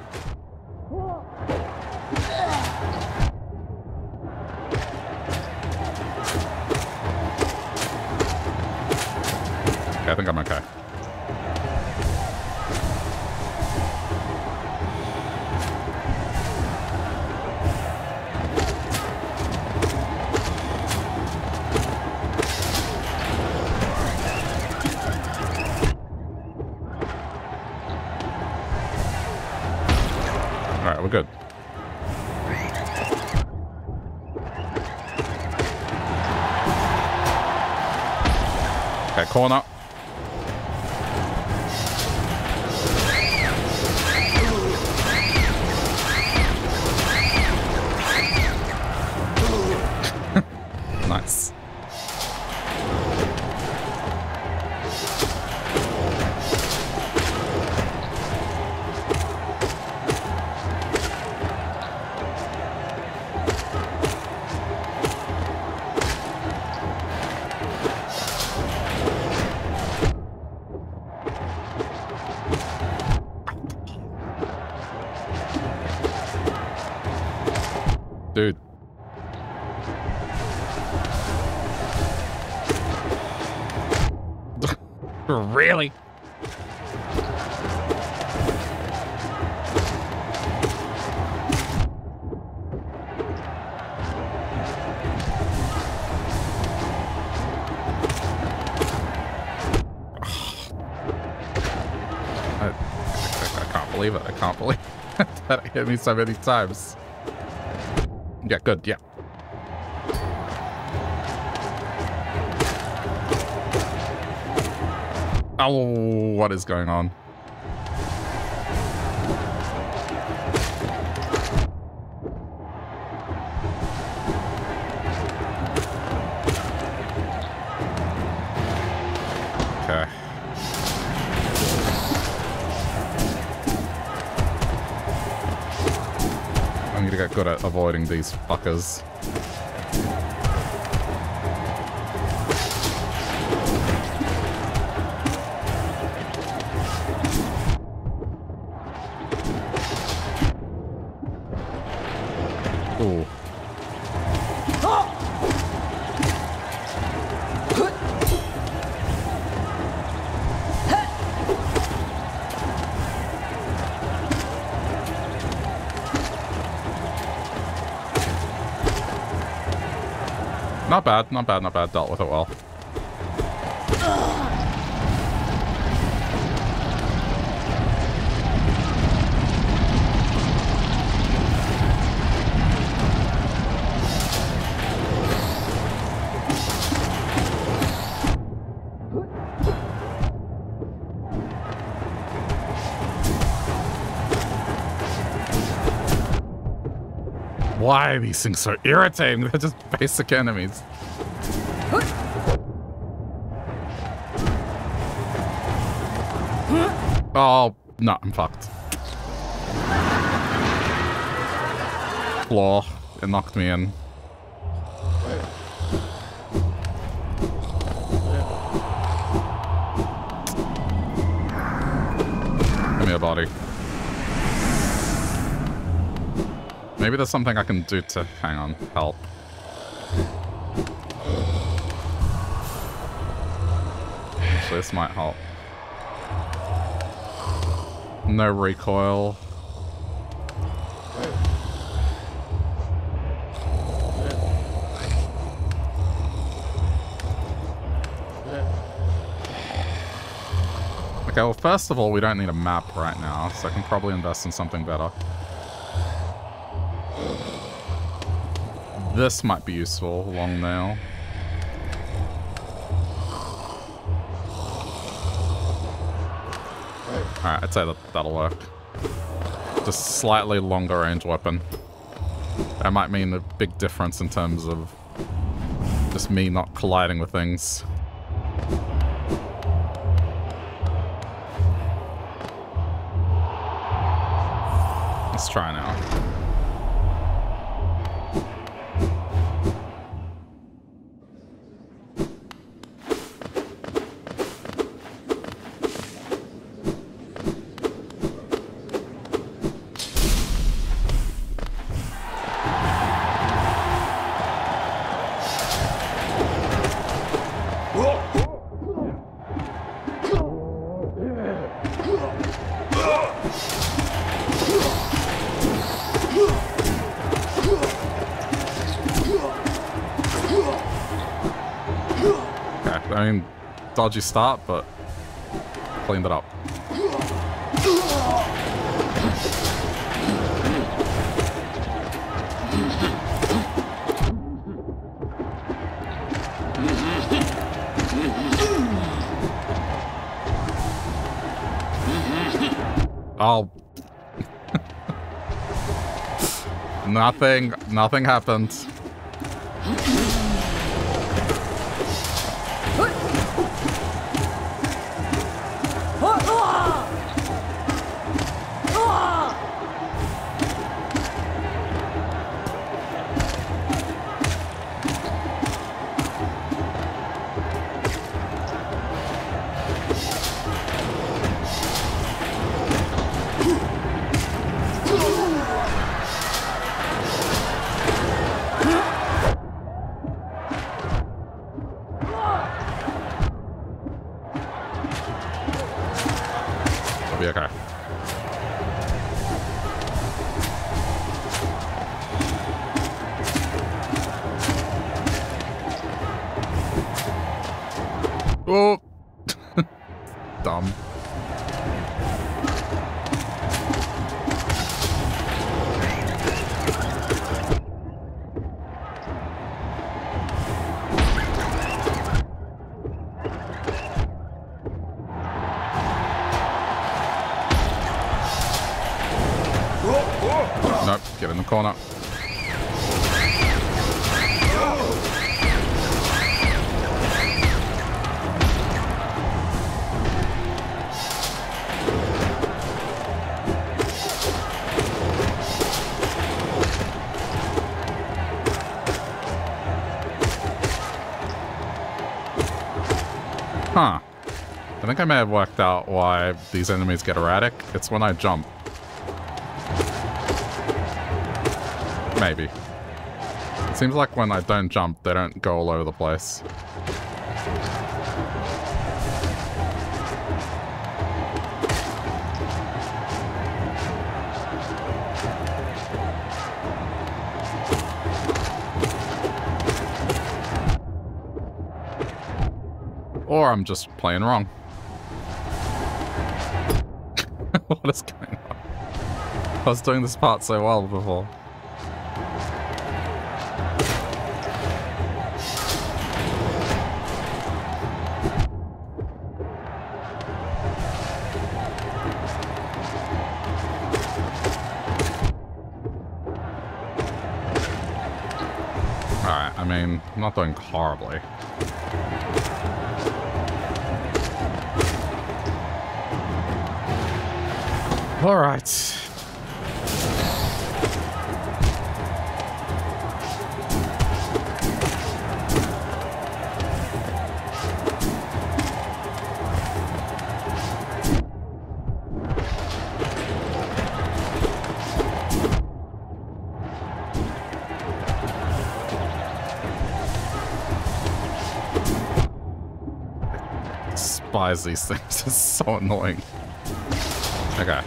Really? I can't believe it. that hit me so many times. Yeah, good, yeah. Oh, what is going on? Okay. I need to get good at avoiding these fuckers. Bad, not bad, not bad. Dealt with it well. Why are these things so irritating? They're just basic enemies. Oh, no, I'm fucked. Claw. It knocked me in. Give me a body. Maybe there's something I can do to... Hang on. Help. This might help. No recoil. Okay, well, first of all, we don't need a map right now, so I can probably invest in something better. This might be useful, long nail. Alright, I'd say that that'll work. Just slightly longer range weapon. That might mean a big difference in terms of just me not colliding with things. Dodgy start, but cleaned it up. Oh. nothing, nothing happened. Out why these enemies get erratic. It's when I jump. Maybe. It seems like when I don't jump, they don't go all over the place. Or I'm just playing wrong. I was doing this part so well before. These things. It's so annoying. Okay.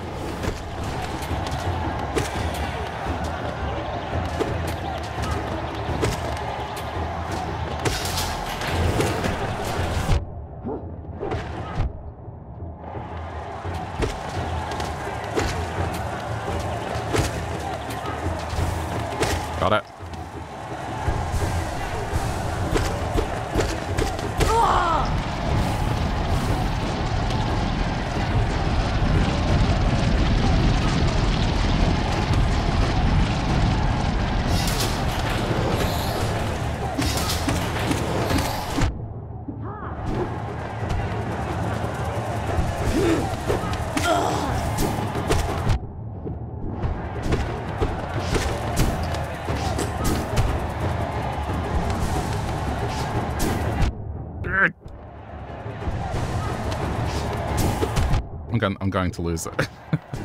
I'm going, I'm going to lose it.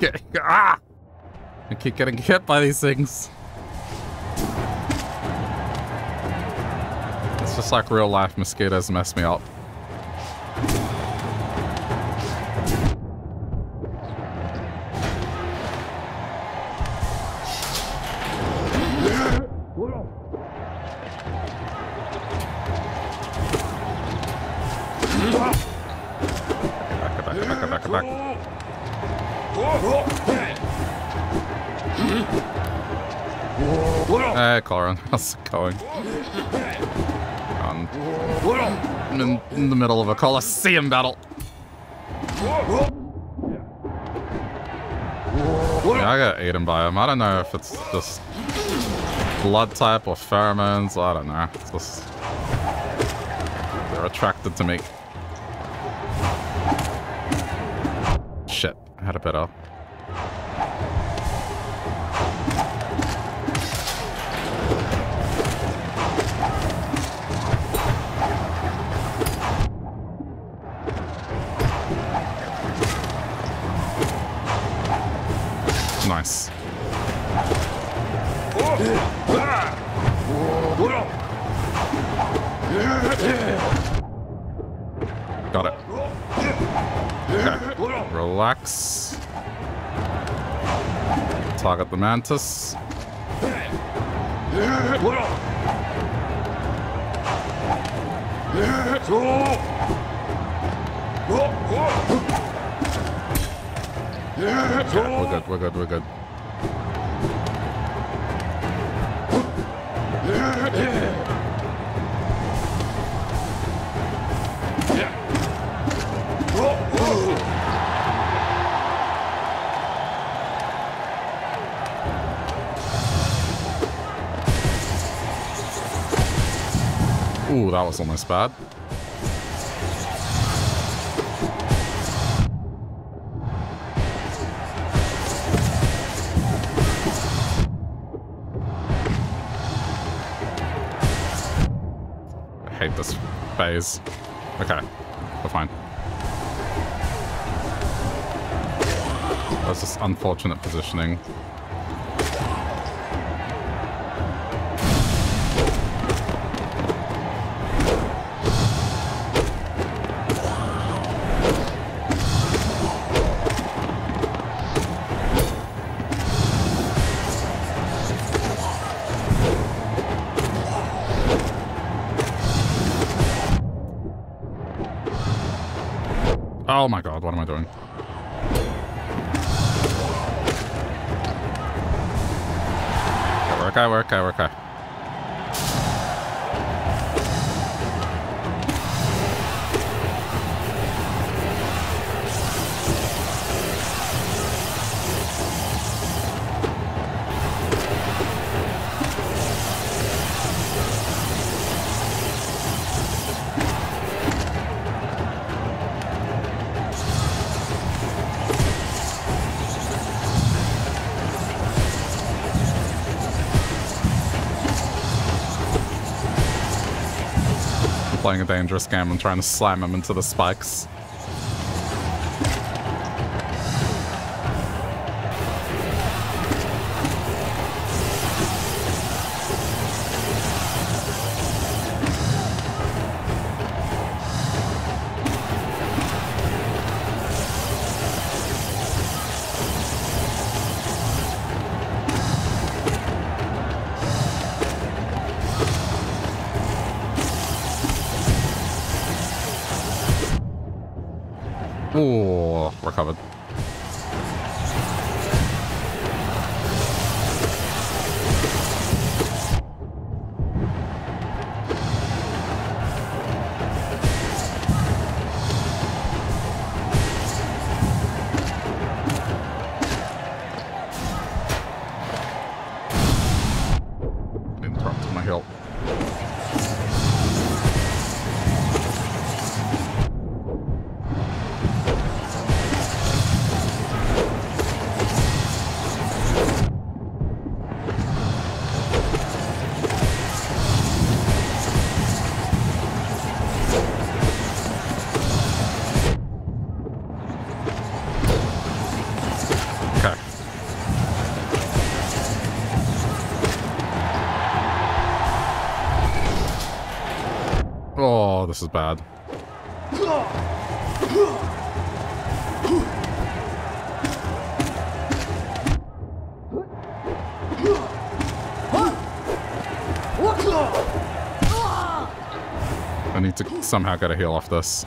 Ah! I keep getting hit by these things. It's just like real life mosquitoes mess me up. Going? Um, I'm in, in the middle of a Colosseum battle. Yeah, I got eaten by him. I don't know if it's just blood type or pheromones. I don't know. It's just they're attracted to me. Shit, I had a better. The mantis. We're good, we're good, we're good. That was almost bad. I hate this phase. Okay, we're fine. That's just unfortunate positioning. I doing? Okay, okay, we're okay. Playing a dangerous game. I'm trying to slam him into the spikes. This is bad. I need to somehow get a heal off this.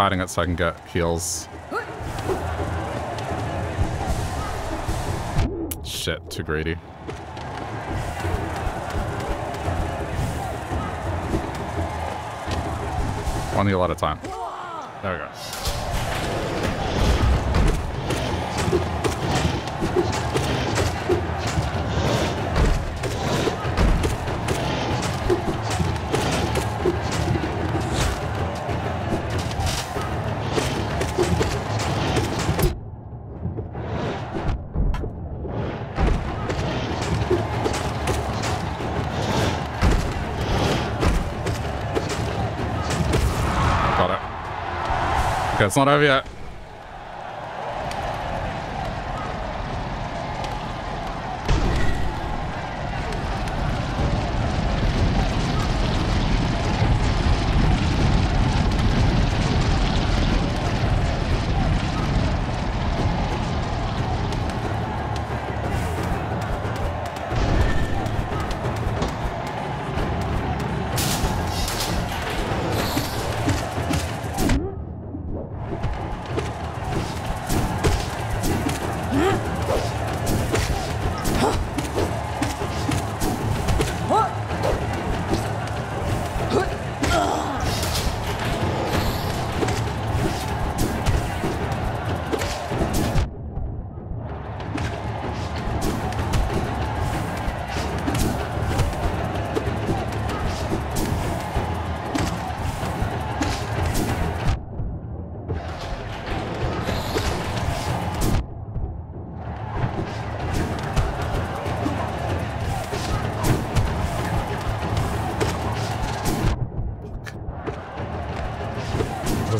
Kiting it so I can get heals. Shit, too greedy. One heal at a time. There we go. Okay,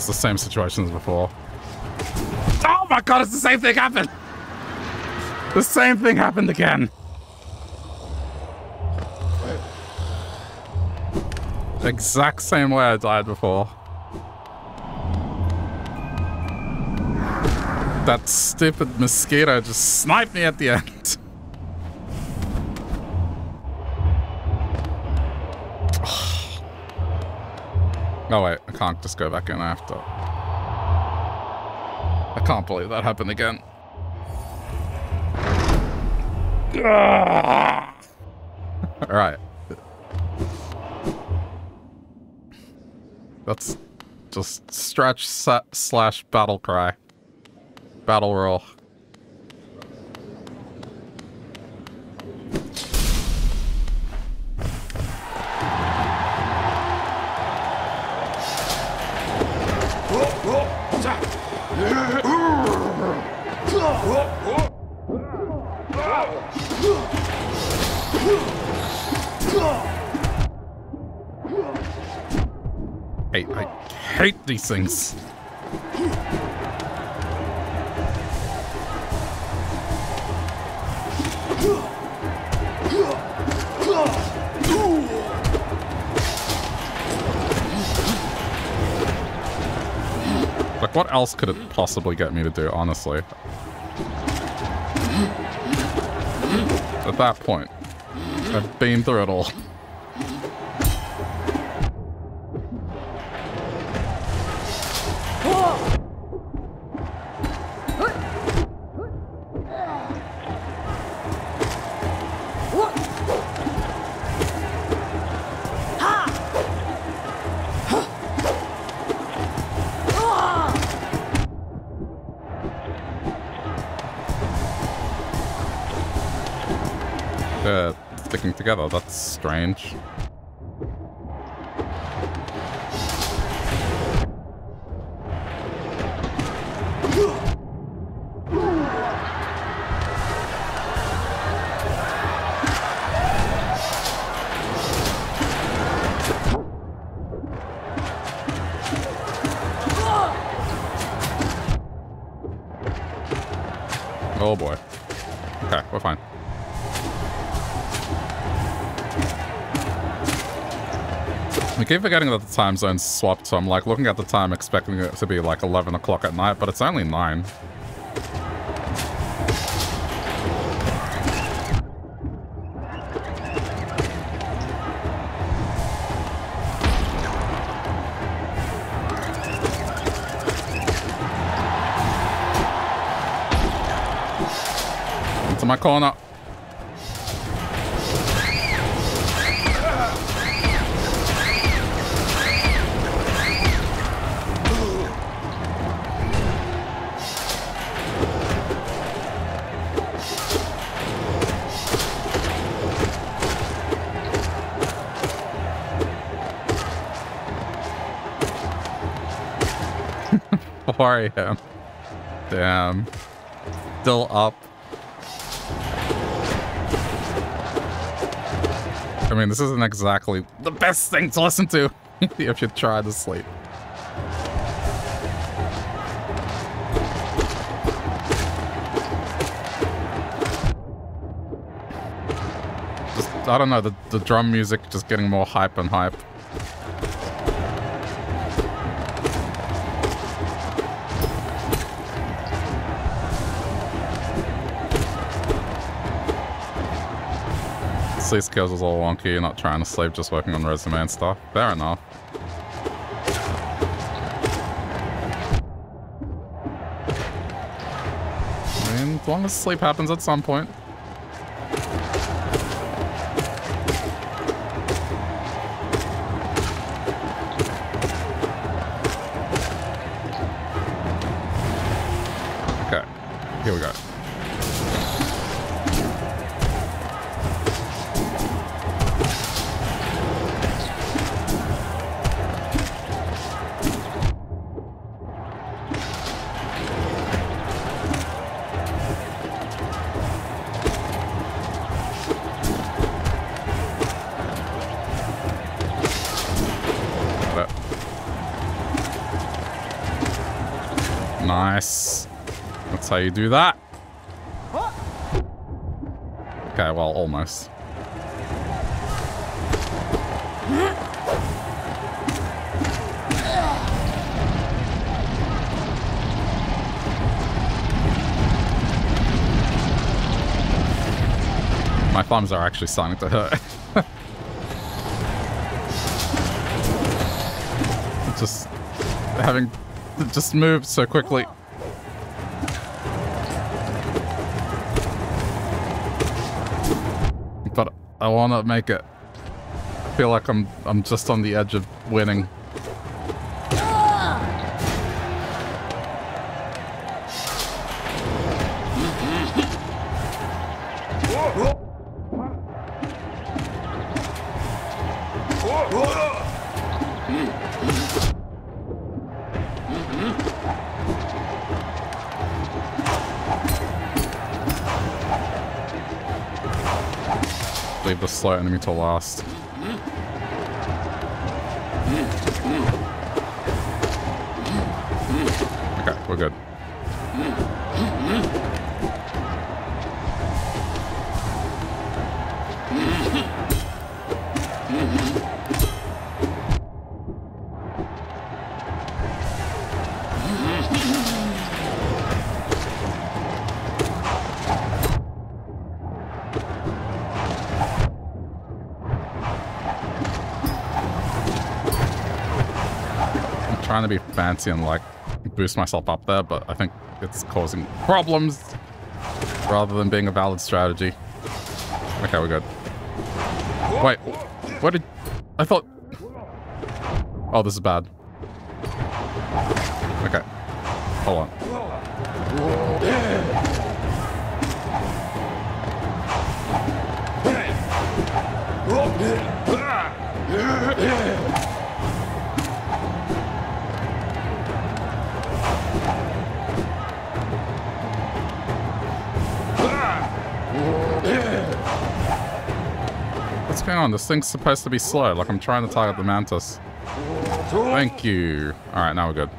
it's not over yet. It's the same situation as before. Oh my god, it's the same thing happened! The same thing happened again! Exact same way I died before. That stupid mosquito just sniped me at the end. Can't just go back in after. I can't believe that happened again. Alright. That's just stretch slash battle cry. Battle roll. I, I hate these things. Like, what else could it possibly get me to do, honestly? At that point, I've been through it all. Together. That's strange. Keep forgetting that the time zone's swapped, so I'm like looking at the time expecting it to be like 11 o'clock at night, but it's only 9. Into my corner. aquarium. Damn. Still up. I mean, this isn't exactly the best thing to listen to if you try to sleep. Just, I don't know, the, the drum music just getting more hype and hype. Sleep skills was all wonky, you're not trying to sleep, just working on resume and stuff. Fair enough. I mean, as long as sleep happens at some point. You do that. Okay, well, almost. My thumbs are actually starting to hurt. just having just moved so quickly. Want to make it. I feel like I'm I'm just on the edge of winning. Enemy to last. Fancy and like boost myself up there, but I think it's causing problems rather than being a valid strategy. Okay, we're good. Wait, what did... I thought... Oh, this is bad. Okay. Hold on. What's going on? This thing's supposed to be slow. Like, I'm trying to target the mantis. Thank you. Alright, now we're good.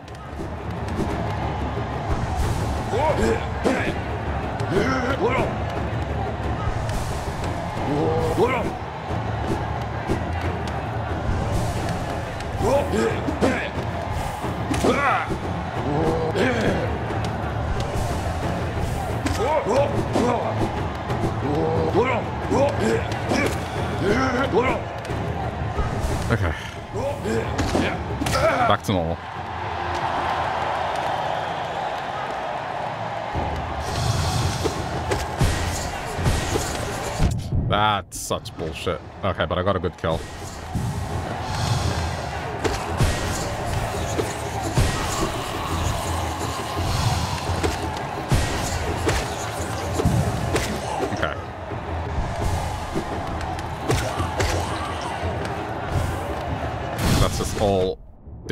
Back to normal. That's such bullshit. Okay, but I got a good kill.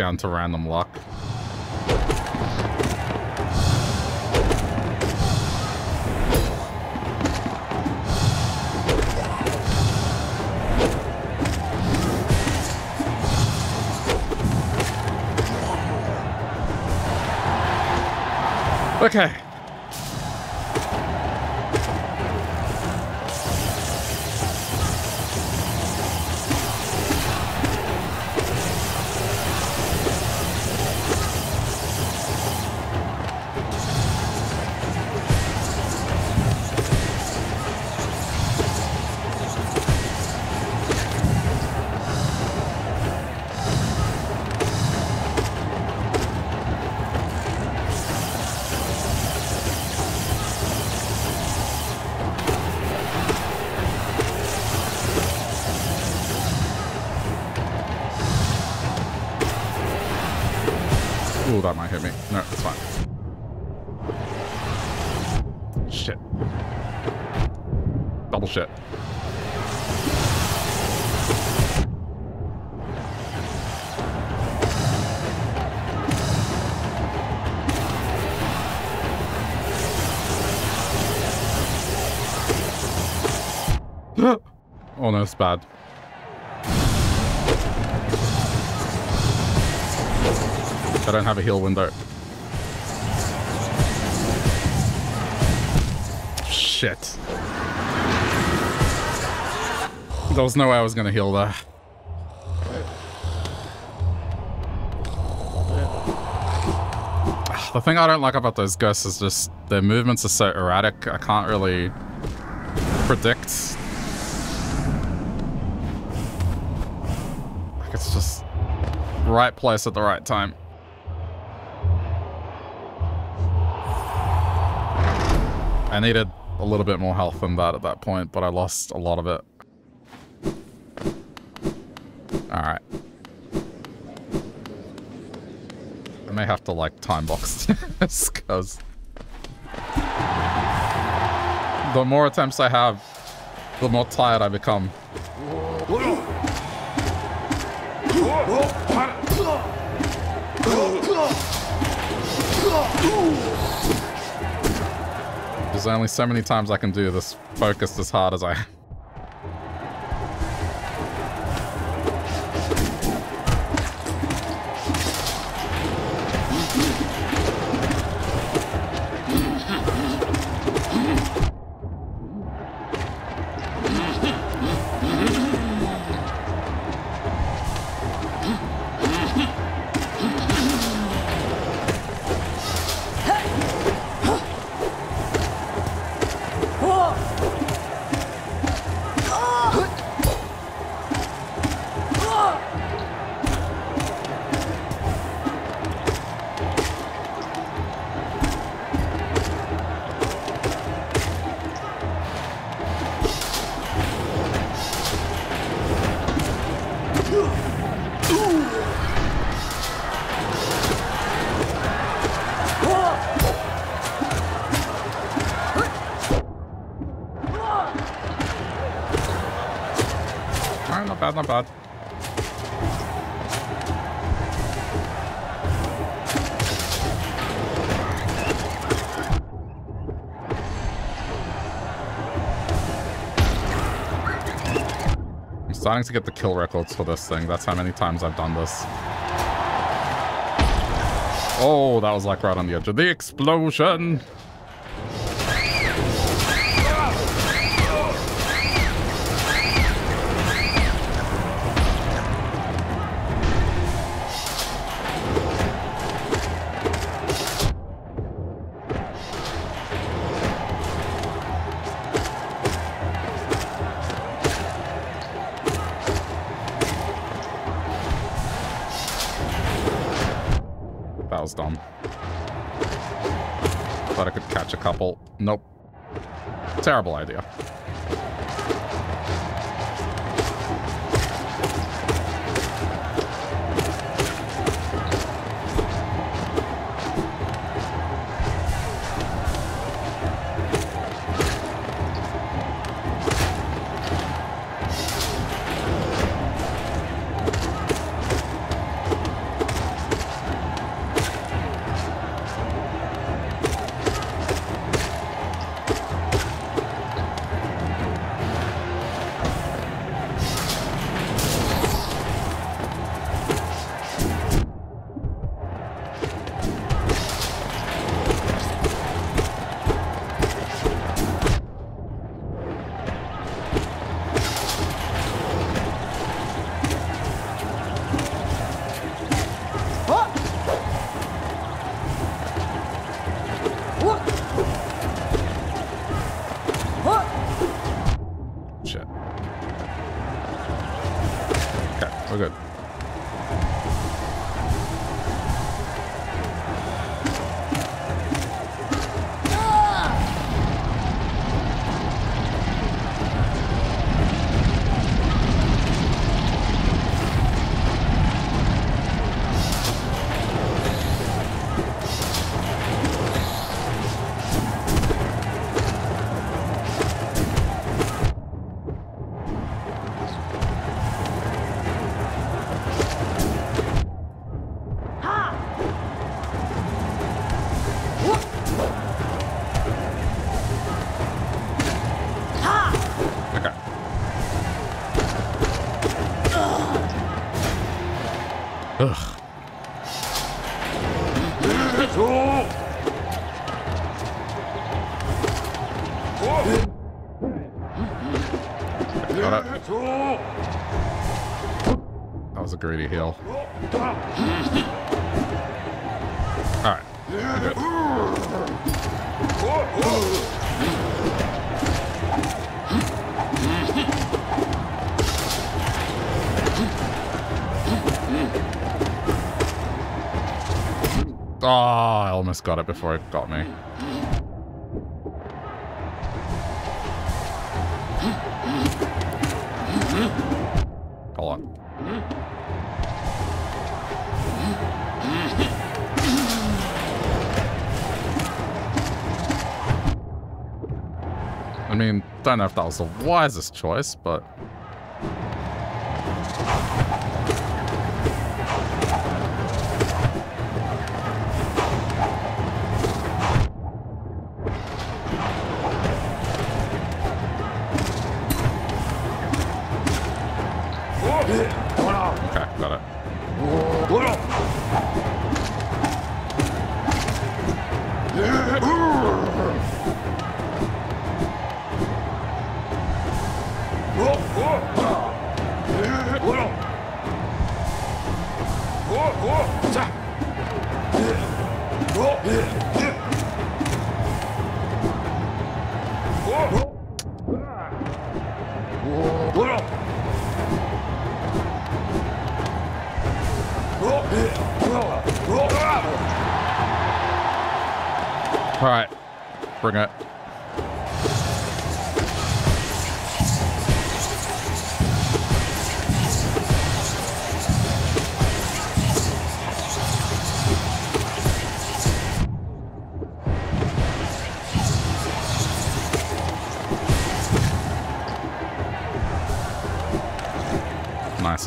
Down to random luck. Okay. Bad. I don't have a heal window. Shit. There was no way I was gonna heal there. The thing I don't like about those ghosts is just their movements are so erratic, I can't really predict. Right place at the right time. I needed a little bit more health than that at that point, but I lost a lot of it. Alright. I may have to, like, time box this, because... The more attempts I have, the more tired I become. There's only so many times I can do this focused as hard as I I'm to get the kill records for this thing. That's how many times I've done this. Oh, that was like right on the edge of the explosion. Ugh. Got it. That was a greedy heal. Almost got it before it got me. Hold on. I mean, don't know if that was the wisest choice, but...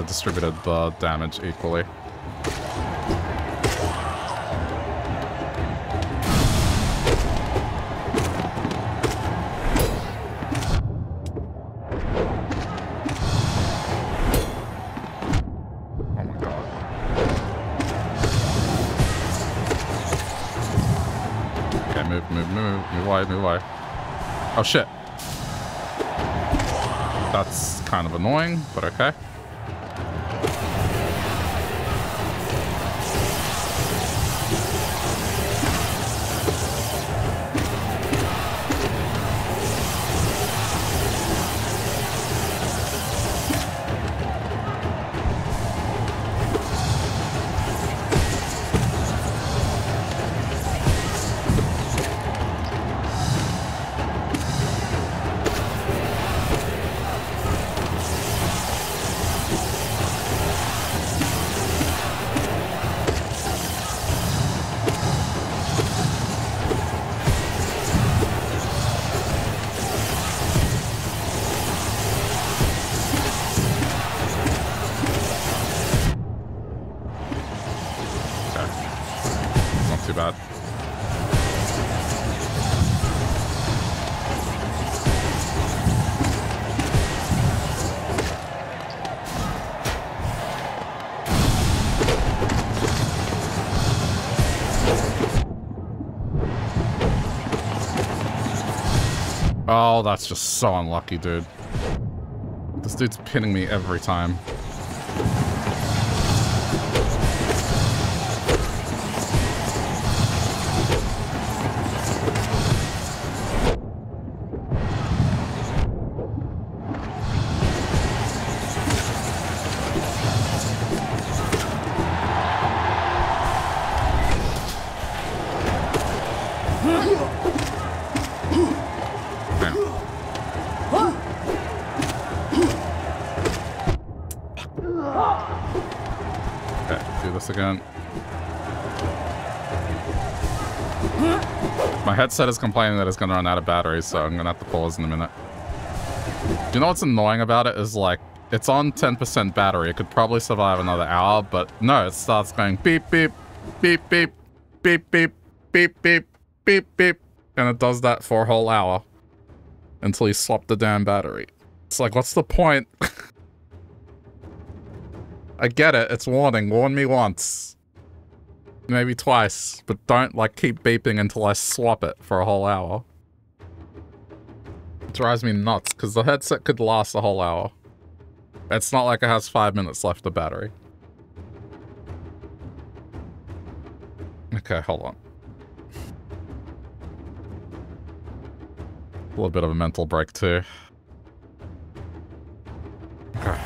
distributed the damage equally. Oh shit. That's kind of annoying, but okay. That's just so unlucky, dude. This dude's pinning me every time. Headset is complaining that it's gonna run out of batteries, so I'm gonna have to pause in a minute. You know what's annoying about it is like, it's on 10% battery. It could probably survive another hour, but no, it starts going beep, beep, beep, beep, beep, beep, beep, beep, beep, beep. And it does that for a whole hour until you swap the damn battery. It's like, what's the point? I get it. It's warning. Warn me once. Maybe twice. But don't, like, keep beeping until I swap it for a whole hour. It drives me nuts, because the headset could last a whole hour. It's not like it has five minutes left of battery. Okay, hold on. A little bit of a mental break, too. Okay.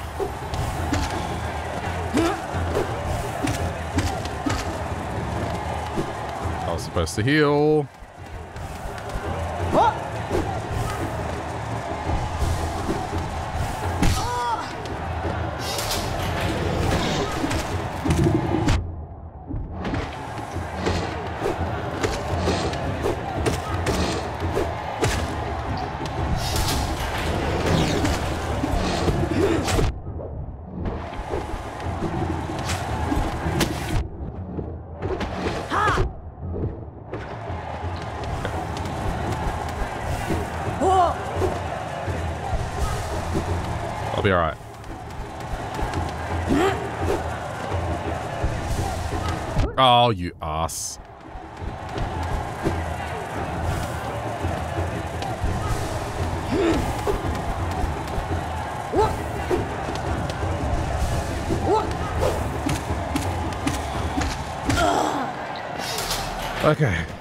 Supposed to heal. I'll Oh, you ass. Okay.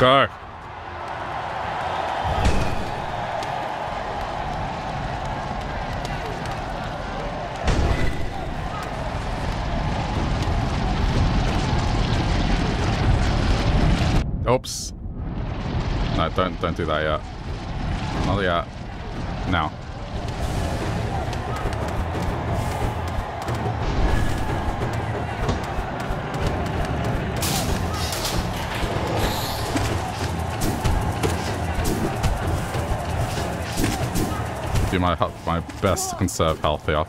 Go. Oops. No, don't don't do that yet. Not yet. Best to conserve health here.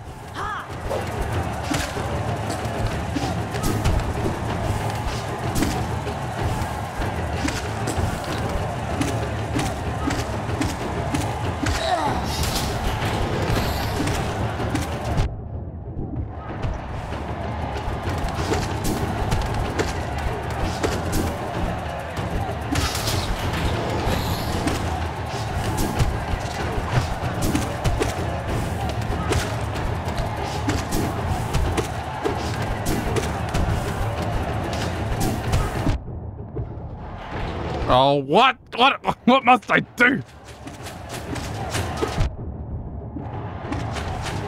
Oh, what? What? What must I do?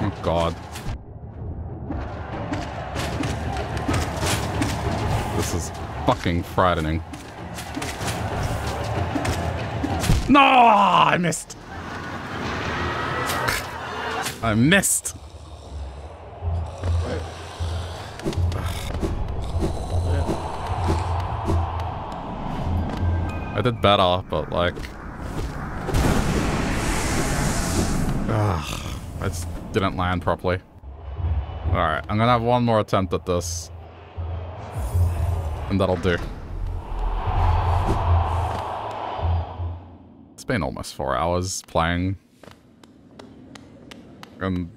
Oh, God. This is fucking frightening. No! I missed! I missed! Did better, but like... Ugh, I just didn't land properly. Alright, I'm gonna have one more attempt at this. And that'll do. It's been almost four hours playing. And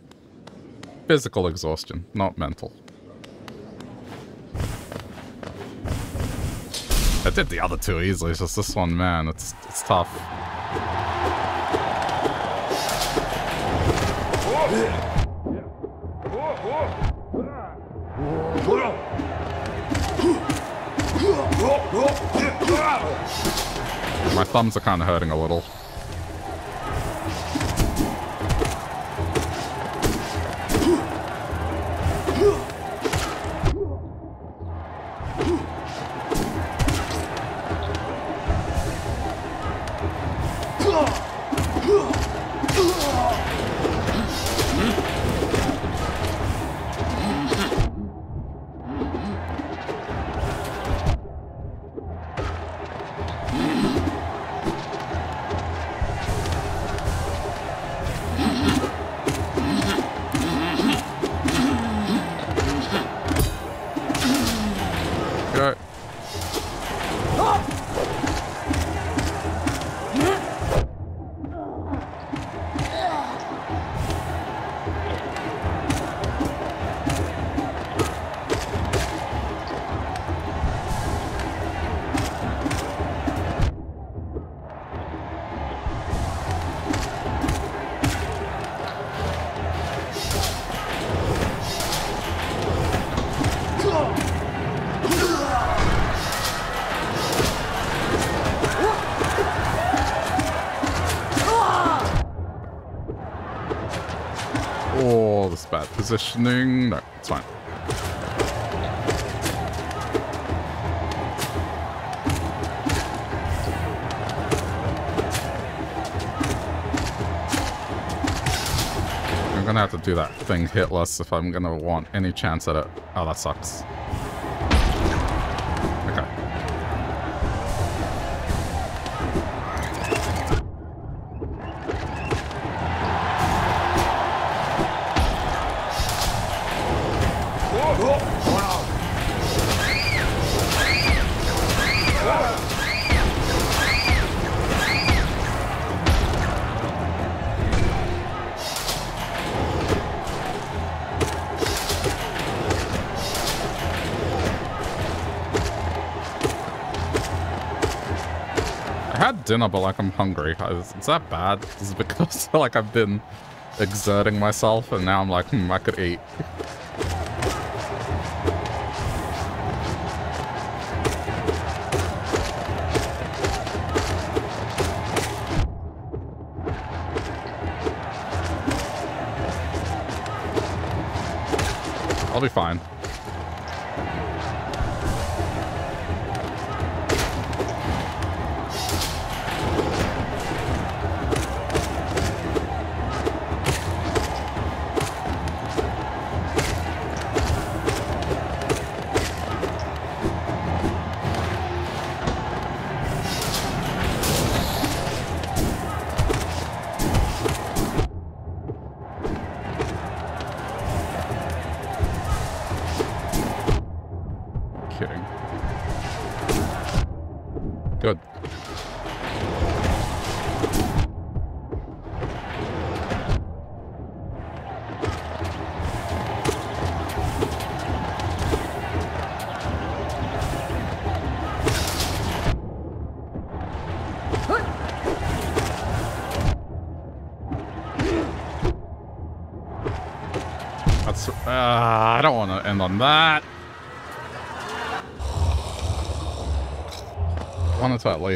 physical exhaustion, not mental. I did the other two easily, it's just this one, man, it's it's tough. My thumbs are kind of hurting a little. Positioning. No, it's fine. I'm gonna have to do that thing hitless if I'm gonna want any chance at it. Oh, that sucks. Dinner, but like I'm hungry. Is, that bad? Is it because like I've been exerting myself and now I'm like, hmm, I could eat. I'll be fine.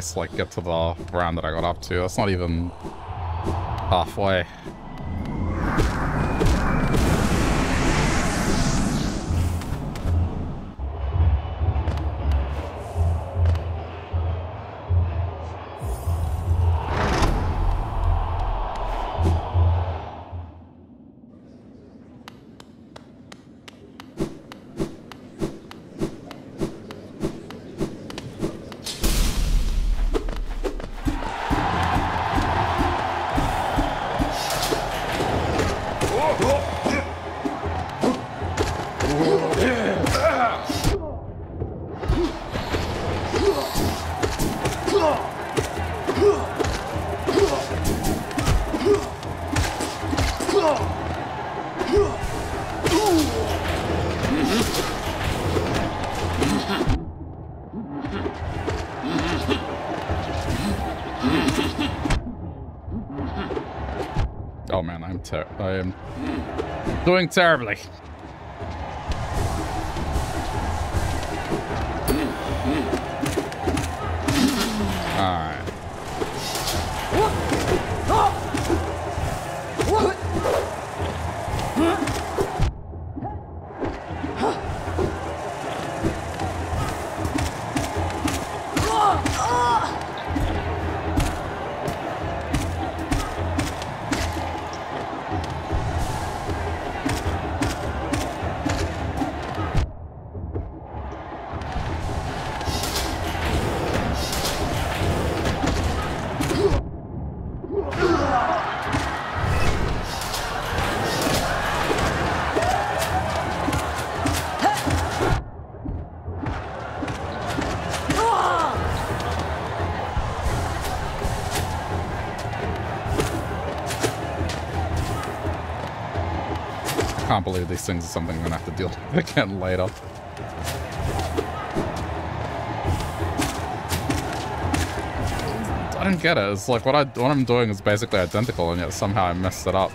Least like get to the round that I got up to. That's not even halfway. Terribly. These things are something I'm gonna have to deal with again later. I don't get it. It's like what I what I'm doing is basically identical, and yet somehow I messed it up.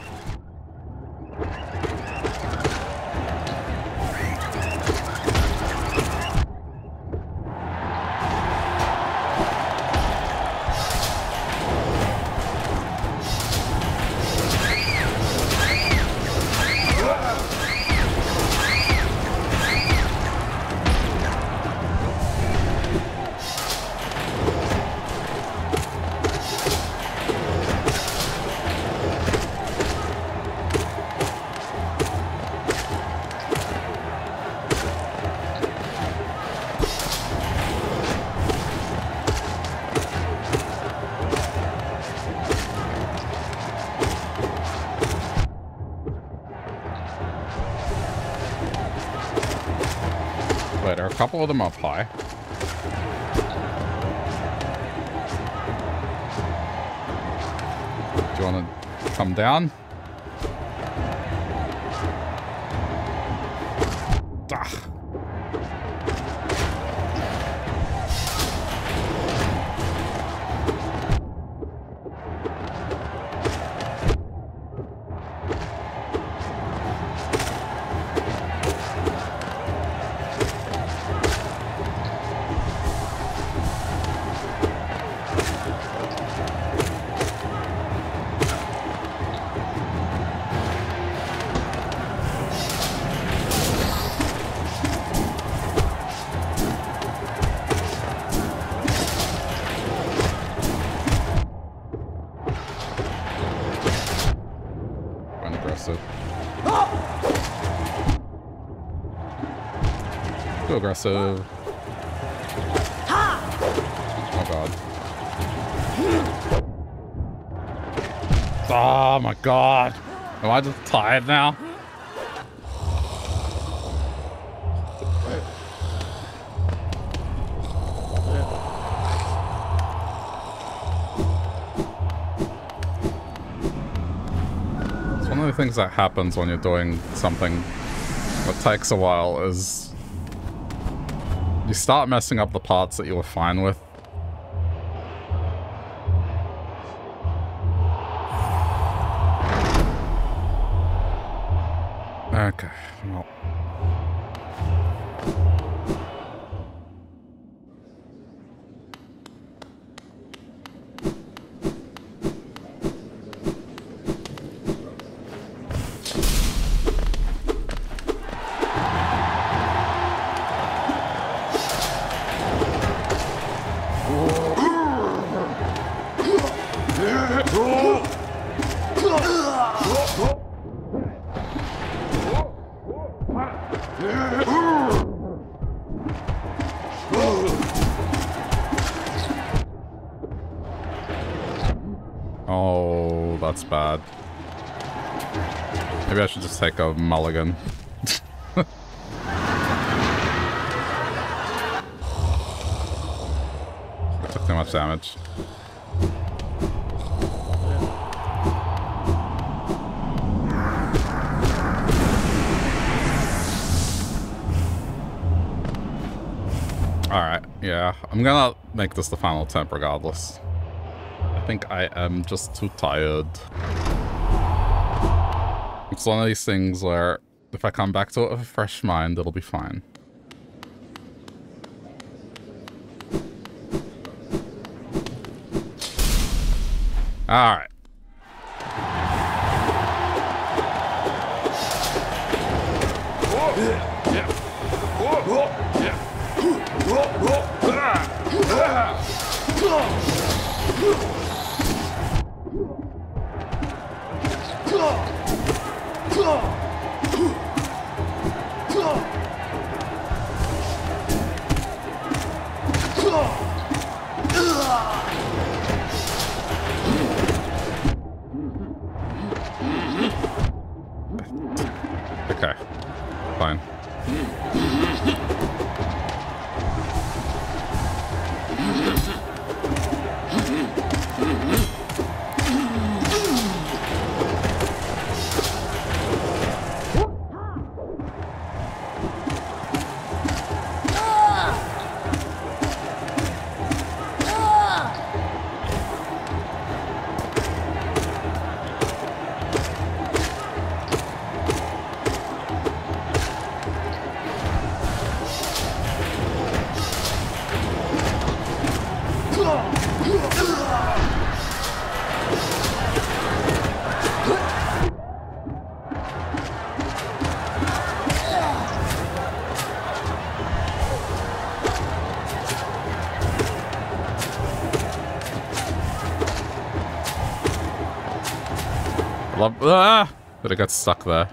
Couple of them up high. Do you want to come down? Oh god. Oh my god. Am I just tired now? It's one of the things that happens when you're doing something that takes a while is start messing up the parts that you were fine with. Take a mulligan. I took too much damage. Alright, yeah. I'm gonna make this the final attempt regardless. I think I am just too tired. It's one of these things where if I come back to it with a fresh mind, it'll be fine. Alright. Okay. It got stuck there.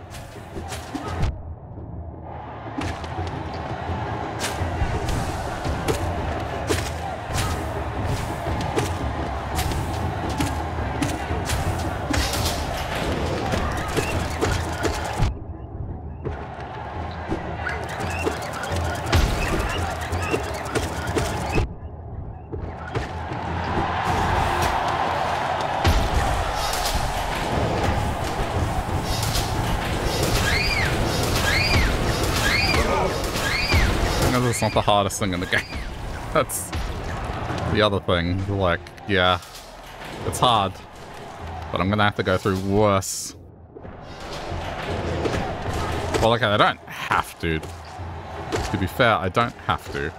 Hardest thing in the game. That's the other thing. Like, yeah, it's hard, but I'm gonna have to go through worse. Well, okay, I don't have to. To be fair, I don't have to.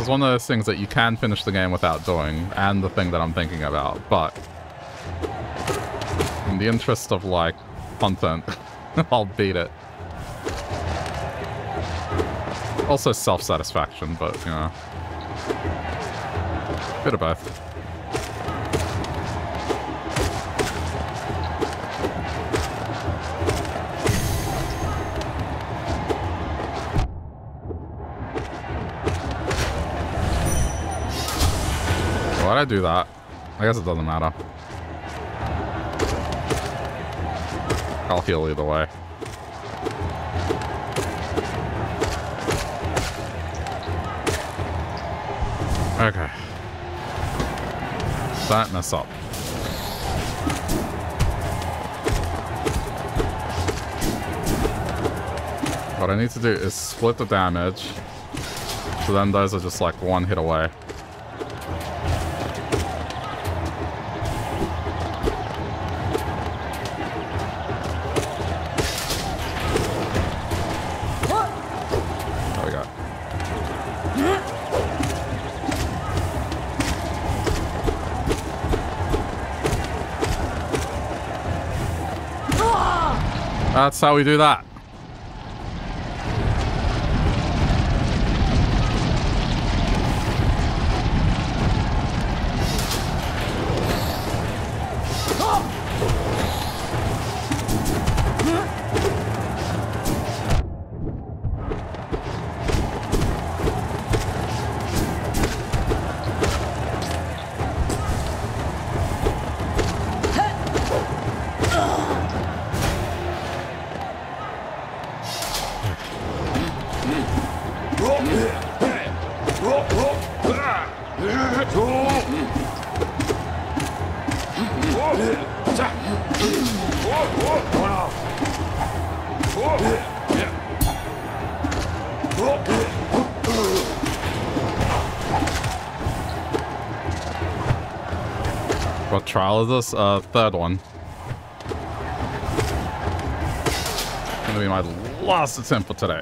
Is one of those things that you can finish the game without doing, and the thing that I'm thinking about, but in the interest of, like, content, I'll beat it. Also self-satisfaction, but, you know. Bit of both. Why'd I do that? I guess it doesn't matter. I'll heal either way. Up. What I need to do is split the damage. So then those are just like one hit away. That's how we do that. Trial is this? Uh, third one. Gonna be my last attempt for today.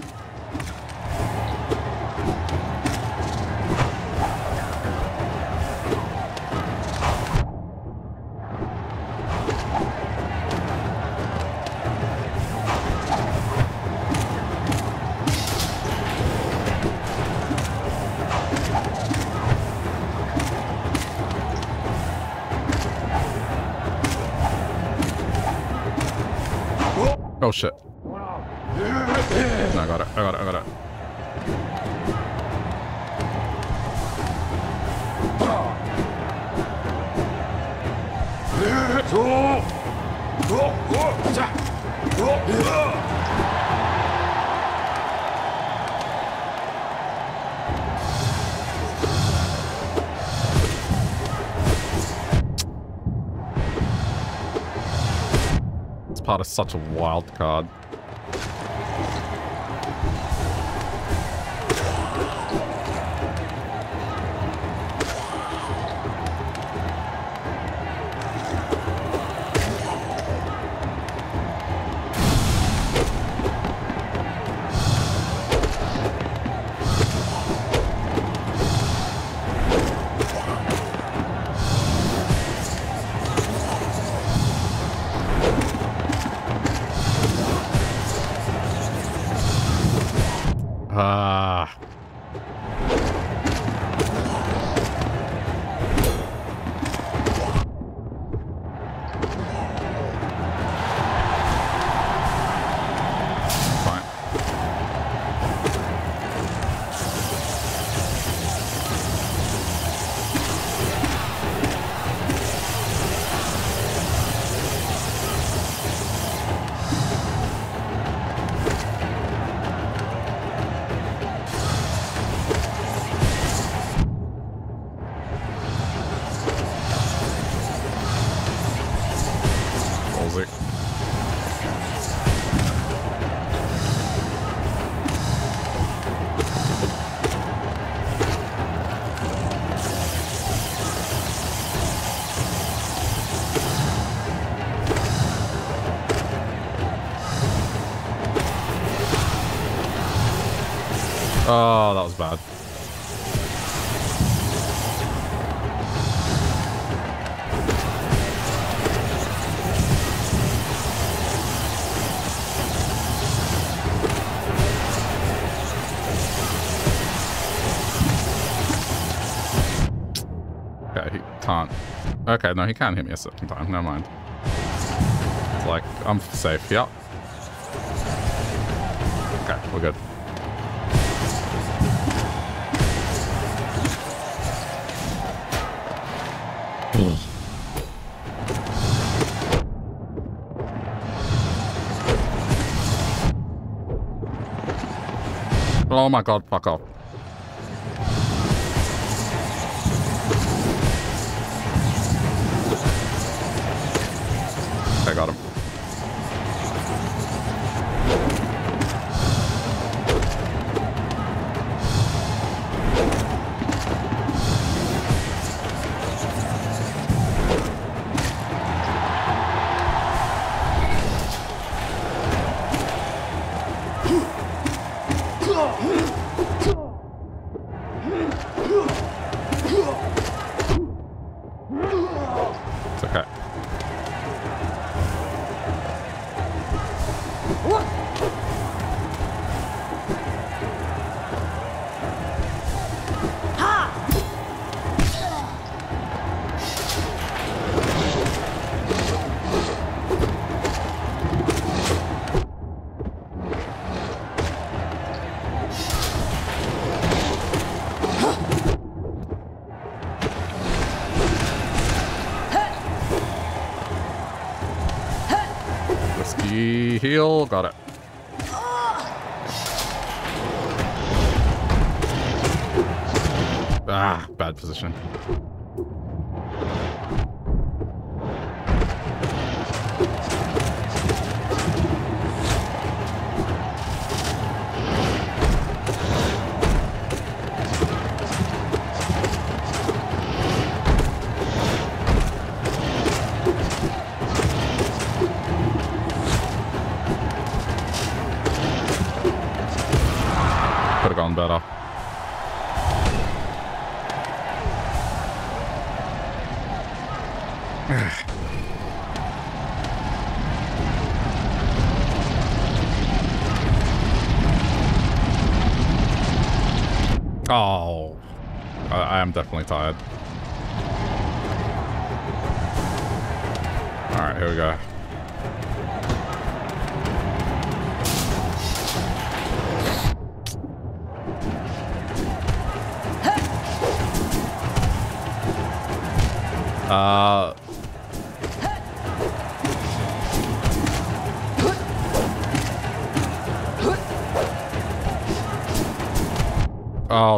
Part is such a wild card. Okay, no, he can't hit me a second time. Never mind. It's like, I'm safe. Yep. Okay, we're good. Oh my god, fuck off.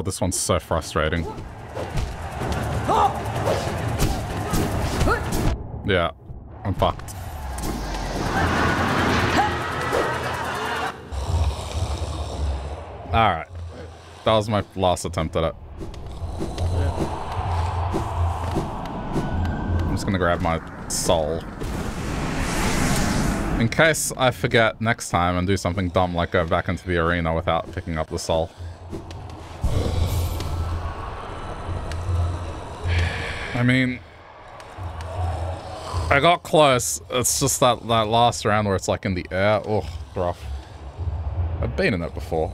This one's so frustrating. Yeah, I'm fucked. Alright. That was my last attempt at it. I'm just gonna grab my soul. In case I forget next time and do something dumb like go back into the arena without picking up the soul. I mean, I got close. It's just that, that last round where it's like in the air. Oh, rough. I've been in it before.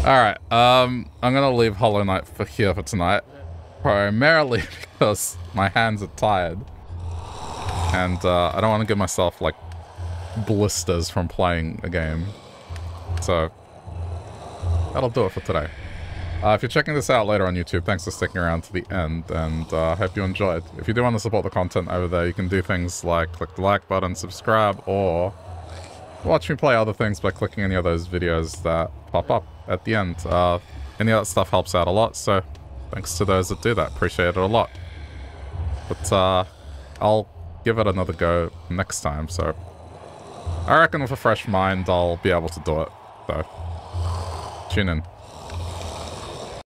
Alright, um, I'm gonna leave Hollow Knight for here for tonight. Primarily because my hands are tired. And uh, I don't want to give myself, like, blisters from playing a game. So, that'll do it for today. Uh, if you're checking this out later on YouTube, thanks for sticking around to the end, and I uh, hope you enjoyed. If you do want to support the content over there, you can do things like click the like button, subscribe, or watch me play other things by clicking any of those videos that pop up at the end. Uh, any of that stuff helps out a lot, so thanks to those that do that. Appreciate it a lot. But uh, I'll give it another go next time, so I reckon with a fresh mind, I'll be able to do it. So, tune in.